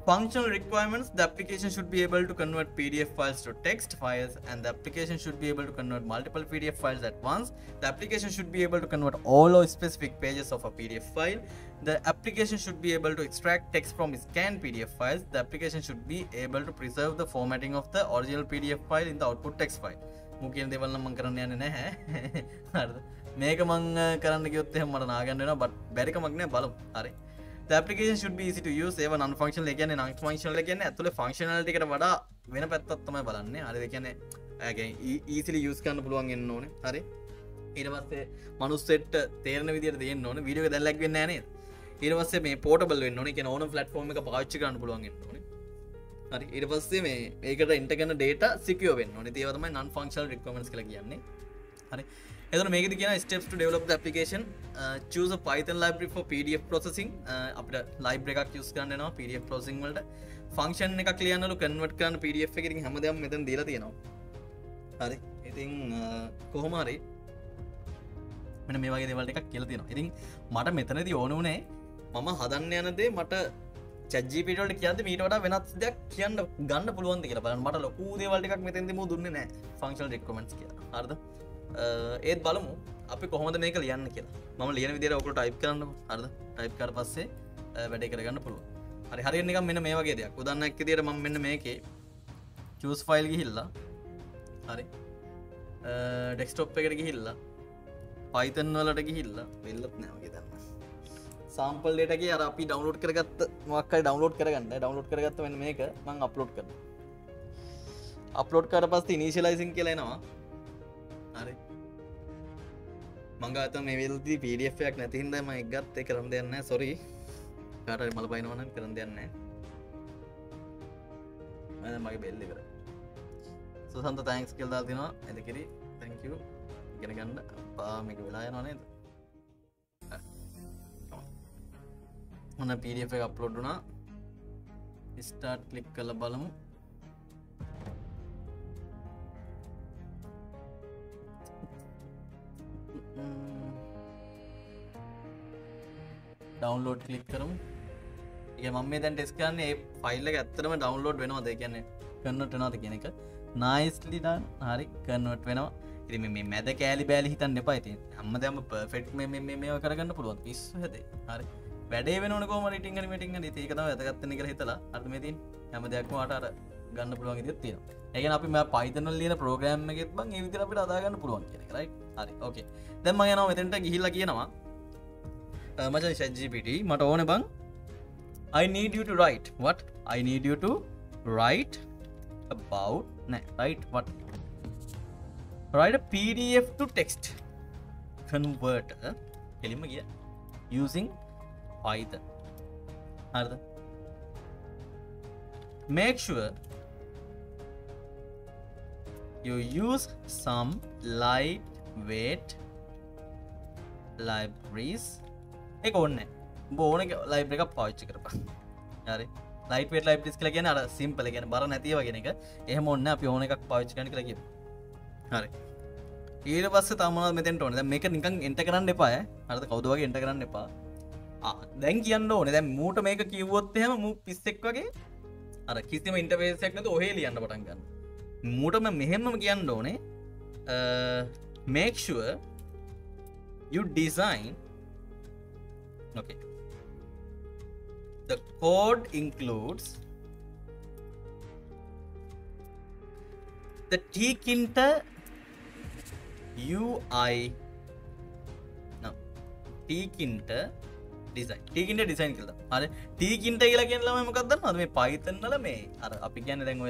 Functional requirements the application should be able to convert PDF files to text files, and the application should be able to convert multiple PDF files at once. The application should be able to convert all or specific pages of a PDF file. The application should be able to extract text from scanned PDF files. The application should be able to preserve the formatting of the original PDF file in the output text file. මුකින් දෙවල්ල මං කරන්න යන්න නැහැ හරිද *laughs* මේක මං කරන්න ගයොත්තය මට නාගන්නන බට බැරිකමක්නෑ බලු හරි application should be easy to use. ඒව non functional එකන non functional එකන ඇතුළ functionality එකට වඩා වෙන පැත්තත් තමයි බලන්නේ. හරි කියන්නේ ඊසිලි යස් කන්න පුළුවන් එන්න ඕන. හරි? ඊට පස්සේ මනුස්සෙට තේරන විදිට තියන්න ඕන. විඩියක දැල්ලක් වෙන්න නේ ඊරවස්සේ මේ පෝටබල් වෙන්න ඕන. එක ඕන ෆලට්ෆෝර්ම එක පාච්චි කරන්න පුළුවන් ඕන. හරි? ඉට පස්සේ මේ ඒකට ඉන්ටගන ඩේට සිකෝ වෙන්න ඕන. ඒවතමයි නන් ෆංක්ෂල් රික්මස් කල කියන්නේ. හරි? එතන මේකද කියන steps to develop the application uh, choose a python library for pdf processing. Uh, අපිට library එකක් use කරන්න වෙනවා pdf processing වලට. Function එකක් ලියන්නලු convert කරන්න pdf එකකින් හැමදේම මෙතන දීලා තියෙනවා. හරි. ඉතින් uh, කොහොම හරි මෙන්න මේ වගේ දේවල් එකක් කියලා තියෙනවා. ඉතින් මට මෙතනදී ඕන උනේ මම හදන්න යනදේ මට චජීපිටට කියද මීට වට වෙනත් දෙයක් කියන්න ගන්න පුළුවන් කියලා බලන්න. මට ලොකූ දේවල්ට එකක් මෙතැතිම දුන්න නෑ ෆංක්ෂල් ඩෙක්කමෙන්ට් කිය හරද? ඒත් බලමු අපි කොහොමද මේක ලියන්න කියලා. ම ලියන විදිර ඔකට ටයිප් කරන්න හරද? ටයිප් කර පස්සේ වැඩේ කරගන්න පුළුව හරි හරි නික මෙන්න මේ වගේ දෙයක්. උදන්න එක් දිට ම මෙන්න මේකේ චස් ෆයිල් ගිහිල්ලා හරි. ඩෙක්ස්ටොප් එකට ගිහිල්ලා පයිතන් වලට ගිහිල්ලා වෙල්ලත් නෑවගේ දන්න සම්පල්ලටගේ අර අපි ඩවන්ලෝඩ් කරගත්ත මක්කයි ඩවන්ලෝඩ් කරගන්න. ඩවන්ලෝඩ් කරගත්ත වෙන මේක මං අප්ලෝඩ් කරන අප්ලෝඩ් කර පස්ති ඉනිශලයිසින් කියලෙනවා හරි. මංගත මේ වෙල්දි පඩක් නැතිහින්දම එක්ගත් කරම් දෙන්න සොරි කාට මල පයිනවන කරන දෙන්න මගේ බෙල්ලි කර සුසන්ත තෑන්ක්ස් කෙල්දා තිනවා. ඇදකිරි තැංකව ගෙන ගන්න. පාමික වෙලා නොනේද ඔන්න පඩF එක අප්ලෝඩ් වුනා ස්ටාර්ට් කලික් කල බලමු. ඩවන්ලෝඩ් කලික් කරමු. ඒ මම මේ දැන් ටෙස් කරන්නේ ෆයිල්ල ඇත්තරම ඩවන්ලෝඩ් වෙනවා ද කියන්නේ කන්නට නාද කියන එක. නයිස්ලිඩන් හරි කන්වට වෙනවා. ඉරි මේ මැද කෑලි බෑලි හිතන්න එපා. ඉතින් හම්ම දැම පර්ෆෙක්් මේ කරගන්න පුළුවන්. පිස් හද. හරි. වැඩේ වෙන කෝම ටිංග මටිංග ඒකත ඇතගත්තන කර හිතලා. අර්මතින් හැම දෙයක්ම අට ගන්න පුළුවන් ඉදිත් තියෙන ඒගෙන අපි පයිතන ලියන ප්‍රෝග්‍රම් එකෙත් බං විතර අපිට අදාගන්න පුළුවන් කියෙන රයි හරි ඕකේ දැම්ම යනවා මෙතැන්ට ගිහිල්ල කියනවා. මචන් ශජිපිට මට ඕන බං I need you to write what I need you to write about nah, write what? write a PDF to text. converter එලිම ගිය. using Python. හරිද? Make sure you use some lightweight libraries. එක ඔන්න බෝන ලයිබ් එක පාච්චි කරපා හරි. ලයිට ලයි් ස් කල කියෙන අර සිම්පල ගෙන බර නැතිව ගෙන එක. එහම ඔන්න අපි ඕන එකක් පාච්චි කන කලකි හරි. ඊට පස්ස තම මෙතෙන්ට ඕන? මේක නිකන් එන්ට කරන්න එපා අරද කවදවගේ එන්ට කරන්න එපා. දැන් කියන්න ඕන. දැ මූට මේක කිව්වොත් එහෙම මු පිස්සෙක් වගේ අර කිසිම ඉන්ටවේසක්නද ඔහේ ලියන්න පටන් ගන්න මූටම මෙහෙමම කියන්න ඕනේ. මේක්ෂුව you design okay. The code includes the tkinter ui no tkinter design Tkinter design කළ අර ටීකින්ට කියලා කියලම මොකක්ද අද මේ පයිතන්නල මේ අර අපි කියන්න දැන්ව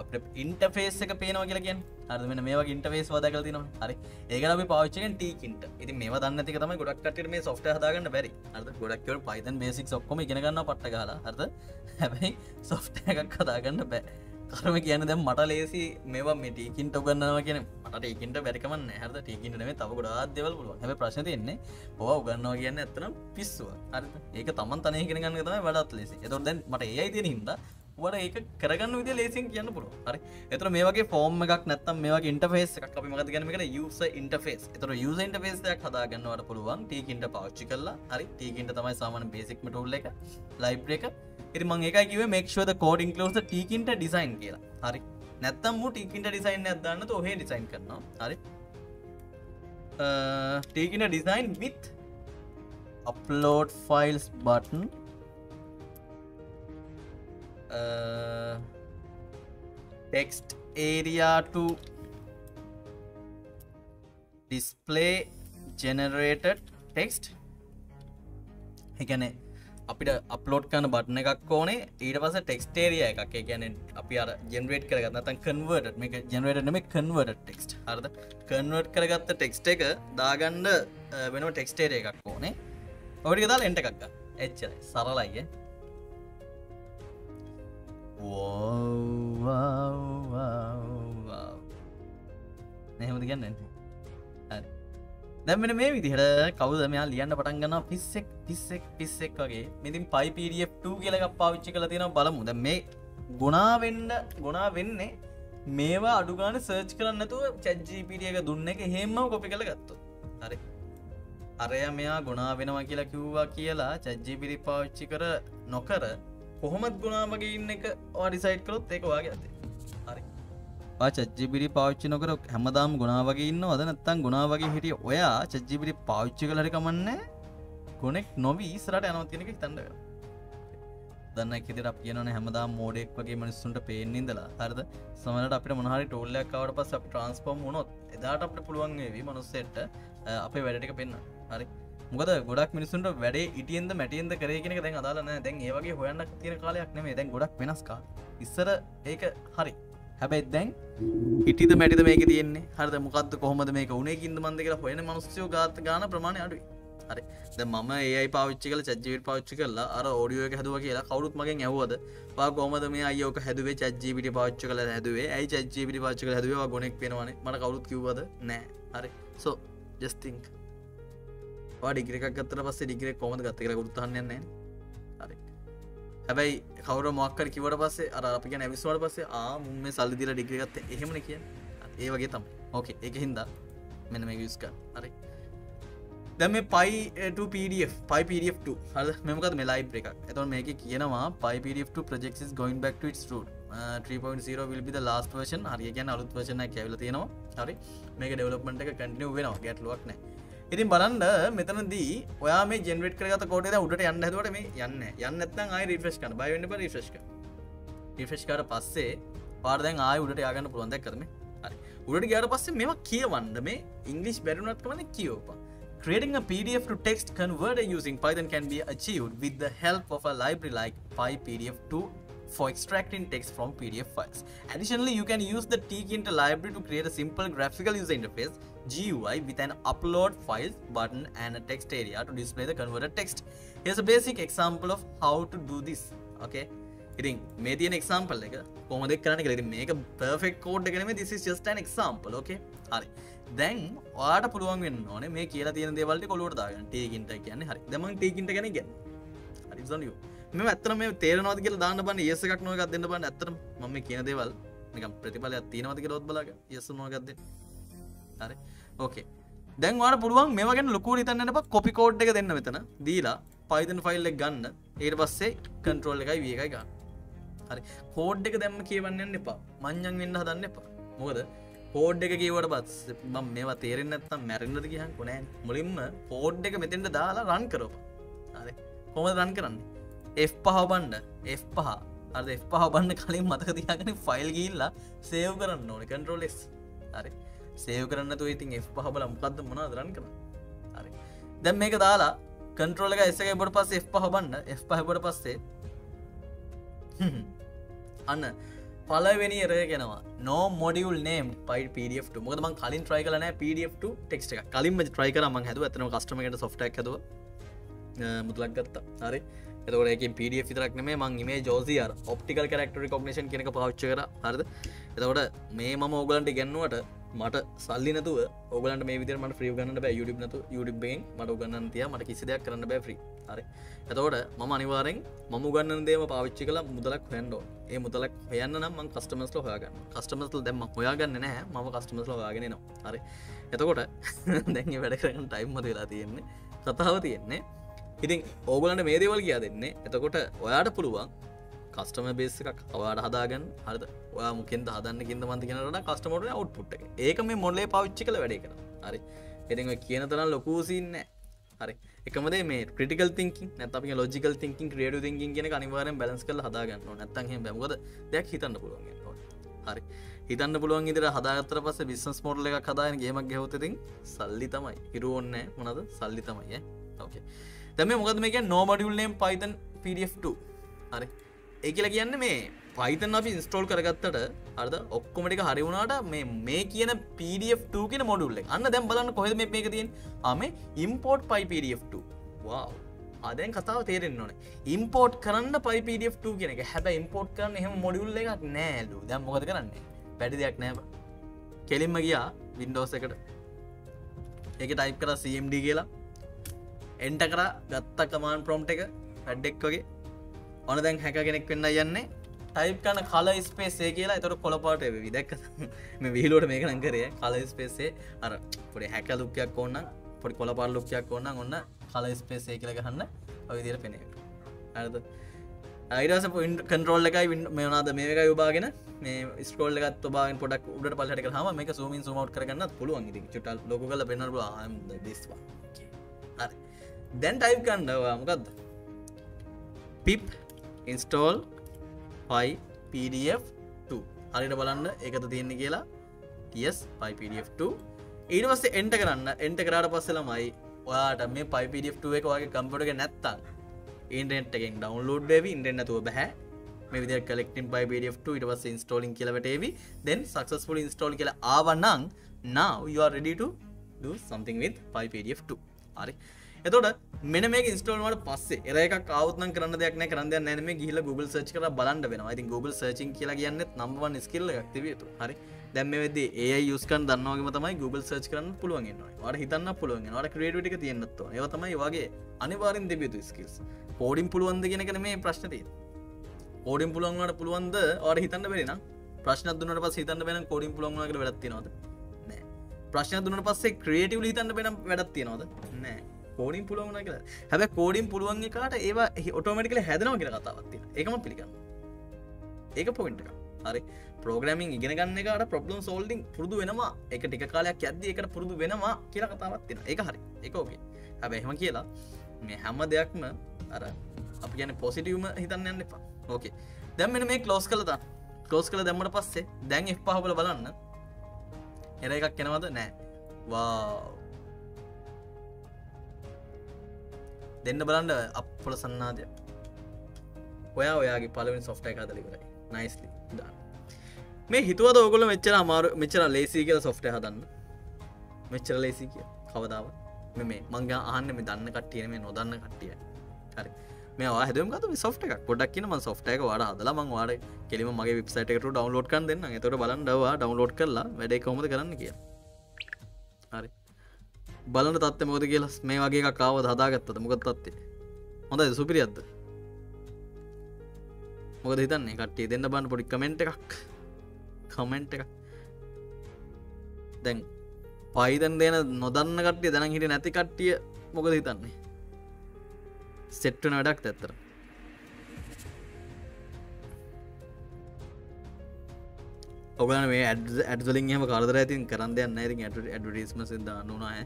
අප ඉන්ටෆේස් එක පේනවා කියලා කියෙන් අරම මේ ඉන්ටෆේස් වදකල තින හරි. ඒකල පාච්චෙන් ටීකින්ට ඉති මේ දන්න ති තම ගොඩක්ට මේ සොෆ්ට හදාගන්න බැරි. අද ගොඩක්වට පයිතන් බේසික් ඔක්කොම ඉගෙනගන්න පට්ට කාලා හරද? හැබැයි සොෆ්ට එකක් හදාගන්න බෑ. කරම කියන දැම් මට ලේසි මේවා මිටිකින්ට උගන්නවා කියන මට ඒකින්ට බැරිකමන්න හද ටීකින්ට නේ තව ගොඩා දෙවල් පුළුව හැ ප්‍රශ් තියන්නේ ඕ උගන්නවා කියන්න ඇත්තන පිස්සුව. හරි ඒක තමන් තනය කෙන ගන්න තම වැඩත් ලෙසි. එතො දැන් මට ඒයි තියෙන හිද වට ඒක කරගන්න විදි ලේසින් කියන්න පුරු හරි. එතර මේගේ ෆෝර්ම් එකක් නැත්තම් මේ ඉන්ටෆේස් එකක් අපි මගත ගැනීමට යුස ඉන්ටෆේස් එතර යුස ඉන්ටෆේස්යක් හදාගන්නවට පුළුවන්. ටීකින්ට පාච්චි කරලා. හරි. ටීකින්ට තමයි සාමන බේසික්ම ටුල්ල එක. ලයිබ් එක. ඉරි මං එකයි කිව මේක්ෂෝද කෝඩ ඉන්කලෝස ටීකින්ට ඩිසයින් කියලා. හරි. නැත්තම් මු ටීකින්ට ඩිසයින් ඇදන්න ඔහේ ඩිසයින් කරනවා. හරි. Tkinter design with upload files button. uh, Uh, text area to display generated text. එකන අපිට අප්ලෝඩ් කන බට්න එකක් ඕනේ. ඊට පස ටෙක්ස්ටේරිය එකක්. ගැන අපි අර ජෙනරේට් කරගන්න කන්වර්ට මේ ජනරේට මේ කන්වර්ට ටෙක්ස්ට හරද? කන්වර්ට් කරගත්ත ටෙක්ස්ට එක දාගන්ඩ uh, වෙන ටෙක්ස්ටේරිය එකක් ඕනේ. ඔඩි දාලා එන්ට එකක්ග එච්චර සරලයිය නෙහෙමද කියන්න. හරි. දැමෙන මේ විදිහට කවුද මෙයා ලියන්න පටන් ගන්න පිස්සෙක් පිස්සෙක් පිස්සෙක් වගේ. මෙතින් පයිපඩF2 කියලක් පාවිච්චි කළ තියෙන බලමු. ද මේ ගුණාවෙන්න ගුණා වෙන්නේ මේවා අඩුගාන සර්ච් කරන්නතුව චැජ්ජීපිටියක දුන්න එක හෙම්ම කොපි කළ ගත්තු හරි. අරය මෙයා ගුණා වෙනවා කියලා කිව්වා කියලා චැජ්ජීපිරි පාවිච්චි කර නොකර කොහොමත් ගුණාමගේ ඉන්න එක වාඩිසයිට් කරොත් ඒක වාගේ ඇති හරි. චජ්ජිබිරි පාච්චි නොකර හැමදාම් ගුණා වගේ ඉන්න අද නැත්තන් ගුණා වගේ හිටිය ඔයා චජ්ජිබිරි පාච්චි කලරි කමන්න ගොනෙක් නොවී ඉස්රට යනවතියනෙක තැන්ඩ දන්න එකෙදිට කියනන හැමදා මෝඩෙක් වගේ මනිස්සුන්ට පේෙන්නින්දලා හරද? සමට අපට මොහරි ටෝල්ලක්වට පස් අප ට්‍රන්ස්පෝම් වුණොත් එදාට අපට පුළුවන් වේවී මනුස්සෙට අපේ වැඩටික පෙන්න්න හරි? මොකද ගොඩක් මිනිසුන්ට වැඩේ ඉටියෙන්ද මැටියෙන්ද කරගෙන දැන් අදාලන දැන් ඒවගේ හොයන්න තියෙන කාලයක් නෙමේ දැන් ගොඩක් වෙනස්කා ඉස්සර ඒක හරි. හැබැයි දැන් ඉටිද මැටිද මේක තියෙන්නේ. හරද? මොකක්ද කොහොමද මේක උනේ කින්ද මන්ද කියලා හොයන මනුස්්‍යයෝ ගාත ගාන ප්‍රමාණය අඩුයි. හරි. ද මම ඒ පාච්චි කල චජ්ජීවිට පාච්චි කරලා අර ෝඩියෝක හැදුව කියලා කවරුත් මගෙන් ඇවද පා කොමද මේ අයෝක හැදුවේ? චජ්ජීවිට පාච්චි කල හැදුවේ. ඇයි චජ්ජීවිට පාච්චි කල හැදුව ගොනෙක් වෙනවන. මට කවරුත් කිව්වද? නෑ. හරි. සෝ ජස්තිංක් ඩිග්‍රක් ගත්තර පස්සේ ඩිග්‍රෙක් කොමද ගත්තකර ගුරුත්තන්නන්නේ හරි. හැබැයි කවර මොක්කර කිවට පස්සේ අර අපික නැවිස්වට පස්සේ ආ මුම සල්ලිදිල ඩිග්‍රගත්ත එහෙමන කිය ඒ වගේ තම ඕකේ එක හින්දා මෙන මේ විස්ක හරි දැම පයිට පඩF පයිපඩF2 හද මෙමකත් මෙලයිබ් එකක්. ඇතව මේක කියනවා PyPDF two projects going back to its root. Eh, uh, 3.0 will be the last version. හරි ගැන අලුත් වර්ෂණ කැවල තියෙනවා. හරි. මේක ඩෙවලප්මට එක කටිනිය වෙනවා. ගැටලුවක් නෑ ඉතින් බලන්න මෙතනදී ඔයා මේ ජෙනරට කරගත කෝටේ උඩට යන්න හැතුවට මේ යන්න යන්න ඇත්තන් ආයි රිෆ්‍රෙෂ් කන බයිවෙන්න ප රිෆ්‍රෙෂ් රිෆ්‍රෙෂ් කර. පස්සේ පාර්දැන් ආය උඩට යාගන්න පුළුවන්ද කරම උඩට ගයාට පස්සේ මෙවා කියවන්න. මේ ඉංගලිස් බැරුණත් කවන කියෝපා Creating a PDF to text converter using Python can be achieved with the help of a library like PyPDF2 for extracting text from PDF files. Additionally, you can use the tkinter library to create a simple graphical user interface GUI with an upload files button and a text area to display the converted text. Here's a basic example of how to do this. Okay. ඉතින් මේ තියෙන example එක කොමද කරන කලති මේක perfect code එකනම this is just an example okay? හරි. දැන් වාට පුළුවන් වෙන්න ඕන මේ කියලා තියෙන දේවල්ට කොලුවට දාගන්න ටේකින්ට කියන්න හරි. දම ටේකින්ට ගැන ගැන හරි මෙ ඇත්තන මේ තේරනවාද කියලා දාන්න බන්න ඒස එකක් නොක දෙන්න බන්න ඇතර ම කියන දේවල් නිකම් ප්‍රතිඵලයක් තියෙනවතික රොත් බලක යස නොගත්ද හරි. ඕකේ දැන්වාට පුළුවන් මේවගෙන ලොකු තන්නට කොපි කෝඩ් එක දෙන්න මෙතන. දීලා පයිතන් ෆයිල් එක ගන්න. ඒට පස්සේ කන්ට්‍රෝල් එකයි විය එකයි ගන්න. හරි. කෝඩ් එක දැම්ම කියවන්න එපා. මං්ඥන් වෙන්න හදන්න එපා. මොකද පෝඩ් එක කියවට පත් බම් මේවා තේරෙන් ඇත්තම් මැරෙන්න්නද කියහන් කොනෑ මුලින්ම පෝඩ් එක මෙතෙන්ට දාලා රන් කරප අර කොම රන් කරන්න? F පහ බන්ඩ F පහ අද F පහ බන්න කලින් මතක තියාගෙන ෆයිල් ගිල්ලා සේව් කරන්න ඕන. කන්ට්‍රෝලෙස් හරි. සේව් කරන්න තු ඉතින් F පහ බල මොකක්ද මොනා දරන් කරන? හරි. දැම් මේක දාලා කන්ට්‍රෝල එක එසගේ බොට පස්ස F පහ බන්න F පහබට පස්සේ *laughs* අන්න පලවෙනි එරගෙනවා නෝ මොඩියල් නේම් පයි පඩF මොකද මං කලින් ට්‍රයි කලන පඩF ටෙක්ට එක කලින්ම ට්‍රයි කරම හැද ඇතන කස්ටමට සොට්ක් හද මුතුලක් ගත්තා. හරි. එතකට පඩ තරක් මේ මං මේ ජෝසියර් ඔප්ටිකල් කරක්ටරි කොගනේෂන් කෙනෙක පච්ච කර. හරද? එතකොට මේ මම ඕගලන්ට ගැන්නුවට මට සල්ලි නතුව ඔගලන්ට මේ විදිර මට ්‍රිය ගන්න බෑ. යුඩිබ් නතු යුඩිබෙන් මට ගන්න තිය මට කිසි දෙයක් කරන්න බෑ ්‍රී හරි. එතකොට මම අනිවාරෙන් මම ගන්න දේම පාවිච්චි කලා මුදලක් හැන්ඩෝ ඒ මුදලක් හයන්න නම් කස්ටමස්ල හයාගන්න කස්ටමස්ල දැම හොයාගන්න නෑ ම කස්ටමස්ල යාගෙන නවා හරි. එතකොට *laughs* දැන් වැඩ කරන ටයිම් මත වෙලා තියෙන්නේ. කතාව තියෙන්නේ. ඉතින් ඕගලන්ට මේ දේවල් කියා දෙන්නේ. එතකොට ඔයාට පුළුවන් කස්ටම බේස එකක් අවාට හදාගන්න. හරද? ඔයා මුකෙන් හදන්න කින්ද මන්ති කෙනට කස්ටමට අවට්පුට් එක. ඒක මේ මොල්ලේ පවිච්චි කළ වැඩේ කර. හරි. එති කියන තරම් ලොකූසින්න හරි. එකමදේ මේ ක්‍රටිකල් තිංකින් නැත ලෝජිකල් තිංකින් ක්‍රේඩ තිංකින් කියෙන අනිවාරෙන් බැලස් කල හදාගන්න නැත්තහ බැමගද දෙයක් හිතන්න පුළුවන් හරි. හිතන්න පුළුවන් ඉදිර හදාගත්තර පස බිස්නස් මෝඩල එක කදායන ගේමක් ගැවතතින් සල්ලි තමයි. හිරුවන්න මොනද සල්ලි තමයි ඕකේ තැම මොකද මේක නෝමඩියල්නේම් පයිතන් පඩF2 හරි. ඒ කියලා කියන්න මේ පයිතන් අපි ඉන්ස්ටෝල් කරගත්තට අර්ද ඔක්කොමටික හරිවුණට මේ මේ කියන පඩF2 කියෙන මොඩුල්ල අන්න දැම් බලන්න කොහෙද මේ මේක තියෙන් අම ඉම්පෝට් පයි පඩF2 වාව් අදැන් කතාව තේරෙන් ඕන. ඉම්පෝට් කරන්න පයිපඩF2 කියෙන එක. හැබ ඉම්පෝට් කරන්න එහම මොඩියුල්ල එකක් නෑලු දැම් මොකද කරන්නේ? පැඩි දෙයක් නෑබ කෙලින්ම ගියා වින්ඩෝස එකට. එක ටයිප් කර CMD කියලා. එන්ට කර ගත්ත කමාන් ප්‍රෝම්ට් එක වැඩ්ඩෙක් වගේ. ඕන දැන් හැක කෙනෙක් වෙන්න යන්නේ. ටයිප් කන කල ස්පේසේ කියලා එතොට කොළපාට විදක් *laughs* මේ විහිලෝට මේක නංකරය කල ස්පේසේ අර පොඩි හැක ලුක්කයක් ඕන්න පොඩි කොළපාල් ලුක්කයක් ඕන්න ඔන්න කල ස්පේසේ කියල ගහන්න ඔවිදිර පෙනේ. අරද අයිරස පොයින්ට කන්ටරෝල් එකයි මේනාද මේක යුබාගෙන මේ ස්කෝල් එකත් බාගෙන් පොඩක් උඩට පලට හම මේ සූමින් සුමවට් කරගන්න පුළුවන් ඉති චුටල් ලොක කල පෙනර දිස්වා හරි. දැන් ටයිප් කණ්ඩවා මොකක්ද පිප් ඉන්ස්ටෝල් පයි PDF2 හරිට බලන්න එකත තියෙන්නේ කියලා. ටියස් පයි PDF2 ඊට පස්සේ එන්ට කරන්න. එන්ට කරාට පස්සලමයි ඔයාට මේ පයි PDF2 එක වගේ කම්පටක නැත්තන් ඉන්ටෙන්ට් එකෙන් ඩවන්ලෝඩ් වේ ඉන්ටෙන්නතුව බැහැ මේ විදි කලෙක්ටින් පයි PDF2 ඉට පස් ඉන්ස්ටෝලින් කියලවටේවි දැන් සක්සස්පුල් ඉන්ස්ටෝල් කියල ආවන්නන් now you are ready to do something with පයි PDF2 හරි. එතොට මෙන මේ ඉස්ටෝල්මට පස්සේ එරක කවත්න කරන්න දෙයක් කරන්න නැම ගිල Google සච් කර බලන්න වෙන ති Google සචින් කියලා කියන්නෙත් නම්බවන් ස්කිල්ල ක්තිවතු හරි. දැම වෙද ඒ යුස්කන් දන්නවගේ තමයි Google සච් කරන්න පුළුවන්ගෙන වට හිතන්න පුළුවන් වට ක්‍රේටක තියන්නත්ව ඒවතමයි වගේ අනිවාරින් දෙබියතු ස්කිල්ස් පෝඩින් පුළුවන්ද ගෙන කන මේ ප්‍රශ්නතිය ඕඩින් පුළුවන්වට පුළුවන්ද? අට හිතන්න වෙන ප්‍රශ්න දුන්නට පස් හිතන්න වෙන කොඩින් පුළුවන්ගට වැඩත්ති නොද ප්‍රශ්න දුන්නට පස්සේ ක්‍රේටව හිතන්න වෙන වැඩත්තිය නොද නෑ. කෝඩින් පුළුවන් කියලා. හැබ කෝඩින් පුළුවන් කාට ඒවා ඔටෝමටිකල හැදනව කියෙන කතාවත්ති එකම පිළිගන්න. ඒක පොයින්ට හරි. ප්‍රෝග්‍රමින් ඉගෙන ගන්න එකට ප්‍රබ්ලම් සෝල්ඩිං පුරදු වෙනවා. එක ටික කාලයක් ඇද එකට පුරදු වෙනවා කියලා කතාවත්තින එක හරි. එක ඕකේ හැබ එහෙම කියලා මේ හැම දෙයක්ම අර අප ගැන පොසිටිවම හිතන්න යන්න එපා. ඕකේ දැම්මෙන මේ කලෝස් කළතා කලෝස් කළ දැම්මට පස්සේ දැන් එ පහබල බලන්න. එර එකක් කෙනවද නෑ. වා දෙන්න බලන්න අපපොල සන්නාදය. ඔයා ඔයාගේ පලවෙන් සොෆ්ටය කාදලිකරයි නයිස්ලි දාන්න මේ හිතුවද ඔගොල මෙච්චර අමාරු මෙචර ලේසි කියල සොෆ්ටය හදන්න? මෙච්චර ලේසි කිය. කවදාව මේ මංග ආන්න මේ දන්න කට්ටියන මේ නොදන්න කට්ටිය. හරි. මේ හදම කත සොෆ්ට එකක් පොඩක් කියනම සොෆ්ටයක වඩ හදලා මං වාඩ කෙලිම මගේ විප්සයිටකට ඩවන්ලෝඩ් කන් දෙන්න තොට බලන්ඩවා ඩවන්ලෝඩ් කරලා වැඩේ කොමද කරන්න කිය හරි. බලන තත්ත මොද කියලස් මේ වගේ කාව හදාගත්තද? මොකත් තත්තේ හොඳයි සුපිරි අත්ද මොකද හිතන්නේ? කට්ටිය දෙන්න බන්න පොඩි කමෙන්ට් එකක්. කමෙන්ට් එක දැන් පයිදන් දෙන නොදන්න කට්ටිය දැන හිට නැති කට්ටිය මොකද හිතන්නේ? සෙට්ටන වැඩක් ඇත්තර ඔගන මේ ඇඩලින් හම කරදර ඇතින් කරන්න දෙන්න ඇති ඇට ඇඩටිස්ම සිද නුනාය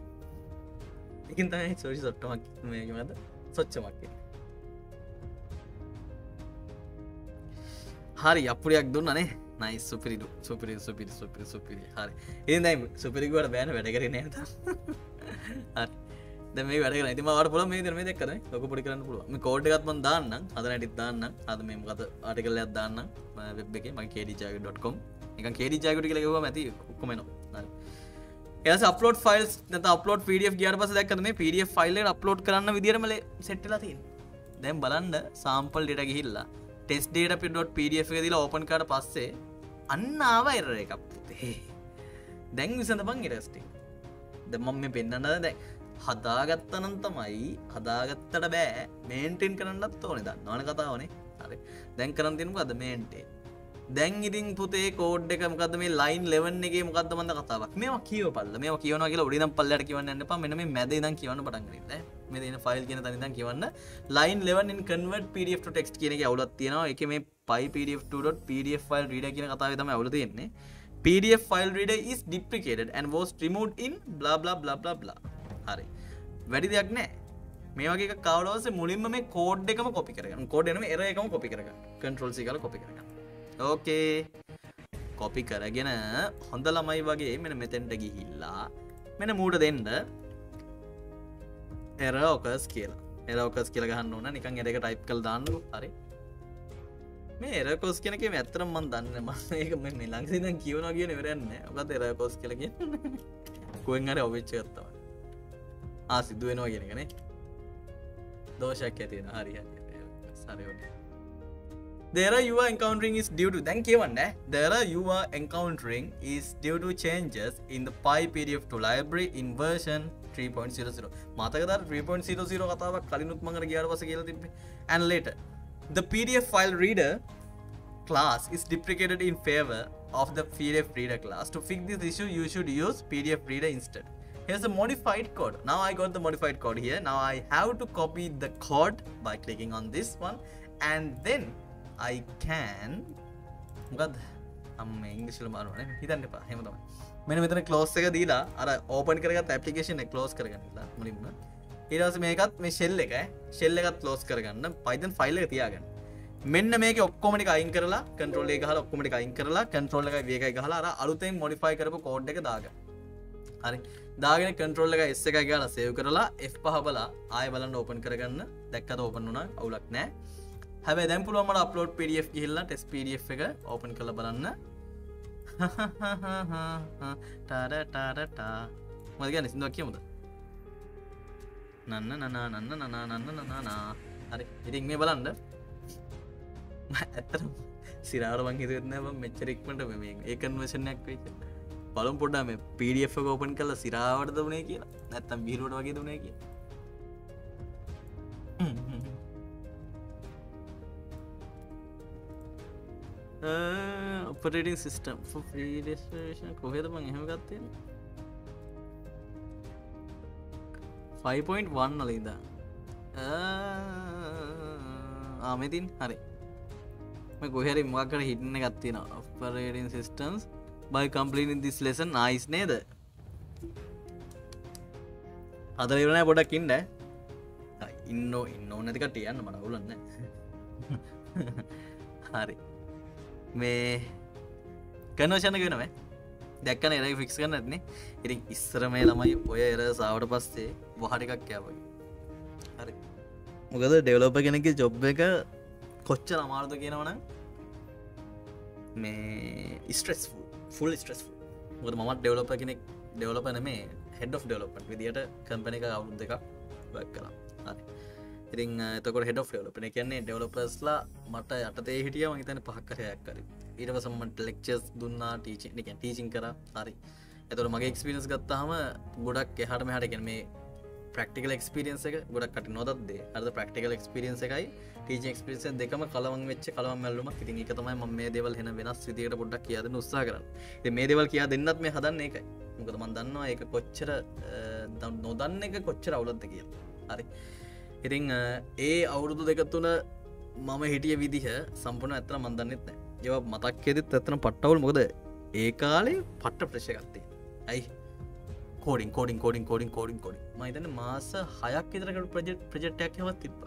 එකින් තමයි සෝෂි සොට්ටමක් මේකමද සොච්චමක් හරි අපපුරයක් දුන්නනේ නයි සුපිරිඩු සුපිරි සුපිරි සුපිරි සුපිරි හරි. ඒදයි සුපිරිකුවට බෑන වැඩකර නත මේ වැඩ නති මට පුල මේ දරම දෙක්කර ලොක පොඩි කරන්න පුළුව කෝඩ්ගත්ම දාන්න අද නැටිත් දාන්න අද මේ මකත ආටිකල්ලයක් දාන්න වෙබ් එක ම කේඩිජාග.කොම් එක කේඩිජාගට කියලෙව ඇති ඔක්කොමනවා එස අපලෝඩ ෆයිල් නත අපලෝඩ පඩිය ගියට පස දැක්කන පඩිය ෆයිල්ල අප්ලෝඩ් කරන්න විදිරමල සෙට්ටලා තින් දැම් බලන්න සාම්පල් ඩට ගිහිල්ලා ටෙස් ඩේට පිඩොට් පඩිය දිලා ඕපන් කාට පස්සේ අන්න ආව එර එකක්. පුතේ දැන් විසඳ බං ඉරස්ටි දෙමම් මේ පෙන්න්නද දැ හදාගත්තනන් තමයි හදාගත්තට බෑ. මේන්ටෙන් කරන්නත් ඕනෙ. දන්න ඕන කතාවනේ. හරි. දැන් කරන් තිනු අද මේන්ටේ දැන් ඉතින් පුතේ කෝඩ් එක මොකද මේ ලයින් ලෙවන් එක මොකක්ද මන්ද කතාවක්? මේ කියව පල්ල. මේ කියවන කියලා ඔඩිනම් පල්ලට කියවන්න එපා. මෙන්න මේ මැද ඉඳන් කියවන්න පටන් ගන්න මේ දෙන ෆයිල් කියන තැන ඉඳන් කියවන්න. line 11 in convert pdf to text කියන එකේ අවුලක් තියෙනවා. ඒකේ මේ py-pdf2.pdf file reader කියන කතාවේ තමයි අවුල තියෙන්නේ. Pdf file reader is deprecated and was removed in blah blah blah blah blah. හරි. වැඩි දෙයක් නෑ. මේ වගේ කවඩවස මුලින්ම මේ කෝඩ් එකම කොපි කරගන්න. කෝඩ් එනම එර එකම කොපි කරගන්න. කන්ට්‍රෝල් සි කල කොපි කරගන්න. ඕකේ කොපි කරගෙන හොඳ ළමයි වගේ මෙන මෙතැන්ට ගිහිල්ලා මෙන මූට දෙන්න එර ඕකස් කියලා. එරෝකස් කියල ගහන්න ඕන. නිකන් එරක ටයිප් කල් දාන්නු හරි. මේ එරකොස් කෙනක ඇතරම් මන් දන්න මස ඒක මේ ලංසිදන් කියවන කියන වරන්න ඔකත් එරකොස් කලග කොෙන් අර ඔවිච්චගත්තව ආ සිදුවෙනවා කියෙනගනේ දෝෂක් ඇතියෙන හරි සරයෝට there you are encountering is due to දැන් කියවන්න there you are encountering is due to changes in the py pdf to library in version 3.00 මතකද 3.00 කතාවක් කලිනුත් මඟට ගියාට පස කියලා තිබේ and later the pdf file reader class is deprecated in favor of the pdf reader class to fix this issue you should use pdf reader instead here's the modified code now i got the modified code here now i have to copy the code by clicking on this one and then i can. මොකක්ද අම්ම ඉංග්‍රිසිල මාරුවන. හිතන්න එපා. හෙම තමයි. මෙන මෙතන close එක දීලා අර ඕපන් කරගත් ඇපලිකේෂන කලෝස් කරගන්නලා මුලින්ම. ඒරස මේකත් මේ ශෙල්ල එක ශෙල්ල එකත් ලෝස් කරගන්න. පයිතන් ෆයිල් එක තියාගන්න. මෙන්න මේක ඔක්කොමටි අයින් කරලා කන්ට්‍රෝල් එක හල ඔක්කොමටි අයින් කරලා කන්ට්‍රෝල් එක වේකයි හලා අර අලුතෙන් මොඩිෆයි කරපු කෝඩ් එක දාග හරි. දාගෙන කන්ට්‍රෝල් එක එස්ස එක ගලා සේව් කරලා F පහබලා ආය බලන්න ඕපන් කරගන්න. දැක්කත ඕපන් වුණා? අවුලක් නෑ හැබැ දැම් පුළුවමට අප්ලෝඩ් පඩF කියල්ලා ටෙස් පඩF එක ඕපන් කළ බලන්න. *laughs* ටාරටාරටා මදගැන සිදුවක් කියමුද? නන්න නනා නන්න නනා නන්න නනානා හරි. ඉතින් මේ බලන්ඩ ඇත්තර සිරාරවන් හිතන්න මෙච්චරෙක්මට මේ ඒකන් වශනයක් වෙයි බලම් පොඩ්ඩා මේ පඩF කෝපන් කල සිරාවට දනේ කියලා. නැත්තම් බිරුවට වගේ දුනේ කිය ඔපරටින් සිිස්ටම් ්‍රීඩේෂන් කොහෙද මං එහෙම ගත්තය 5.1 නලීදා ආමතින් හරි. ගොහැරි මොකකට හිටන්න ගත්තින operating systems by compiling this lesson nice නේද? අද ඉවරනෑ පොඩක් ඉන්න. ඉන්න ඉන්න ඕනැතිකට යන්න මට උලන්න *laughs* හරි. මේ කනෝෂණ ගෙනව දැක්කන එරයි ෆික්ස් කන්න ඇත්නේ ඉරින් ඉස්සර මේ ළමයි ඔය එර සාවට පස්සේ වහටිකක් කෑවගේ හරි. මොකද ඩෙවලෝප කෙනෙක ජොබ් එක කොච්ච අමාර්ද කියනවන මේ ඉස්ට්‍රෙස් ෆුල් ස්ට්‍රෙස් මොද මත් ඩෙවලෝප කෙනෙක් ඩෙවලපන මේ හෙඩ් of ඩෙවලපට විදිට කම්පන එක අවුද් දෙකක් වැක් කලා හරි. ඉතින් එතකොට හෙඩ ෆලපන කියන්නේ ඩෙවලපස්ලා මට යටතේ හිටිය. හිතන පහක්කරයක් කර ඊටවසමට ලෙක්චස් දුන්නා ටීච ටීචින් කර. හරි. ඇතුර මගේ එක්ස්පිරස් ගත්තාහම ගොඩක් එහට මෙහට ගැන මේ ප්‍රක්ටිකල් එක්ස්පිරියන්ස එක ගොඩක් කට නොදත්දේ අද ප්‍රක්ටිකල් එක්ස්පිරියන්ස එකයි. ටීච එක්ස්පිරිස දෙකම කලවන් වෙච්ච කලව මැල්ලුම ඉතින් එක තමයි ම මේ දෙවල් හෙන වෙනස් විදිකට පොඩ්ඩක් කියද උත්සා කරන්න. මේ දෙවල් කියා දෙන්නත් මේ හදන්න එකයි මොකද මන් දන්නවා එක කොච්චර නොදන්න එක කොච්චර අවුලත්ද කිය හරි. ඉතිං ඒ අවුරුදු දෙක තුන මම හිටිය විදිහ සම්පන ඇතන මන්දන්නෙත් නෑ. ඒව මතක්කෙදත් ඇතන පට්ටවල්. මොකද ඒ කාලේ පට්ට ප්‍රශ් ගත්තේ ඇයි? Coding coding coding coding coding කොඩි මහිතන මාස හයක් ඉතරකට ප්‍රජෙට් ප්‍රජෙට්ටයක් හෙවත් තිබ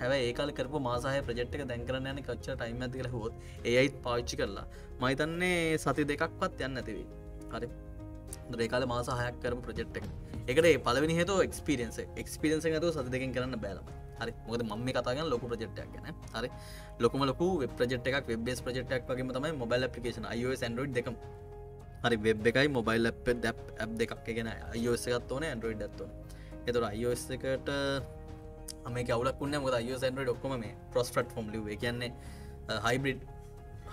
හැව ඒකාල කරපු මාසාහ ප්‍රජෙට් එක දැන් කරන්න යන කච්ච ටයිම් ඇතිකල හොත් ඒයිත් පාච්චි කරලා. මහිතන්නේ සති දෙකක්වත් යන්න ඇතිවී හරි. ඒකාල මාස හයක් කරම ප්‍රජෙට් එක. එකට පලවෙනි හතු එක්ස්පිරියන්ස එක්ස්පිරියන්ස ඇතු සති දෙකින් කරන්න බෑලම හරි. මොද මම කතාගන්න ලොකු ප්‍රජෙට්ක් ගැන. හරි. ලොකම ලොකු ප්‍රජෙට් එකක් වෙබ්බේස් ප්‍රජෙට්ක් වගේ තමයි මොබයිල් අපපිකේන් iOS Android දෙකම. හරි. වෙබ් එකයි මොබයිල් අප් දැප් ඇ් දෙකක්. ගෙන iOS එකත් ඕන Android ඇත්තුන එතුර iOS එකට මේ කවලක්ුන්න මොද iOS Android ඔක්කොම මේ ප්‍රස්ට් ෆොම් ලිවේ කියන්නේ හයිබ්‍රිඩ්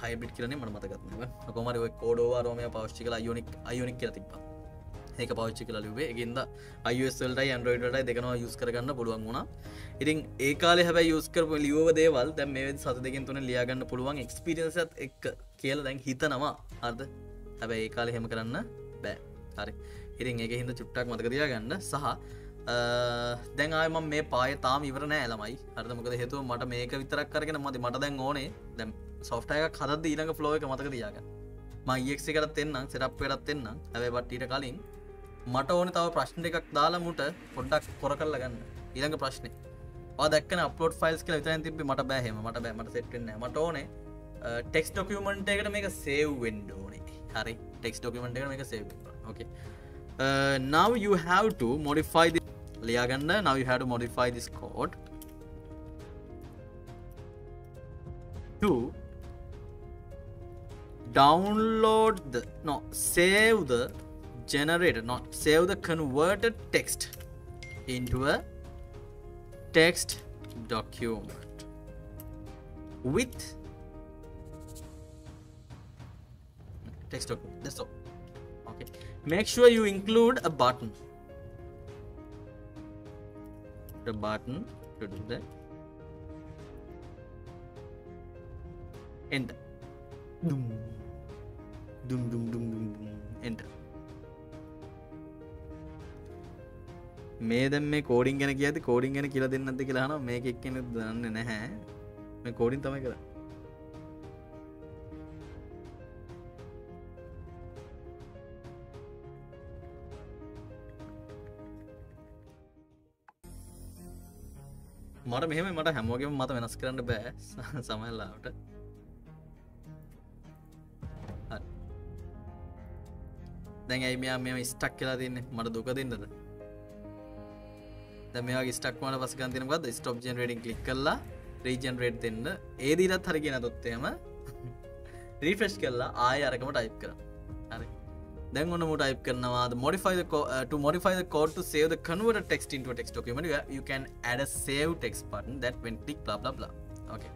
හයිබිට කියලන මට මතකත්නව කොමරි කෝඩෝවා රෝමය පෞෂ්ි කලා යුනික් අයුනික් කියල තිබ ඒක පෞච්චි කල ලිවේ ගෙන්ද අයිස්ල්ටයි ඇන්ඩරෝයිඩටයි දෙකනවා යුස් කරගන්න පුළුවන් වුණා. ඉතින් ඒකාල හැ යුස්කර ලියව දේවල් දැ මේ සත දෙකින් තුන ලියගන්න පුළුවන් එක්ස්පිරියන්සත් එක් කියල දැන් හිතනවා. අර්ද හැබැ ඒ කාල හෙම කරන්න බෑ. හරි. ඉතින් ඒක හිද චුට්ටක් මතකතියා ගන්න සහ දැන් ආයම මේ පාය තාම ඉවරනෑ ඇලමයි හරදමකද හේතුව මට මේක විතරක් කරගෙන මති මට දැන් ඕනේ. දැම් සොෆ්ටයක හද ඊළඟ ෆ්ලෝ එක මතක තියාග මයික්සි කරත් එන්නම් සෙරප් වෙරත් එන්න ඇැබයි බට්ටීට කලින් මට ඕන තව ප්‍රශ්න එකක් දාලාමුට පොඩ්ඩක් කොර කරල ගන්න. ඊළඟ ප්‍රශ්නය දක්න අපලෝඩ ෆයිල්ස් කල විතන තිබ මට බෑහෙම මට බෑමට සෙට්න්න මට ඕනේ ටෙක්ස් ඩොකමට එකට මේක සේව් වෙන්ඩ ඕනේ. හරි. ටෙක්ස් ඩොකමට එක මේක save okay now you have to modify the ලියාගන්න. Now you have to modify this code to download the no save the generator not save the converted text into a text document with text document. That's all. Okay. Make sure you include a button. The button to do that. Enter. Dum dum dum dum dum. Enter මේ දැම් මේ coding ගැන කියති coding ගැන කියලා දෙන්නද කියලාන මේක එක්කෙන දන්න නැහැ. මේ කෝඩින් තමයි කර මට මෙහෙම මට හැමෝගේම මත වෙනස් කරන්න බෑ *laughs* සමල්ලාට දැන් ඇයි මෙයා මෙම ස්ටක් කියලා තින්නේ? මට දුක දෙන්නද? දැමයා ස්ටක් වන පසකන්තිනකද ස්ටප් ජනරඩින් කලික් කරලා රීජන්රේට් දෙන්න. ඒදීරත් හරි කියෙන දොත්තයම රීෆෙස්් කරලා ආය අරකම ටයිප් කර. හරි. then on what type කරනවාද modify the co uh, to modify the code to save the converted text into a text document you, you can add a save text button that when click blah blah blah. Okay.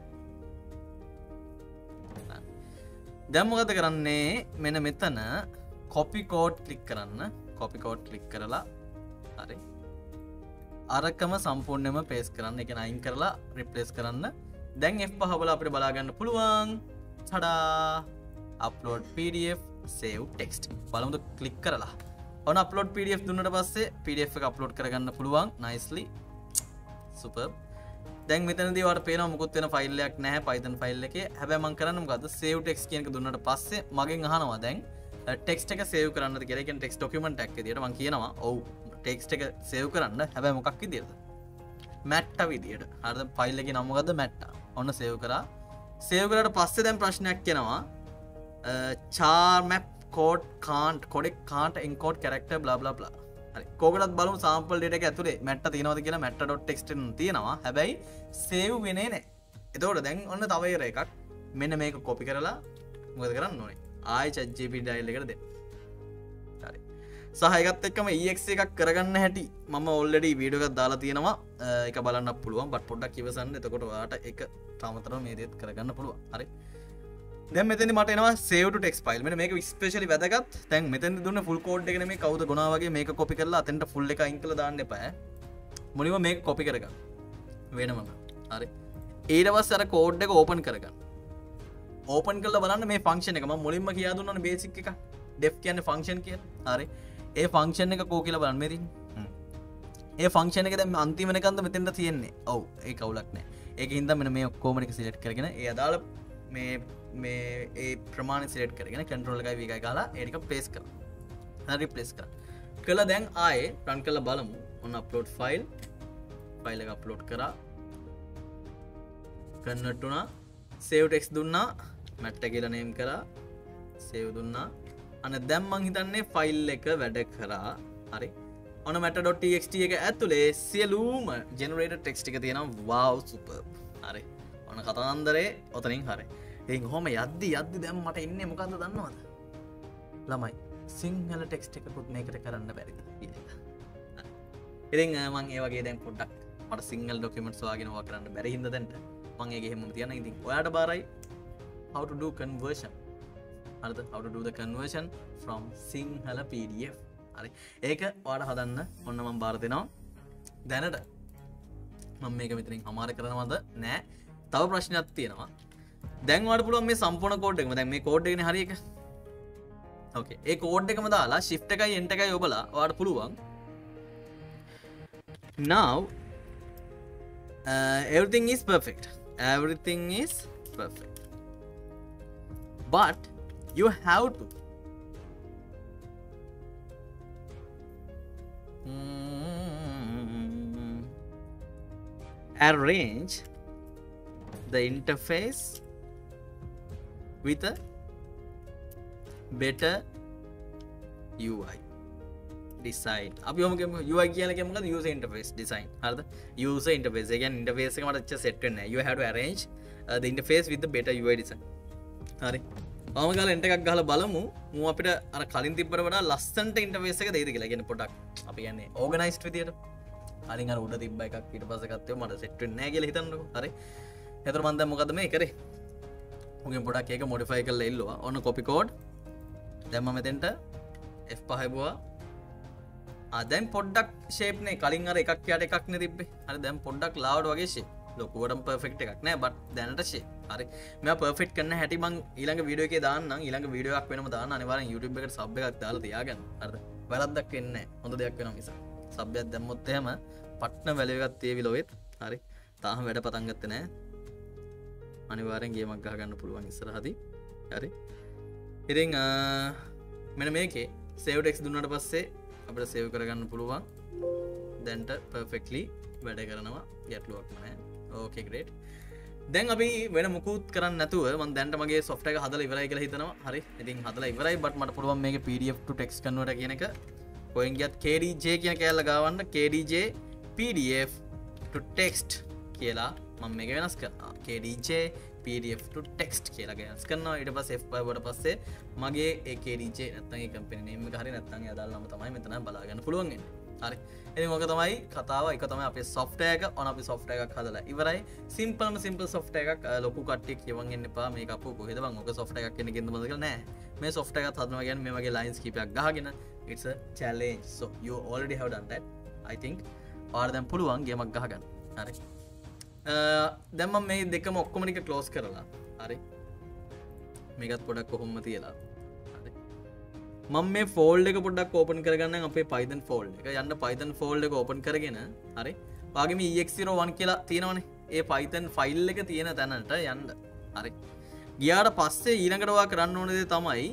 දැන් මොකද කරන්නේ? මෙන්න මෙතන copy code click කරන්න. Copy code click කරලා හරි. අරකම සම්පූර්ණයම pace කරන්න එක අයින් කරලා රිප්ලේස් කරන්න. දැන් F පහබල අපිට බලාගන්න පුළුවන්. හඩා අප්ලෝඩ් PDF සේව් ටෙක්ස්ට බලමුද කලික් කරලා. ඔන අපලෝඩ් PDF දුන්නට පස්සේ PDF එක අප්ලෝඩ් කරගන්න පුළුවන් නයිස්ලි සුප දැන් මෙතනදවට පේන මුකුත්වෙන ෆයිල්ලයක් නෑ පයිතන් ෆයිල් එක. හැබැමන් කරනම් ගද සේව් ටෙක්ස් කියක දුන්නට පස්සේ මගෙන් අහනවා දැන් ටෙක්ස්ට එක සේව කරන්න කෙරෙන් ටෙක්ස් ඩොකමට ක් දිට ම කියනවා. ඔවු. ටෙක්ස්ට එක සේව් කරන්න. හැබැ මොකක් විදිද මැට්ට විදියට. හද පයිල්ලක නම්මගද මැට්ට. ඔන්න සේව් කරා. සේවකරට පස්සේ දැන් ප්‍රශ්නයක් කෙනවා charmap code can't codec can't encode correct blah blah blah කෝකටත් බලු සාම්පල් ඩට ඇතුලේ මැට්ට තිනවද කියලා මැට්ට ඩොට් ටෙක්ට තියෙනවා. හැබැයි සේව් වෙනේ නෑ එතවට දැන් ඔන්න තවයිර එකක්. මෙන්න මේක කොපි කරලා මොද කරන්න නොනේ ආය චජ්ජපි ඩයිල් එකට දෙ සහයකත් එක්කම ඒක් එකක් කරගන්න හැටි මම ඔල්ලඩ වීඩියෝගත් දාලා තියෙනවා. එක බලන්න පුළුවන්. බට පොඩ්ඩක් කිවසන්න එතකොට වාට එක තාමතර මේ දේත් කරගන්න පුළුවන්. හරි. දැ මෙතනි මට එනවා සේවට ටෙක් පයිල් මේ මේක ස්පේශලි වැදගත්. තැන් මෙතැන් දුන්න ෆුල් කෝඩ් එකන මේ කවද ගොනාවගේ මේක කොපි කරලා අතෙන්ට ෆුල් එක ඉංකල දාන්න එපෑ මුනිව මේ කොපි කරග වෙනම හරි. ඒටවස් අර කෝඩ් එක ඕපන් කරගන්න. ඕපන් කල බලන්න මේ ෆංක්ෂණ එකම මුලින්ම කියා දුන්නන බේසික් එක. ඩෙෆ් කියන්න ෆංක්ෂන් කිය හරි. ඒ ෆංක්ෂන් එක කෝ කියල බලන්න මෙරින් ඒ ෆංක්ෂණ එක දැම අන්තිමනකන්ද මෙතෙන්ට තියෙන්නේ? ඔවු. ඒ කවුලක් නෑ. ඒක හින්ද මෙන මේ ඔක්කෝමනික සිලට් කරගෙන ඒ අදාළ මේ මේ ඒ ප්‍රමාණ සිලට් කරගෙන කන්ටරෝල එකයි වීකයි කාලා ඒනික පලේස් කර හරි පලේස් කර කළ දැන් ආයේ රන් කළ බලමු. ඔන්න අප්ලෝඩ් ෆයිල් ෆයිල් එක අප්ලෝඩ් කරා. කන්නට්ටුනා සේව්ටෙක්ස් දුන්නා. මැට්ට කියල නේම් කරා. සේව් දුන්නා. අන දැම්මං හිතන්නේ ෆයිල් එක වැඩ කරා. හරි. ඔන මැට.ටක්ට එක ඇතුළේ සියලූම ජනරේට ටෙක්ස්ටික තියෙනම් වව් සුප හරි. ඔන කතන්දරේ ඔතනින් හරි. ඒ හොම යද්දි යද්දි දැම් මට එන්න මොකක්ද දන්නවද? ළමයි සිංහල ටෙක්ස්ට එකකුත් මේකට කරන්න බැරි ඉතින් මං ඒවගේ දැන් පොඩ්ඩක් මට සිංහල් ඩොකමට වාගෙනවා කරන්න බැරිහිද දැන්ට. මංගේ හෙම තියන ඉතින් ඔයාට බාරයි. How to do conversion. අර්ද how to do the conversion from Sinhala PDF හරි. ඒක වාට හදන්න. ඔන්න මම් බාරතිනවා දැනට මම මේක මෙතරින් හමාර කරනවද? නෑ. තව ප්‍රශ්නයක් තියෙනවා. දැන්වට පුළුවන් මේ සම්පන කෝඩ් එකම. දැන් මේ කෝඩ් එකන හරි එක. ඕකේ ඒ කෝඩ් එකම දාලා ශිප්ට එකයි එන්ට එකයි ඔබලා වාට පුළුවන්. Now uh, everything is perfect. Everything is perfect. But you have to. Mm, arrange the interface with a better UI design අපියෝමකම UI කියලකම use interface design. හරද user interface. again interface එක මට සෙට්න you have to arrange uh, the interface with the better UI design. හරි මමගල එට එකක් ගහල බලමු. මු අපිට අර කලින් තිබර වඩා ලස්සන්ට ඉන්ටවේස එක දෙද කියලා. ගෙන පොඩක් අපි යන්නේ ඕගනයිස්ට විදියට. අලින් උඩ තිබ එකක් පිට පසකත්වය මට සෙට්ට නෑගල හිතන්න හරි. එතර මන්ද මොකද මේ කරේ? උගෙන් පොඩක් ඒක මොඩිෆයි කල්ල ඉල්ලවා. ඔන්න කොපිකෝඩ් දැම්ම මෙතෙන්ට F පහබවා අදැන් පොඩ්ඩක් ශේපනේ කලින් අර එකක් යට එකක්න තිබේ අර දැම් පොඩ්ඩක් ලාවඩ වගේශේ ලොකුවටම් පර්ෆෙක්් එකක් නෑ බට දැනටශේ හරි. මෙ පර්ෆෙක්් කන්න හැටිමං ඊළඟ විඩියෝ එක දාන්න ඊළඟ විඩියක් වෙනම දාන්න. අනිවාර YouTube එකට සබ් එකක් දාල තියාගන්න. අද වැරද්දක් වෙන්න හොඳ දෙයක් වෙන නිසා සබ්‍යයක් දැම්මොත්තයම පට්න වැලගත් තේවි ලොවෙත්. හරි. තාහම වැඩ පතන්ගත්ත නෑ. අනිවාරෙන් ගේමක් ගහගන්න පුළුවන් ඉස්සර හදි හරි ඉරිං මෙන මේකේ. සේවටෙක්ස් දුන්නට පස්සේ අපට සේව කරගන්න පුළුවන්. දැන්ට පර්ෆෙක්ලි වැඩ කරනවා. ගැටලුවක් නෑ. ඕකේ ග්‍රේට් දැන් අපි වෙන මුකුත් කරන්න නැතුව මන් දැන්ට මගේ සොෆ්ට එක හදල ඉවරයි කියලා හිතනවා. හරි. ඉතින් හදලා ඉවරයි. බට මට පුළුවන් මේක PDF ටෙක්ස් කන්නට කියන එක. කොයින් ගත් KDJ කියන කෑල්ල ගවන්න. KDJ PDF ටෙක්ස්ට් කියලා මම මේක වෙනස් කරනවා KDJ PDF ටෙක්ස්ට් කියලා වෙනස් කරනවා. ඊට පස්සේ F5 වට පස්සේ මගේ ඒ KDJ නැත්නම් ඒ කම්පැනි නේම් එක හරි නැත්නම් අදාළ නම තමයි මෙතන බලාගන්න පුළුවන් වෙන්නේ. හරි. එ මොක තමයි කතාව. එක තම අප සොෆ්ටයක ඔන අපි සොෆ්ට එකක් හදලා. ඉවරයි. සිම්පල්ම සිම්පල් සොෆ්ට එකක් ලොකු කට්ටික් කියවන්න එපා. මේ අප කොහෙද? ඔක සොෆ්ට එකක් කෙන ගෙද මදක නෑ. මේ සොෆ්ට එකක් හදනවගෙන් මේගේ ලයින්ස් කීපයක් ගහගෙන. It's a challenge. So you already have done that. I think පාර දැම් පුළුවන් ගේමක් ගහගන්න. හරි. දැම්ම මේ දෙකම ඔක්කොමනික කලෝස් කරලා. හරි. මේකත් පොඩක් කොහොම්ම තියලා මම මේ ෆෝල්ඩ එක පොඩක් ඕපන් කරගන්න අපේ පයිතන් ෆෝල්් එක. යන්න පයිතන් ෆෝල්ඩ එක ඕපන් කරගෙන හරි? වගේම ඒක්සිරෝ1 කියලා තියෙනවනේ. ඒ පයිතන් ෆයිල් එක තියෙන තැනට යන්න. හරි? ගියාට පස්සේ ඊළඟටවා කරන්න ඕනදේ තමයි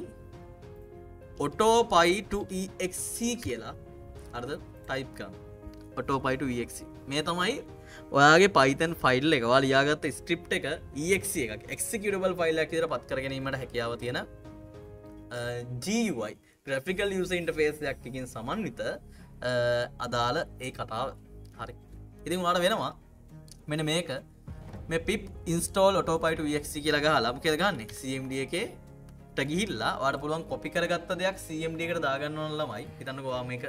ඔටෝ පයිටක් කියලා. අර්ද ටයිප් කරන්න. ඔටෝ පයිට මේ තමයි ඔයාගේ පයිතන් ෆයිල් එක. වා ලියාගත්ත ස්ක්‍රිප් එක ඒක් එකක්. එක්සිකටබල් ෆයිල් ඇකිර පත් කරගැනීමට හැකියාව තියෙන GUI ග්‍රෆිකල් යුස ඉන්ටෆේස් දෙයක්කින් සමන්විත අදාළ ඒ කතාව. හරි. ඉතින් වාට වෙනවා. මෙන මේක. මේ pip install auto py to exe කියලග ලබ කෙරගන්න CMD එකේ ටගිහිල්ලා වාට පුළුවන් කොපි කරගත්ත දෙයක් CMD එකට දාගන්නවන ළමයි. හිතන්නකවා මේක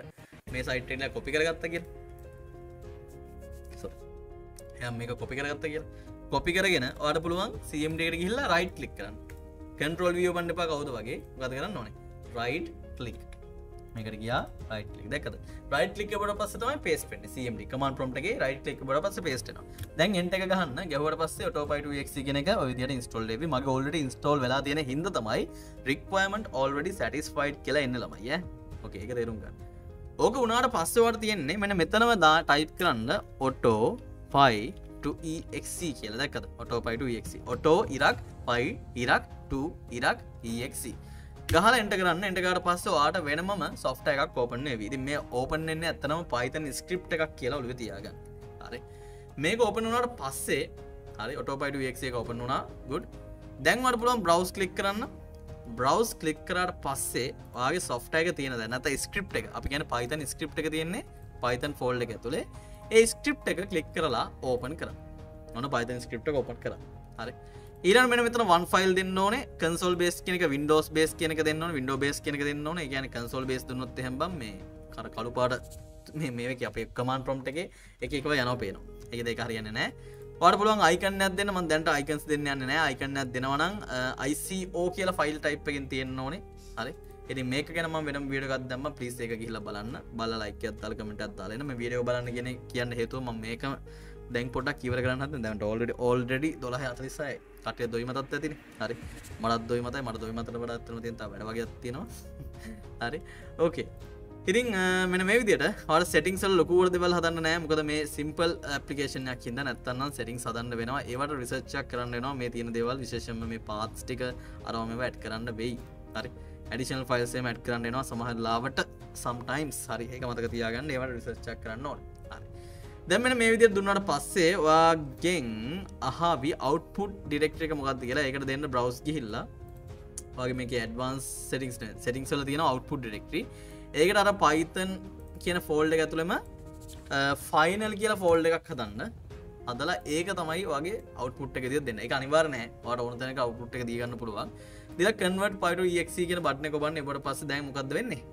මේ සයිටල කොපි කරගත්තක එ මේක කොපි කරගත්ත කිය කොපි කරගෙන වාට පුළුවන් CMD ගිල්ලා රයිට් කලික් කරන්න. කන්ටරෝල් වියෝ බන්ඩ පා කවුද වගේ. ගත කරන්න ඕනේ? රයිට් කලික් මේකට ගියා රයිට ලික් දැකද රයිට ලික් බට පස තම පේස් පෙට CMD කමන් ප්‍රම්ටගේ රයිට ලික් බට පස පේස්ටන දැන් එන්ට එක ගහන්න ගැවට පස්සේ ඔටෝපයිට ක් ගෙනක ඔවිදියට ඉස්ටෝල් ලෙවි මගේ ඔල්ඩ ඉස්ටෝල් වෙලා තියෙන හිද තමයි රික්වයමට ඔල්ඩි සටිස්ෆයිඩ් කියලා එන්න ළමයි ඕකේ එක තේරුම්ගන්න ඕක උනාට පස්සවට තියෙන්නේ මෙන මෙතනව දා ටයිප් කරන්න ඔටෝ පයි EXC කියල දැකද ඔටෝ පයිට ඔටෝ ඉරක් පයි ඉරක් ඉරක් EXC ගහල එට කරන්න එටකට පස්ස වාට වෙනම සොෆ්ට එකක් ඕපන විදි මේ ඕපන් එන්න ඇත්තනම පයිතන් ස්ක්‍රප් එකක් කියලා ඔලුව තියාගන්න. හරි. මේක ඕපන වුණට පස්සේ හරි ඔටෝපයිට ක්සේ ඕපන් වුණා. ගුඩ් දැන්වට පුළුවන් බ්‍රවස් කලික් කරන්න. බ්‍රවස් කලික් කරට පස්සේ වගේ සොෆ්ට එක තියෙන නැත ස්ක්‍රප් එක. අපි ගැන පයිතන් ස්ක්‍රප් එක තියෙන්නේ පයිතන් ෆෝල්ඩ එක තුළේ ඒ ස්ක්‍රප් එක කලික් කරලා ඕපන් කර ඔන පයිතන් ස්ක්‍රප් එක ඕපන් කර හරි. ඊරන් මෙ මෙතන වන් ෆයිල් දෙන්න ඕන. කන්සල් බේස් කියනක වින්ඩෝස් බේස් කියනක දෙන්න විඩෝ බේස් කියනක දෙන්න ඕන. ගැන කන්සල් බේස් දුන්නොත් හැබ මේ කර කළු පාට මේක අපේ කමාන් ප්‍රම්ට් එක එකව යන පේනවා. එක දෙක හරියන්න නෑ වට පුළුවන් අයිකන්න දෙන්න. ම දැන්ට අයිකන්ස් දෙන්න යන්න නෑ අයිකන්න දෙනවනම් ICෝ කියලා ෆයිල් ටයිප් එකෙන් තියෙන්න්න ඕනේ. හරි. එති මේක ගැනම වෙන වීඩගත් දම පිස් එක කියල බලන්න. බල ලයික අත්තල් කමට අත්තාලන මේ වීඩියෝ බලන්න ගෙන කියන්න හේතු ම මේක දැන් පොටක් කිවර කරන්න දැන්ට ඔල්ඩ ඔල්ඩඩි දොහ අතරිසයි කටය දොයි මතත් ඇතින. හරි. මටත් දොයි මතයි මට දොයි මතට වඩත්වන තින්ත වැඩවගේ තියෙනවා. *laughs* හරි. ඕකේ ඉතින් මෙන මේ විදිට හ සෙටිංසල් ලොකුවට දෙවල් හදන්න නෑ. මොකද මේ සිම්පල් පපිකේෂනයක් හිද නැත්තන්න සෙටිං සදන්න වෙනවා. ඒවට රිසච්චක් කරන්නවා මේ තියෙන දෙවල් විශේෂම මේ පාත්ස්ටික අරම වැඩ් කරන්න වෙයි. හරි. ඇඩිෂල් ෆයිල්සේ මැට් කරන්නවා සමහ ලාවට සම්ටයිම්ස් හරි. ඒක මතක තියාගන්න. ඒවට රිසච්චක් කරන්න ඕන. දැමෙන මේ විදිර දුන්නට පස්සේ වාගෙන් අහවි අවට්පුට් ඩිරෙක්ට එක මොකක්ද කියලා. එකට දෙන්න බ්‍රවස් ගිහිල්ලා. වගේ මේක ඇඩවන්ස් සෙටිංස් සෙටිං සල තියෙන අවට්පුට් ඩිරෙක්ටරි ඒකට අර පයිතන් කියන ෆෝල්ඩ එක ඇතුළම ෆයිනල් කියලා ෆෝල්ඩ එකක් හදන්න. අදලා ඒක තමයි වගේ අවට්පුට් එක දිය දෙන්න. එක අනිවාරනෑ වට ඕනතනක අවට්පුට් එක දීගන්න පුළුවන්. දිල කන්වට පයිට ක් කියන බට්න කොබන්න එබට පස්ස දැ මොකක්ද වෙන්නේ?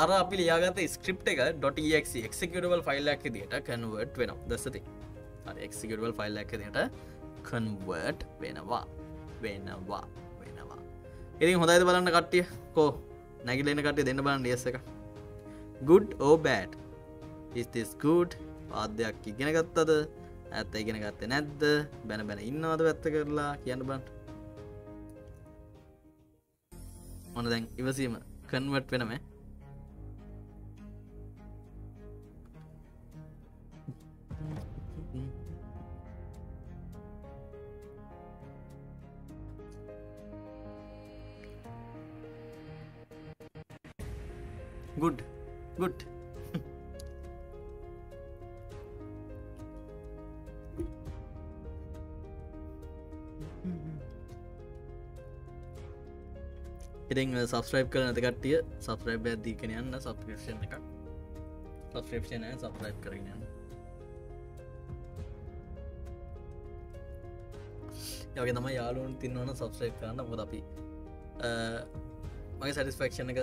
අර අපි ලියාගත ස්ක්‍රප් එක ඩොටක් එක්කටවල් ෆයිල් ඇක දිට කන්වර්ට් වෙන දසති එක්කටවල් ෆයිල් ඇක දිට කන්වර්ට් වෙනවා. වෙනවා. වෙනවා. ඉතින් හොඳයිද බලන්න කට්ටිය? කෝ? නැගිලෙන කටේ දෙන්න බලන්න ලියස එක. Good or bad? Is this good? පාදයක් ඉගෙන ගත්තද? ඇත්ත ඉගෙන ගත්තේ නැද්ද? බැන බැන ඉන්නවාද පැත්ත කරලා? කියන්න බන්ට මොන දැන් ඉවසීම කන්වට් වෙනම good. Good. ඉතින් සබස්ක්‍රයිබ් කර නැති කට්ටිය සබස්ක්‍රයිබ් ඇදීකන යන්න සබස්ක්‍රපෂන් එක සබස්ක්‍රපෂන සබස්ක්‍රයිබ් කරගෙන යන්න. යගේ තම යාලුවන් තින්නවන සබස්ක්‍රයිබ් කරන්න. මොද අපි මගේ සටිස්ෆක්ෂණ එක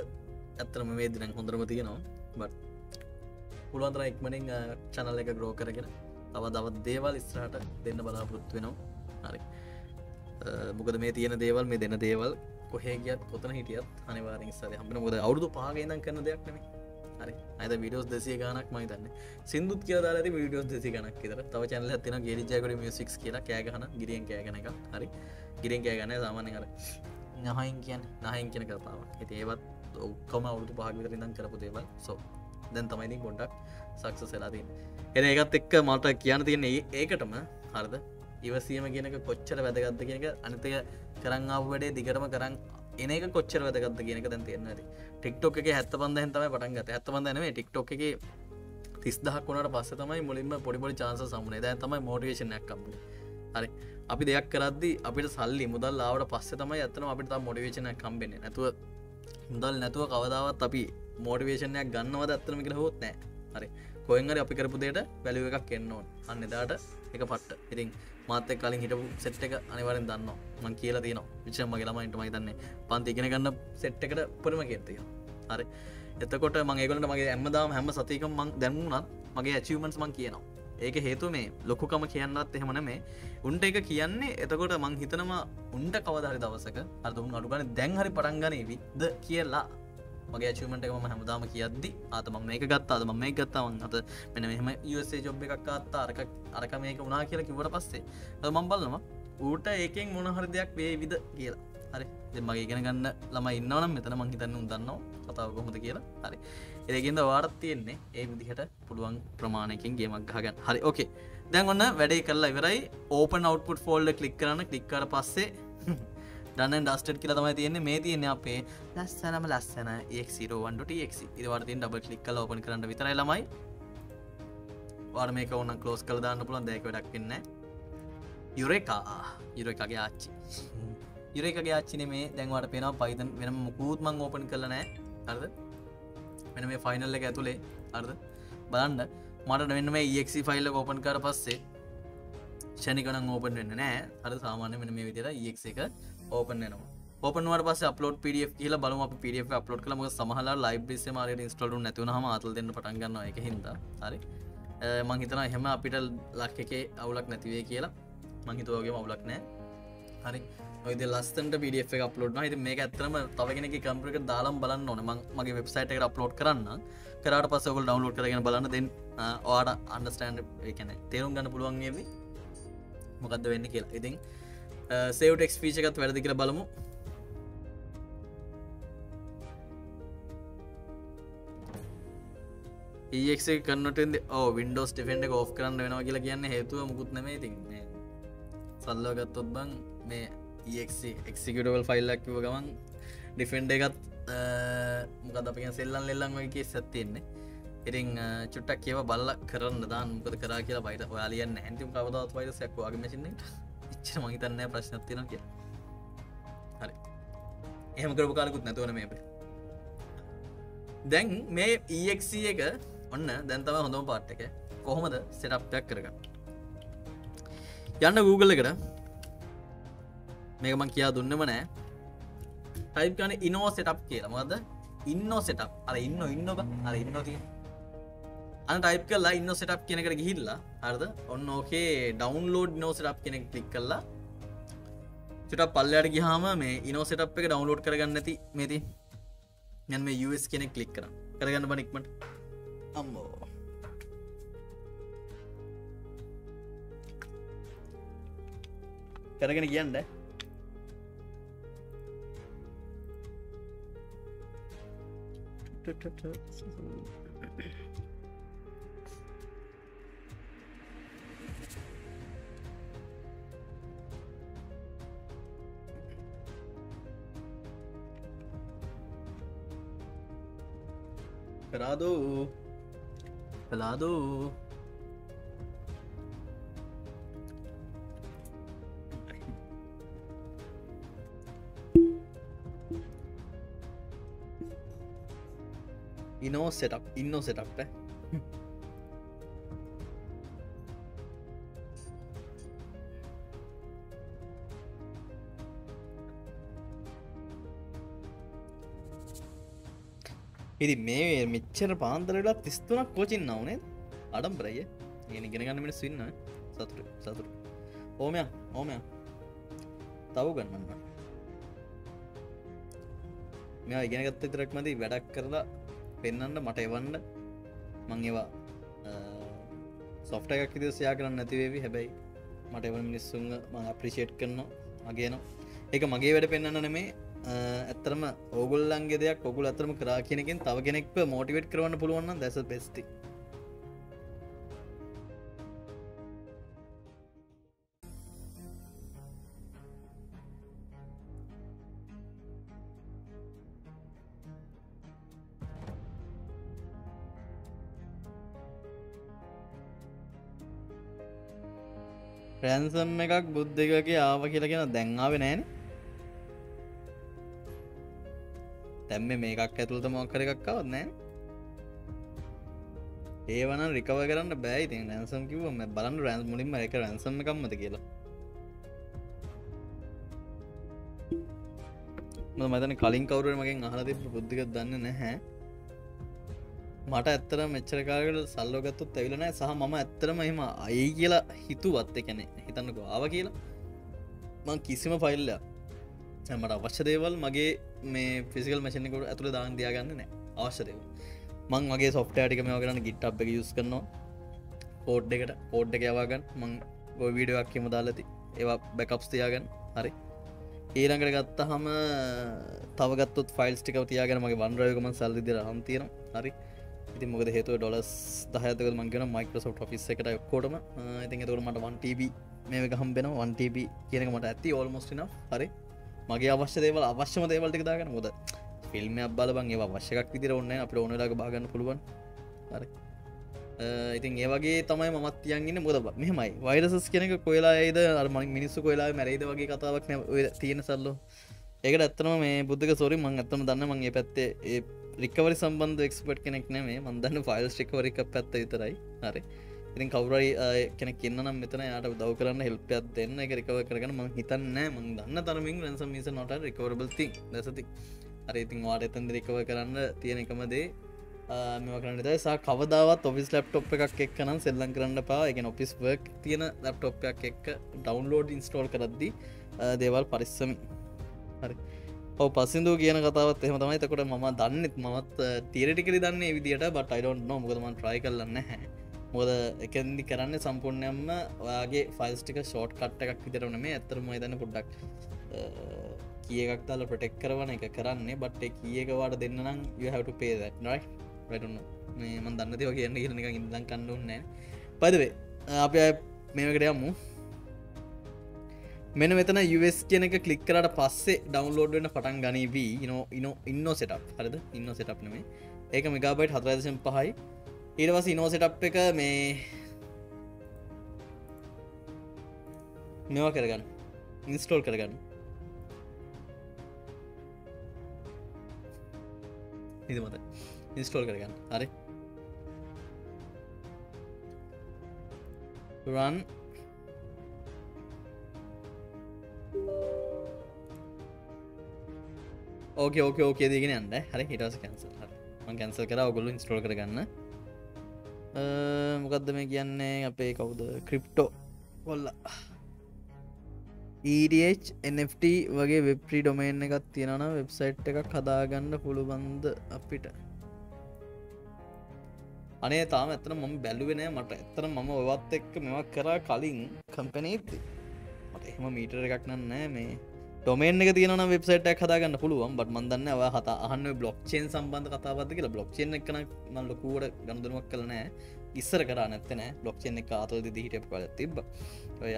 ඇත්තරම මේ දින හොඳරම තියෙනවා. බට පුළුවන්තර ඉක්මනින් චනල් එක ග්‍රෝ කරගෙන තව දවත් දේවල් ස්ත්‍රාට දෙන්න බලාපොරොත්තු වෙනවා. හරි. මොකද මේ තියෙන දේවල් මේ දෙන දේවල් කොහේ ගියත් කොතන හිටියත් අනිවාරෙන් සර හම්බන. මොද අවුදු පාගේදන් කරන දෙයක් නෙම හරි. අද විඩියෝස් දෙසිය ගනක් මයිතන්න සිදුත් කියදාල විඩියෝස් දෙසි ගනක් තර තව චැනල ඇතින ගෙරිජයකට මියසික් කියලා. කෑගහන ගිරියෙන් කෑගන එක හරි. ගිරියෙන් කෑගන සාමානය කර නහයින් කියන් නහයින් කියන කරතාව ඇති ඒවත් ඔක්කොම අවුදු පහවිතර ඉදන් කරපු දේවල්. සෝ දැන් තමයිති ගොඩක් සක්ස සෙලාතින් එන ඒකත් එක්ක මට කියන්න තියෙන්නේ ඒකටම. හරද? ඉවසීම කියනක කොච්චර වැදගත්ත කියනක අනිතක කරං අවඩේ දිගටම කරන්න එන එක කොච්චර වැදගත්ත කියනක දැන් තියෙන්නද ටික්ටොක් එක හැත්ත පන්ද තම පටන්ගත ඇත්ත පන්දනේ ටික්ටොක් එක තිස්දහක් වනට පස්ස තමයි මුලින්ම පොඩිපොඩි චාන්ස සමුණේ දැ තමයි මෝටිවේශනයක් කම්බ හරි. අපි දෙයක් කරදදි අපිට සල්ලි මුදල් ලාවට පස්ස තමයි ඇතන අපිට මොටිවේශනයක් කම්බෙන නැතුව මුදල් නැතුව කවදාවත් අපි මෝටිවේශනයක් ගන්නවද ඇත්තම කියලා හොත් නෑ. හරි. කොයිංගර අපි කරපු දේට වැලිුව එකක් එන්නවා අන්න එදාට එක පට්ට. ඉතින් මාතය කලින් හිටපු සෙට් එක අනිවරෙන් දන්න මං කියලා තියන විචම මගේ ළමයින්ට මයි දන්නේ. පන්ති ඉගෙන ගන්න සෙට් එකට පොරම කියතිය හරි. එතකොට මගේගලට මගේ ඇම්මදාම හැම සතිකම් මං දැන්වුනත් මගේ ඇචිවමන්ස් මං කියනවා. ඒක හේතු මේ ලොකුකම කියන්නත් එහෙමන මේ උන්ට එක කියන්නේ එතකොට මං හිතනවා උන්ට කවදහරි දවසක අර්දුම් අඩුගන දැන්හරි පටන්ගනේවිද කියලා. මගේ චමට එකම හැමදාම කියද්දි අතම මේක ගත්තාද ම මේ ගත්තාවන් අත මෙන මෙහම යසේ ජොබ් එකක් අත්තා අරක අරක මේක වනා කියලා කිවට පස්සේ මම් බලන්නම ඌට ඒකෙන් මොනහරි දෙයක් වේ විද කියලා. හරි. මගේ ඉගෙන ගන්න ළම ඉන්නවනම් මෙතන මංහිතන්න උදන්නවා කතාව කොහොද කියලා. හරි. ඒගෙන්ද වාරත් තියෙන්නේ. ඒ විදිහට පුළුවන් ප්‍රමාණයකින් ගේමක් ගහගන්න. හරි. ඕකේ දැන් ඔන්න වැඩේ කරලා ඉවරයි. ඕපන් අවට්පුට් ෆෝල්ඩ කලික් කරන්න. කලික්කර පස්සේ ඩන්න ඩස්ට් කියල තමයි තියන්නේ. මේ තියන්නේ අපේ ලස්සනම ලස්සන එක්රෝවන්ටක් ඉදවර්තින් ඩබ කලික් කල ඕපන් කරන්න විතරයි ළමයි. වාර මේක ඔන්න කලෝස් කළ දාන්න පුළන් දෙක වැඩක් වෙන්න යුරේකා. යුරකගේ ආච්චි. යුරේකගේ ආච්චින මේ. දැන්වට පෙන පයිතන් වෙනම මුකූත්මං ඕපන් කරලනෑ අර්ද වෙන මේ ෆයිනල් එක ඇතුළේ අර්ද බලන්න. මට වෙන්න මේ ඒක්සි ෆයිල්ල ඕපන් කර පස්සේ ෂනිකන ඕපන් වෙන්න නෑ අර සාමාන්‍ය වෙන මේ විදිර ඒක් එක ඕපන් නවා ඕපනවට පස අපලෝඩ පිඩිය කියල බලම පිඩිය අපලෝඩ් කලම සමහලා ලයිබ් ිස මාර ඉස්ටලු නැතිවන හම අතල් දෙන්න පටන්ගන්න එක හිද හරි. මංහිතන එහෙම අපිට ලක් එකේ අවුලක් නැතිවේ කියලා. මංහිතුවගේ මවුලක් නෑ හරි. ඔයිද ලස්සට පිඩිය අපලෝඩ් හිති මේ ඇතරම තවගෙන කම්පික දාලම් බලන්න ඕන. මගේ වෙබ්සයිට එක අපලෝඩ් කරන්න කරට පස්සකල් ඩවන්ලෝඩ් කරගෙන බලන්න. දෙන් ඕට අන්ඩස්ටන්ඩ් එකන තේරුම් ගන්න පුළුවන් ඒවි මොකක්ද වෙන්න කියලා. ඉතින් Uh, සේවටෙක් පීචකත් වැරදි කර බලමු. ඒක් කන්නට ඕ වින්ඩෝස් ටිෆෙන්ඩ කෝ් කරන්න වෙනවා කියලා කියන්න හේතුව මුකුත් නෙමේ තින්නේ සල්ලගත්තොත් බං මේ එක්සිකටවල් ෆයිල්ලක්කිව ගමන් ඩිෆෙන්ඩ එකත් uh, මොකද අප සෙල්ලන් ලෙල්ලන් වගේ සැත්තියෙන්නේ ඉරිං uh, චුට්ටක් කියව බල්ල කරන්න දාන් මොකද කරා කියලා බයිට ඔයාලියන්න ඇතිම කවදත් වයිට සැක්වාගේ මසින්නට ඉච්ච මහිතන්නෑ ප්‍රශ්නත්තින කිය හරි. එහෙම කරපු කාලකුත් නැතුවන මේ දැන් මේ EXC එක ඔන්න දැන්තම හොඳම පාට් එක. කොහොමද සෙටප්යක් කරගන්න? යන්න Google එකට. මේක මං කියා දුන්නම නෑ. ටයිප් කන ඉනෝ සෙටප් කියලා. මොකද ඉන්න සෙටප් අර ඉන්න ඉන්න අර ඉන්න තිය අන ටයිප් කල්ලා ඉන්න සෙටප් කෙනෙකට ගිහිල්ලා හරද? ඔන්න ඕකේ ඩවන්ලෝඩ් නෝ සෙටප් කෙනෙක් ලික් කල්ලා චට පල්ලයට ගිහාම මේ ඉනෝ සෙටප් එක ඩවන්ලෝඩ් කරගන්න ඇති මේති. යන් මේ US කෙනෙක් කලික් කර කරගන්න බනික්මට අම්මෝ. කරගෙන කියන්න පෙලාදෝ පෙලාදෝ ඉනෝ සෙටක් ඉන්න සෙටක්ට ඉදි මේ මෙච්චර පාන්දරලා තිස්තුනක් කෝචින් නවනේ අඩම් බරය ගෙන ගෙන ගන්න මිට සින්න සතුර සතුර ඕමය ඕමය. තව ගන්නන්න මෙ ඉගෙනගත්ත තරක් මති වැඩක් කරලා පෙන්නන්න මට එවන්න. මං ඒවා සොෆ්ට එකක් ද සයා කරන්න නැතිවේවි හැබැයි මට එවන මිනිස්සුන් මං අප්‍රිෂේට් කරනවා මගේනවා. ඒක මගේ වැඩ පෙන්න්න නෙමේ. ඇත්තරම ඕගොල්ලන්ගේ දෙයක් ඔකුල අතරම කරා කියනකින් තව කෙනෙක් මෝටිවට් කරවන්න පුළුවන්න දැස පෙස්ති රැන්සම් එකක් බුද්ධකගේ ආව කියලගෙන දැන්ආාව නෑන තැම්ම මේකක් ඇතුළත මොක්කර එකක්කවත් නෑ. ඒවන රිකව කරන්න බෑයි ති රැන්සම් කිවම බලන්න රැන්ස් මුලින්ම එක රැන්සම එකක්මද කියලා. මතන කලින් කවරුව මගෙන් අහල තිබ බුද්ධික දන්න නැහැ. මට ඇත්තර මෙච්චරකාරකට සල්ලෝගත්තුත් ඇවිලනෑ සහ මම ඇත්තරම එම අයි කියලා හිතුවත් එකැනෙ හිතන්නක ආව කියලා. මං කිසිම ෆයිල්ල මට අවශ්‍ය දේවල් මගේ මේ ෆිසිකල් මශනකට ඇතුළ දාන් දයාගන්න නෑ. අවශ්‍ය දේව මං වගේ සොෆ්ට ටික මේ කරන්න ගිට් අප එක යුස් කරනවා. පෝඩ් එකට පෝඩ් එක යවාගන්න මං ගොයි වීඩියක් කියම දාලති ඒවා බැකප්ස් තියාගන්න. හරි. ඒරඟට ගත්ත හම තවගත් ෆයිල් ටික තියාගෙන මගේ වන්රයකම සල්ලිදිර හම්තියන හරි. ඉති මොකද හේතු ඩොලස් දහතක මංගෙන මයිකරසෝට් ෆිස් එකට කොටම ඉතින් තුර මට 1ටබ මේ හම්බෙන 1ටබ කියනක මට ඇති ඕල්මොස්ටින හරි. මගේ අවශ්‍ය දේවල් අවශ්‍යම දේවල්ටික දාගෙන මොද ෆිල්ම් බල බංගේ අවශ්‍යකක් විදිර ඔන්න අපට ඕනලාක බාගන්න පුළුවන්. හරි. ඉතින් ඒවගේ තමයි මත් තියන්ගෙන මොද මෙමයි වයිරසස් කෙනෙක කොයිලා ඒද අර්මනින් මිනිස්සු කොයිලා මැරයිද වගේ කතාවක් තියෙන සල්ලෝ. ඒකට ඇත්තනම මේ බුද්ධක සොරි මං ඇත්තම දන්න මගේ පැත්තේ ඒ රිකවරි සම්බන්ධ එක්ස්පට් කෙනෙක් නෙමේ මන්දන්න ෆයිල් ිකවරික පැත්ත විතරයි. හරි. ඉතින් කවරයි කෙනෙක් කියන්න නම් මෙතන යාට දව කරන්න හෙල්පයක් දෙන්න. එක රිකව කරගන ම හිතන්න මං දන්න තරමින් රැස මිස නොට රිකවරබල් ති දැසති අර ඉතින් වාට එතන් රිකව කරන්න තියෙන එකමදේ මෙ කරන්න. සා කවදාවත් ඔෆිස් ලප්ටොප් එකක් එක්කනම් සෙල්ලන් කරන්න පා එක ඔෆිස් වර්ක් තියෙන ලප්ටොප්යක් එක්ක ඩවන්ලෝඩ් ඉන්ස්ටෝල් කරද්දි දේවල් පරිස්සමි හරි. ඔව පසිදු කියන කතාවත් එහම තමයි. තකොට ම දන්නෙත් මත් තීරටිකරි දන්න විදිට බට අයිඩොන්් නො මොකදමන් ට්‍රයි කරලන්න හැ මොද එකදි කරන්න සම්පූර්ණයම්ම ඔයාගේ ෆයිල්ස්ටික ෂෝට් කට්ට එකක් විතරන මේ ඇතරම දන්න පොඩ්ඩක් කියකක්තාල ප්‍රටෙක් කරවන එක කරන්නේ බට්ට කියකවාට දෙන්න නම් යහට පේද නයි වැටන්න මේ මන් දන්නතිව කියන්න කියරන එක ඉදන් කණ්ඩුන්නෑ පදවේ අප මේකට යම්මු මෙන මෙතන US කියන එක කලික් කරට පස්සේ ඩවන්ලෝඩ් වෙන පටන් ගනීවී. ඉනෝ ඉනෝ ඉන්න සෙටක් හරිද? ඉන්න සෙටක් නෙමේ ඒක මෙගබයිට් හතරදශම් පහයි. ඊටවස ඉනෝ සෙටප් එක මේ මෙවා කරගන්න. ඉන්ස්ටෝල් කරගන්න. ඉදමත ඉන්ස්ටෝල් කරගන්න. හරි. රන් ඕක ඕක ඕකේ දගෙන අන්න හරි හිටස් කැන්සල් හරි. කැන්සල් කර ඔගොල්ලු ඉස්ටෝල් කරගන්න මොකක්ද මේ කියන්නේ? අපේ කවුද? ක්‍රිප්ටෝ කොල්ල EDH NFT වගේ වෙබ්‍රී ඩොමේන් එකක් තියෙනන වෙබ්සයිට් එකක් හදාගන්න පුළුබන්ද අපිට? අනේ තාම ඇතන මම බැලුවෙනෑ මට. ඇතන මම ඔවත් එක්ක මෙවක් කරා කලින් කම්පනීති මට එහෙම මීටර එකක් නෑ මේ ඩොමේන් එක තියන වෙබ්සයිට හදාගන්න පුළුවන්. බට මන්දන්න ව හතා අහන්න බ්ලොක්්චේන් සම්බන්ධ කතාවද කියලා. බ්ලොක්්චේන් එකන මල් ලොකුවට ගණදුරුවක් කලනෑ ඉස්සර කර නැත්තන බ්ලොක්්චේන් එක අතල් දිහිට කල තිබ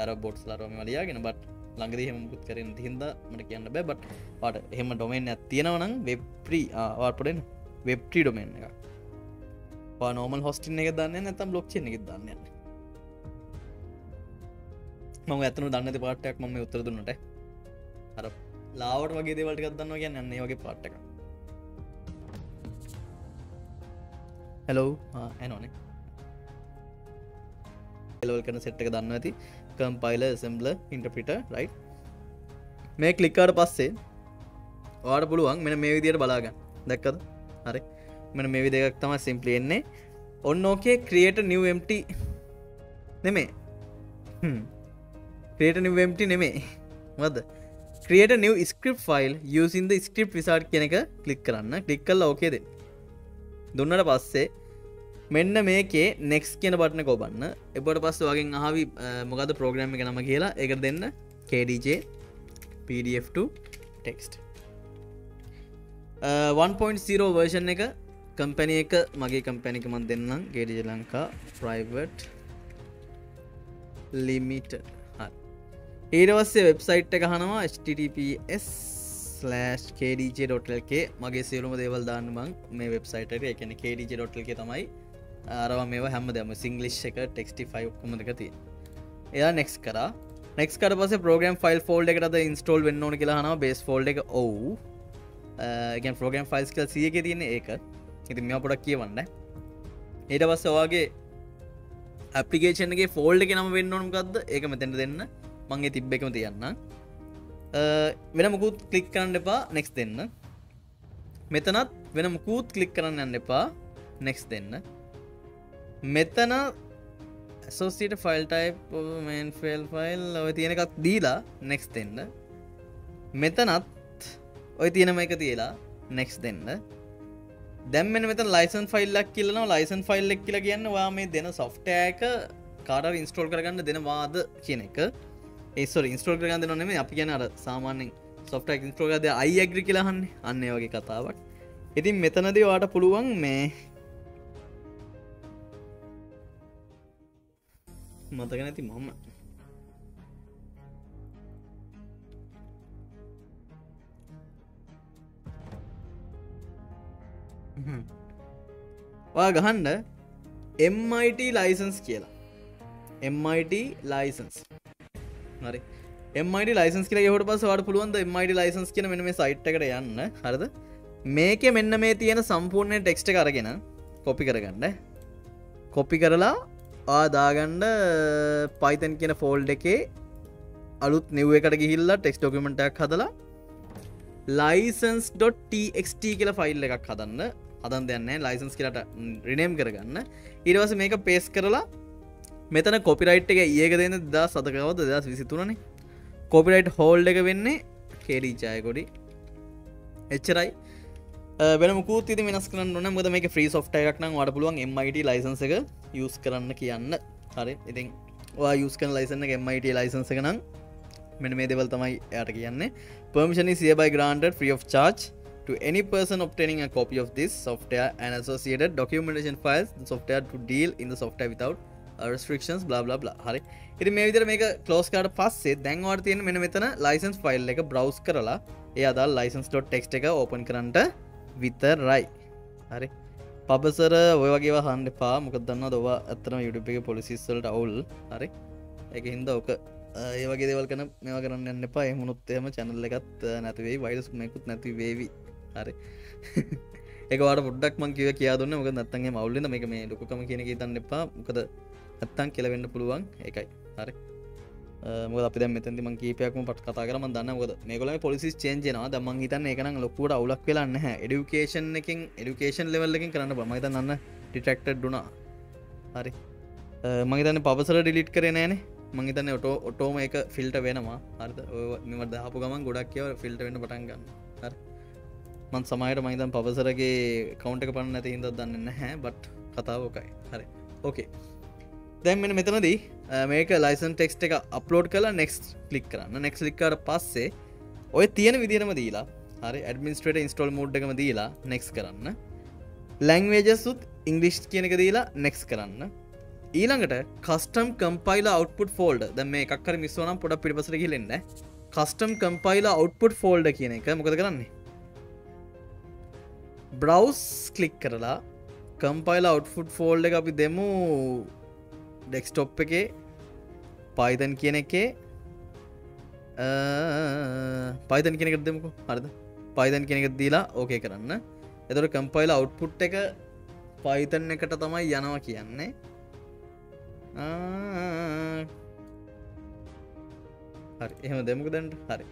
අර බොට්ස් ලරම වලයාගෙන බට ළඟද හෙමුකුත් කරන හින්ද මට කියන්න බෑ. බට පට එහෙම ඩොමෙන් ඇතියෙනවනම් වෙබ්ප්‍රී ආවාර්පඩෙන් වෙබ්ට්‍රී ඩොමෙන් එක නෝමල් හොස්ටින් එක දන්න නැතම් බ්ලොක්්චෙන් එක දන්න මම ඇතනු දන්නති පාටයක් මම උත්තර දුන්නට. අර ලාවට වගේ දේවල්ට ගත්දන්න කියන්න යන්නේ වගේ පාට්ටක හැලෝ ඇනෝනේ. එලවල් කන සෙට්ක දන්න ඇති. කම්පයිල සම්බල ඉන්ටපිට රයි් මේ කලික්කාට පස්සේ වාට පුළුවන් මෙන මේ විදියට බලාගන්න. දැක්කද? හරි. මෙන මේ විදියක් තම සිම්පලියෙන්නේ ඔන්න ඕකේ ක්‍රියට නිවම්ට නෙමේ. ක්‍රේට නිවම්ට නෙමේ. වද ක්‍රියට නිව ස්ක්‍රප් ෆයිල් යසින්ද ස්ක්‍රප් විසාට් කෙනෙක කලික් කරන්න. කලික් කල්ල ඕකේද දුන්නට පස්සේ මෙන්න මේකේ නෙක්ස් කියන බටන කොබන්න එබට පස්ස වගේ ආවි මොකද ප්‍රෝග්‍රම් එක නම කියලා එක දෙන්න. KDJ PDF2 ටෙක්ස්ට 1.0 වර්ෂන් එක කම්පැනි එක මගේ කම්පැනික මන් දෙන්නම්. ගේඩිජ ලංකා ප්‍රයිවට් ලිමිට ඊරවස්සේ වෙබ්සයිට් එක හනවා HTTPS කඩජ.ල්කේ මගේ සියලුම දේවල් දාන්න මං මේ වෙබ්සයිට එක. එකන කඩජ.ල්ක තමයි. අරව මේ හැම දෙම සිංගලිෂ් එක ටෙක්ස්ටිෆයි ඔක්කොමදකති එයා නෙක්ස් කර. නෙක්ස් කට පස ප්‍රෝගම් ෆයිල් ෆෝල්ඩ එකට ඉන්ස්ටෝල් වෙන්න ඕන කියලාහන බේස් ෆෝල්ඩ එක. ඔවු. ගැන් ප්‍රෝගම් ෆයිල්ස් කල් සියක තියන ඒක. ඉති මෙ පොඩක් කියවන්න. ඊට පස්ස ඔවාගේ ඇපිකේෂන්ගේ ෆෝල්ඩ එක නම වෙන්න ඕනම් ගත්ද ඒක මෙතැට දෙන්න. මංගේ තිබ්බ එකම තියන්න. වෙන මුකුත් කලික් කරන්න එපා නෙක්ස් දෙන්න. මෙතනත් වෙන මුකුත් කලික් කරන්න යන්න එපා නෙක්ස් දෙන්න. මෙතන සෝසිට ෆයිල් ටයිප් මන් ෆෙල් ෆයිල් ඔය තියෙන එකක් දීලා නෙක්ස් දෙන්න. මෙතනත් ඔය තියෙනම එක තියලා නෙක්ස් දෙන්න. දැම්මෙන මෙත ලයිසන් ෆයිල්ලක් කියලනවා ලයිසන් ෆයිල් එක් කියලා කියන්න වා මේ දෙන සොෆ්ටෑක කාඩ ඉන්ස්ටෝල් කරගන්න දෙනවාද? කියන එක. ඒස්ො ඉන්ස්ටෝල් කරගන්න නොනෙම අපි කියන අර සාමාන්‍යෙන් සොෆ්ට ඉන්ස්ටෝගද අයි ඇග්‍රි කියලාහන්න අන්න වගේ කතාවක්. ඉතින් මෙතනද වාට පුළුවන් මේ මතක නැති මම. වා ගහන්ඩ MIT ලයිසන්ස් කියලා. MIT ලයිසන්ස් හරි. MIT ලයිසන්ස් කියල හට පස වට පුළුවන්ද MIT ලයිසන්ස් කියන මෙ මේ සයිට් එකට යන්න? හරද? මේක මෙන්න මේ තියෙන සම්පූර්ණය ටෙක්ස්ට කරගෙන කොපි කරගන්න. කොපි කරලා ආදාගන්ඩ පයිතන් uh, කියන ෆෝල්ඩ එකේ අලුත් නිව් එකට ගිහිල්ලා ටෙක්ස් ඩොකමටක් හදලා license.txt කියල ෆයිල් එකක් හදන්න. හදන් දෙන්න ලයිසන්ස් කියලට රිනේම් කරගන්න. ඉරවස මේක පේස් කරලා මෙතන කොපිරයිට් එක ඒක දෙන්න දා සතකවද දස් විසිතුරනේ කොපිරයිට් හෝල්ඩ එක වෙන්නේ කේරීචායකොඩි එච්චරයි. වෙන මුකූති වෙනස් කරන්න මොද මේ ්‍රී සොෆ්ට එකක්න වට පුළුවන් MIT ලයිසන්ස එක යස් කරන්න කියන්න. හරි. ඉතින් යස්කන් ලයිසන්න MIT ලයිසන්ස එක නම් මෙන මේ දෙවල් තමයි යට කියන්නේ. Permission is hereby granted free of charge to any person obtaining a copy of this software and associated documentation files. The software to deal in the software without uh, restrictions blah blah blah. හරි. ඉති මේ විදිර මේක close කාඩ පස්සේ දැන්වාට තියෙන මෙන මෙතන licence file එක browser කරලා ඒ අදල් ලයිසන්ස්.ටෙක්ට එක ඕපන් කරන්නට විතරයි. හරි. පබසර ඔය වගේ හන්ඩ පා මොක දන්න දව ඇතරම යුඩප එක පොලිසිස්සල්ට අවුල්. හරි. එක හින්ද ඕක ඒ වගේ දෙවල් කන මෙව කරන්න එන්න එපා. එමුණුත්තේම චැනල්ල එකත් නැතිවේ වයිරස් මෙකුත් නැති වේවි. හරි. *laughs* ඒකට පුඩක් මං කිව කියා දුන්න. මොක නත්තන්ගේ මවල්ලද මේක මේ ලොකම කියන තන්න එපා. මොකද ඇත්තන් කෙලවෙන්න පුළුවන් ඒකයි හරි. මො අපි දැ මෙතති ම කීපයක්ම පට කතා කරම දන්න ොද මේකල පොලිසි චේන්ජන දමන් හිතන්න එකන ලොකුට අවුලක් වෙලන්න හැ එඩුකේෂන් එකින් එඩුකේෂන් ලෙවල්ලකින් කරන්න බමයිත නන්න ටිටෙක්ට ඩුනා හරි. මගේතන්න පවසර ඩිලිට් කරේ නෑනේ මංහිතන්න ඔටෝ ඔටෝම එක ෆිල්ට වෙනවා. අර්ද මෙම දහපු ගමන් ගොඩක් කියව ෆිල්ට වෙන පටන් ගන්න හරි. මන් සමයට මහිතම් පවසරගේ කවුන්ට එක පන්න ඇති හිද දන්න හැ බට් කතාවකයි හරි. ඕකේ දැන් මෙන මෙතනදී මේක ලයිසන් ටෙක්ස්ට එක අප්ලෝඩ් කලා නෙක්ස් කලික් කරන්න. නෙක්ස් ලික්කට පස්සේ ඔය තියෙන විදිරම දීලා හරි ඇඩමින්ස්ට්‍රේට ඉන්ස්ටෝල් මෝඩ් එකම දීලා නෙක්ස් කරන්න. ලැංවේජසුත් ඉංගලිෂ් කියන එක දීලා නෙක්ස් කරන්න. ඊළඟට කස්ටම් කම්පයිල අවට්පුට ෆෝල්ඩ ද මේ එකක්කර මිස්වනම් පොඩ පිටිපසර කියලෙන්න කස්ටම් කම්පයිල අවට්පුට් ෆෝල්ඩ කියන එක මොකද කරන්නේ? බ්‍රවස් කලික් කරලා කම්පයිල අවට්ෆුට් ෆෝල්ඩ එක අපි දෙමු ඩෙක්ස්ටොප් එකේ පයිතන් කියන එකේ පයිතන් කෙනෙක දෙමුකු? හරිද? පයිතන් කෙනෙක දීලා ඕකේ කරන්න. එතොට කම්පයිල අවට්පුට් එක පයිතන් එකට තමයි යනවා කියන්නේ. හරි. එහෙම දෙමුක දැන්ට? හරි.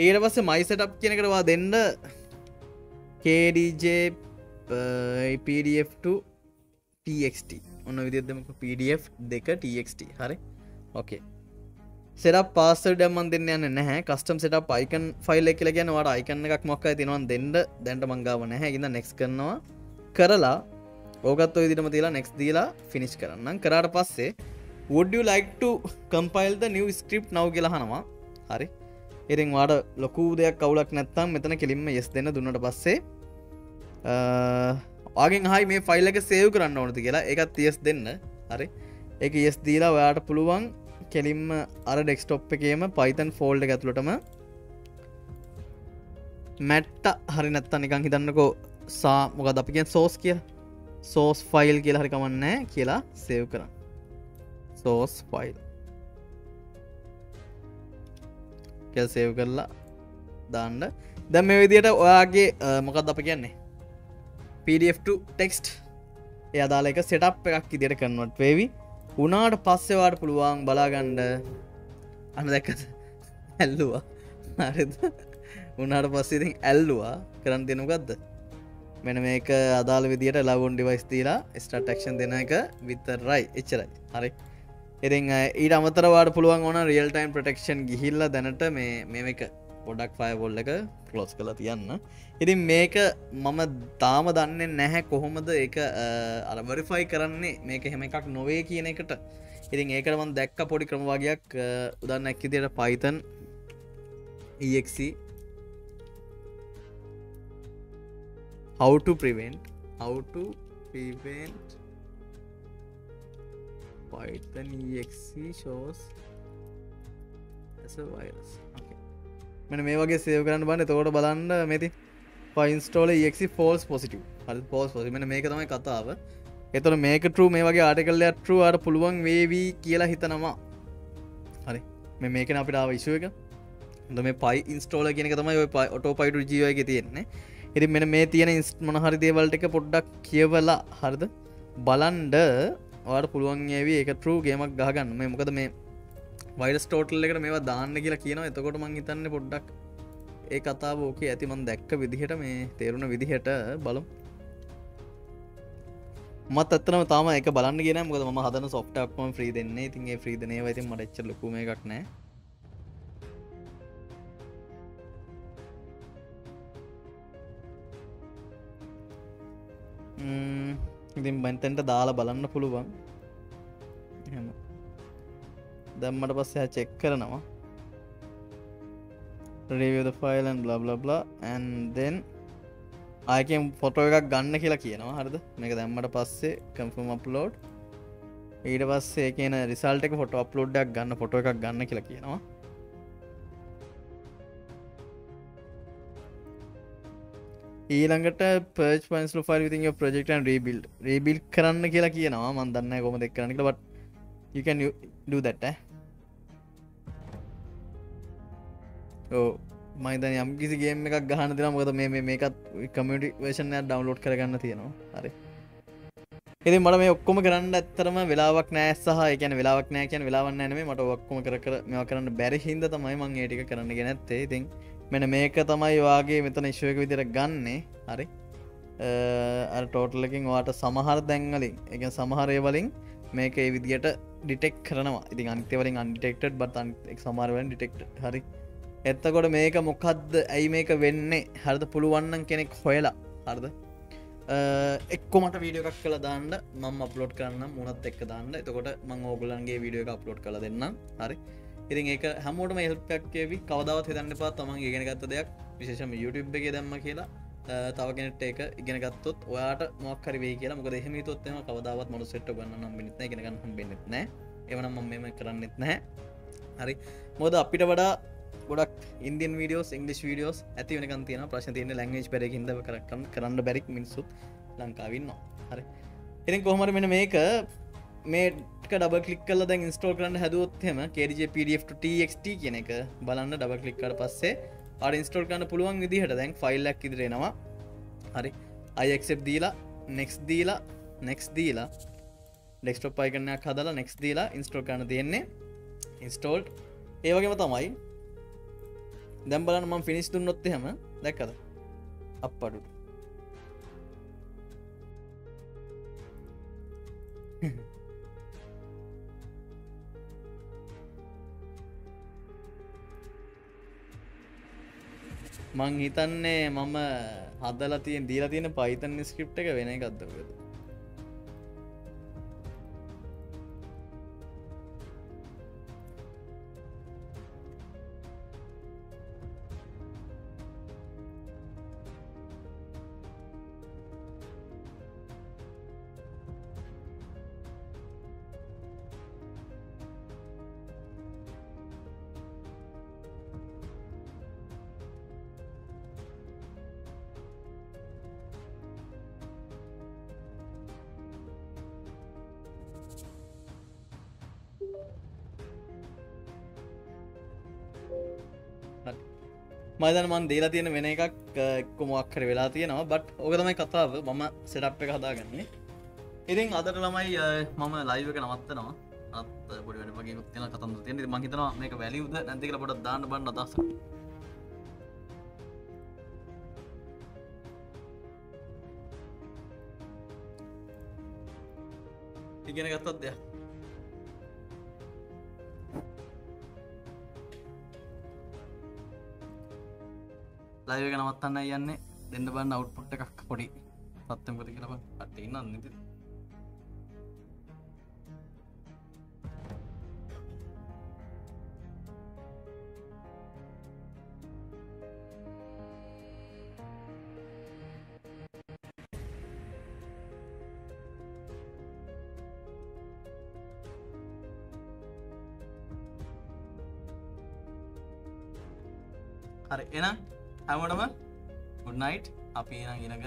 ඊට පස්සේ මයිසටප් කියනකටවා දෙන්න KDJ PDF TXT ඔන්න විදිදමක PDF දෙක TXT. හරි? ඕකේ සෙට පාස ඩම්මන් දෙන්න යන්න නැහැ. කස්ටම් සට පයිකන් ෆයිල් එක කියල ගැන වට අයිකන්න එකක් මොක්ක තිනවන් දෙන්න. දැන්ට මංගාව නැහැ. ඉන්න නෙක්ස් කරනවා. කරලා ඕකත් විදිටම තිලා නෙක්ස් දීලා ෆිනිශ් කරන්න. කරට පස්සේ would you like to compile the new script නව කියලහනවා හරි? ඉරින් වාට ලොකු දෙයක් කවුලක් නැත්තම් මෙතන කෙලින්ම යෙස් දෙන්න දුන්නට පස්සේ ආගෙන් හයි මේ ෆයිල් එක සේව් කරන්න ඕනති කියලා. එකත් තියස් දෙන්න. හරි. එක යෙස් දීලා ඔයාට පුළුවන් කෙලින්ම අර ඩෙක්ස්ටොප් එකේම පයිතන් ෆෝල්ඩ ඇතුළටම මැට්ට හරි නැත්ත නිකං හිතන්නකෝ සා මොකද අපිගෙන් සෝස් කිය සෝස් ෆයිල් කියලා හරිකමන්නෑ කියලා සේව් කරන්න. සෝස් ෆයිල් කෙල් සේව් කරලා දාන්න. දැම් මේ විදියට ඔයාගේ මොකක්ද අප කියන්නේ? PDF ටෙක්ස්ට් එය අදාල එක සෙටප් එකක් ඉදිට කරනවට වේවි. උනාට පස්සෙවාට පුළුවන් බලාගණ්ඩ අන දැක්කද? ඇල්ලුවා. හරිද? උනාට පස්සේති ඇල්ලුවා. කරන්න දෙනුගත්ද මෙන මේක අදාළ විදිට ලවුන් ඩිවයිස් තීලා ස්ටටක්ෂන් දෙන එක විතරයි. එච්චරයි. හරි. ඉරි ඊට අමතරවාට පුළුවන් ඕන රියල් ටයිම් ප්‍රටෙක්ෂන් ගිහිල්ල දැනට මේ මේ එක පොඩක් ෆයබොල්ල එක ක්ලෝස් කළ තියන්න. ඉතින් මේක මම තාම දන්න නැහැ කොහොමද එක අරවරිෆයි කරන්නේ. මේක හෙම එකක් නොවේ කියන එකට. ඉතින් ඒකරමන් දැක්ක පොඩි ක්‍රමවාගයක් උදන්න ඇක්කිදියට Python EXC how to prevent how to prevent python exe shows as a virus. Okay. මෙන මේ වගේ සේව කරන්න බන්න තෝට බලන්න මෙති පයින්ස්ටෝල එක් ෆෝල්ස් පොසිටව හල් පෝස් පොසි මෙන මේක තමයි කතාව. එතන මේක ටරු මේ වගේ ආටකල්ල ටරු අට පුළුවන් වේවී කියලා හිතනවා. හරි මේ මේකන අපිට ආව ඉශුව එක. ද මේ පයි ඉන්ස්ටෝල කියෙන තමයි ඔය ඔටෝ පයිටු ජීවයක තියෙන්නේ. එරි මෙන මේ තියෙන ඉස්ට මොනහරි දේවල්ට එක පොඩ්ඩක් කියවලා හරිද? බලන්ඩ වාට පුළුවන් ඒවී එක ටරු ගේමක් ගහගන්න. මේ මොකද මේ වයිරස් ටෝටල් එකට මේවා දාන්න කියලා කියනවා. එතකොට මං හිතන්න පොඩ්ඩක් ඒ කතාව ඕක ඇතිමන් දැක්ක විදිහට මේ තේරුණ විදිහට බලම්. මත් අත්තනම තාම එක බලන්න ගෙන මොකද ම හදන සොෆ්ටක්ම ්‍රී දෙන්නේ. තින්ගේ ්‍රීදනය වයිති මටච්ච ලොකුම එකක් නෑ. ඉතින් බැන්තැන්ට දාලා බලන්න පුළුවන්. එහෙම. දැම්මට පස්සේ චෙක් කරනවා. Review the file and blah blah blah. And then ආයකෙන් ෆොටෝ එකක් ගන්න කියලා කියනවා. හරිද? මේක දැම්මට පස්සේ කම්ෆර්ම් අප්ලෝඩ් ඊට පස්සේ කියන රිසල්ට එක ෆොට අප්ලෝඩ්ඩක් ගන්න ෆොටෝ එකක් ගන්න කියලා කියනවා. ඊළඟට පර්ච් පන්ස් ෆල් විති ප්‍රජෙක්ටන් රීබිල් රීබිල් කරන්න කියලා කියනවා. මන්දන්න කොම දෙක් කරන්නක බට you can do that eh? මයිතන යම් කිසි ගේම එකක් ගහන දෙන මොකද මේ මේකත් කමිටි වේෂණය ඩවන්ලෝඩ් කරගන්න තියෙනවා. හරි. එති මට මේ ඔක්කොම කරන්න ඇත්තරම වෙලාවක් නෑ සහ එකන වෙලාවක් නෑ කියන වෙලාවන්න නැනේ මට ඔක්කොම කර කර මෙ කරන්න බැරි හින්ද තමයි මං ඒටික කරන්න ගෙනැත්තේ. ඉතින් මෙන මේක තමයි වාගේ මෙතන ඉශ්වයක විදිර ගන්නේ. හරි. ටෝටලකින් වාට සමහර දැංගලින් එක සමහරය වලින් මේක ඒ විදියට ඩිටෙක් කරනවා. ඉති අනිතවලින් අන්ටෙක්ට බත් අන්ක් සමාරවෙන් ඩිටෙක්ට හරි. එත්තකොට මේක මොකක්ද ඇයි මේක වෙන්නේ? හරිද? පුළුවන්නන් කෙනෙක් හොයලා. හරිද? එක්කොමට වීඩිය එකක් කළ දාන්න. මම අප්ලෝඩ් කරන්න මුණත් එක්ක දාන්න. එතකොට මං ඕගුලන්ගේ වීඩියෝ එක අප්ලෝඩ් කළ දෙන්න හරි. ඉතින් ඒක හැමෝටම එල්පක්කේවි කවදාවත් හිතන්න පා තමන් ඉගෙන ගත්ත දෙයක්. විශේෂම YouTube එක දැම්ම කියලා. තව කෙනෙට ඒක ඉගෙන ගත්තොත් ඔයාට මොක්කර වේ කියලා. මොක දෙහෙම තොත්තම කවදාවත් මනු සෙට්ට ගන්න නම් බිනිත්න ගෙනගන්න හම්බෙන්නෙත් නෑ. එවනම් මම මෙම කරන්නෙත් නැහැ හරි. මොද අපිට වඩා ගොඩක් ඉන්දියන් වීඩියෝස් ඉංගලිස් වීඩියෝස් ඇති වෙනකන් තියෙන ප්‍රශ්න තියෙන ලැංගේජ් පෙරකින්ද කරක්කම් කරන්න බැරික් මිනිස්සුත් ලංකාවින්නවා හරි. ඉතින් කොහමර මෙන මේක මේක ඩබ කලික් කල දැ ඉස්ටෝල් කරන්න හැදුවොත්හෙම කඩජ පඩF2ටxt කියන එක බලන්න ඩබ කලික්කට පස්සේ අඩ ඉස්ටෝල් කරන්න පුළුවන් විදිහට දැන් ෆයිල්ලක් ඉදිරෙනවා හරි. අයක්සෙප් දීලා නෙක්ස් දීලා නෙක්ස් දීලා ඩෙක්ස්ටොප් අයිකනයක් හදලා නෙක්ස් දීලා ඉන්ස්ටෝල් කරන්න තියෙන්නේ. ඉන්ස්ටෝල්් ඒවගේම තමයි දැම් බලන්න මම ෆිනිස් දුන්නොත්ත හැම දැක්කද? අප අඩු මං හිතන්නේ මම හදල තියෙන් දීලා තියෙන පයිතන් ස්ක්‍රප් එක වෙන එකක්දකද මදන මන් දීලා තියෙන වෙන එකක් එක්කොමක්කර වෙලා තියෙනවා. බට් ඕකතමයි කතාව. මම සෙටප් එක හදාගන්නේ. ඉතින් අදට ළමයි මම ලයිවක නවත්තනවා. අත් පොඩි වෙන වගේ ුත්තින කතන්ද තියෙන මහිතනවා මේක වැලියුද නැතිකල පොට දාන්න බන්න අදස ඉගෙන ගත්තත් දෙයක්. ලයිවක නවත්තන්න යන්නේ. දෙන්න බන්න අවට්පුට් එකක් පොඩි. සත්තමකති කියලබ අට ඉන්න නති හරි එනම් හැමටම ගුඩ්නයිට් අපි ඊන ඉනග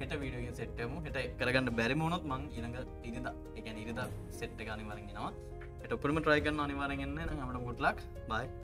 හෙට වීඩියෝගෙන් සෙට්ටමු හෙට කරගන්න බැරි මුණොත් මං ඉනඟ ඉරිද එක ඉරිද සෙට්ට අනිවරගෙනවා එට උපරම ට්‍රයිකන්න අනිවාරගන්න හමට ගුඩ්ලක් බයි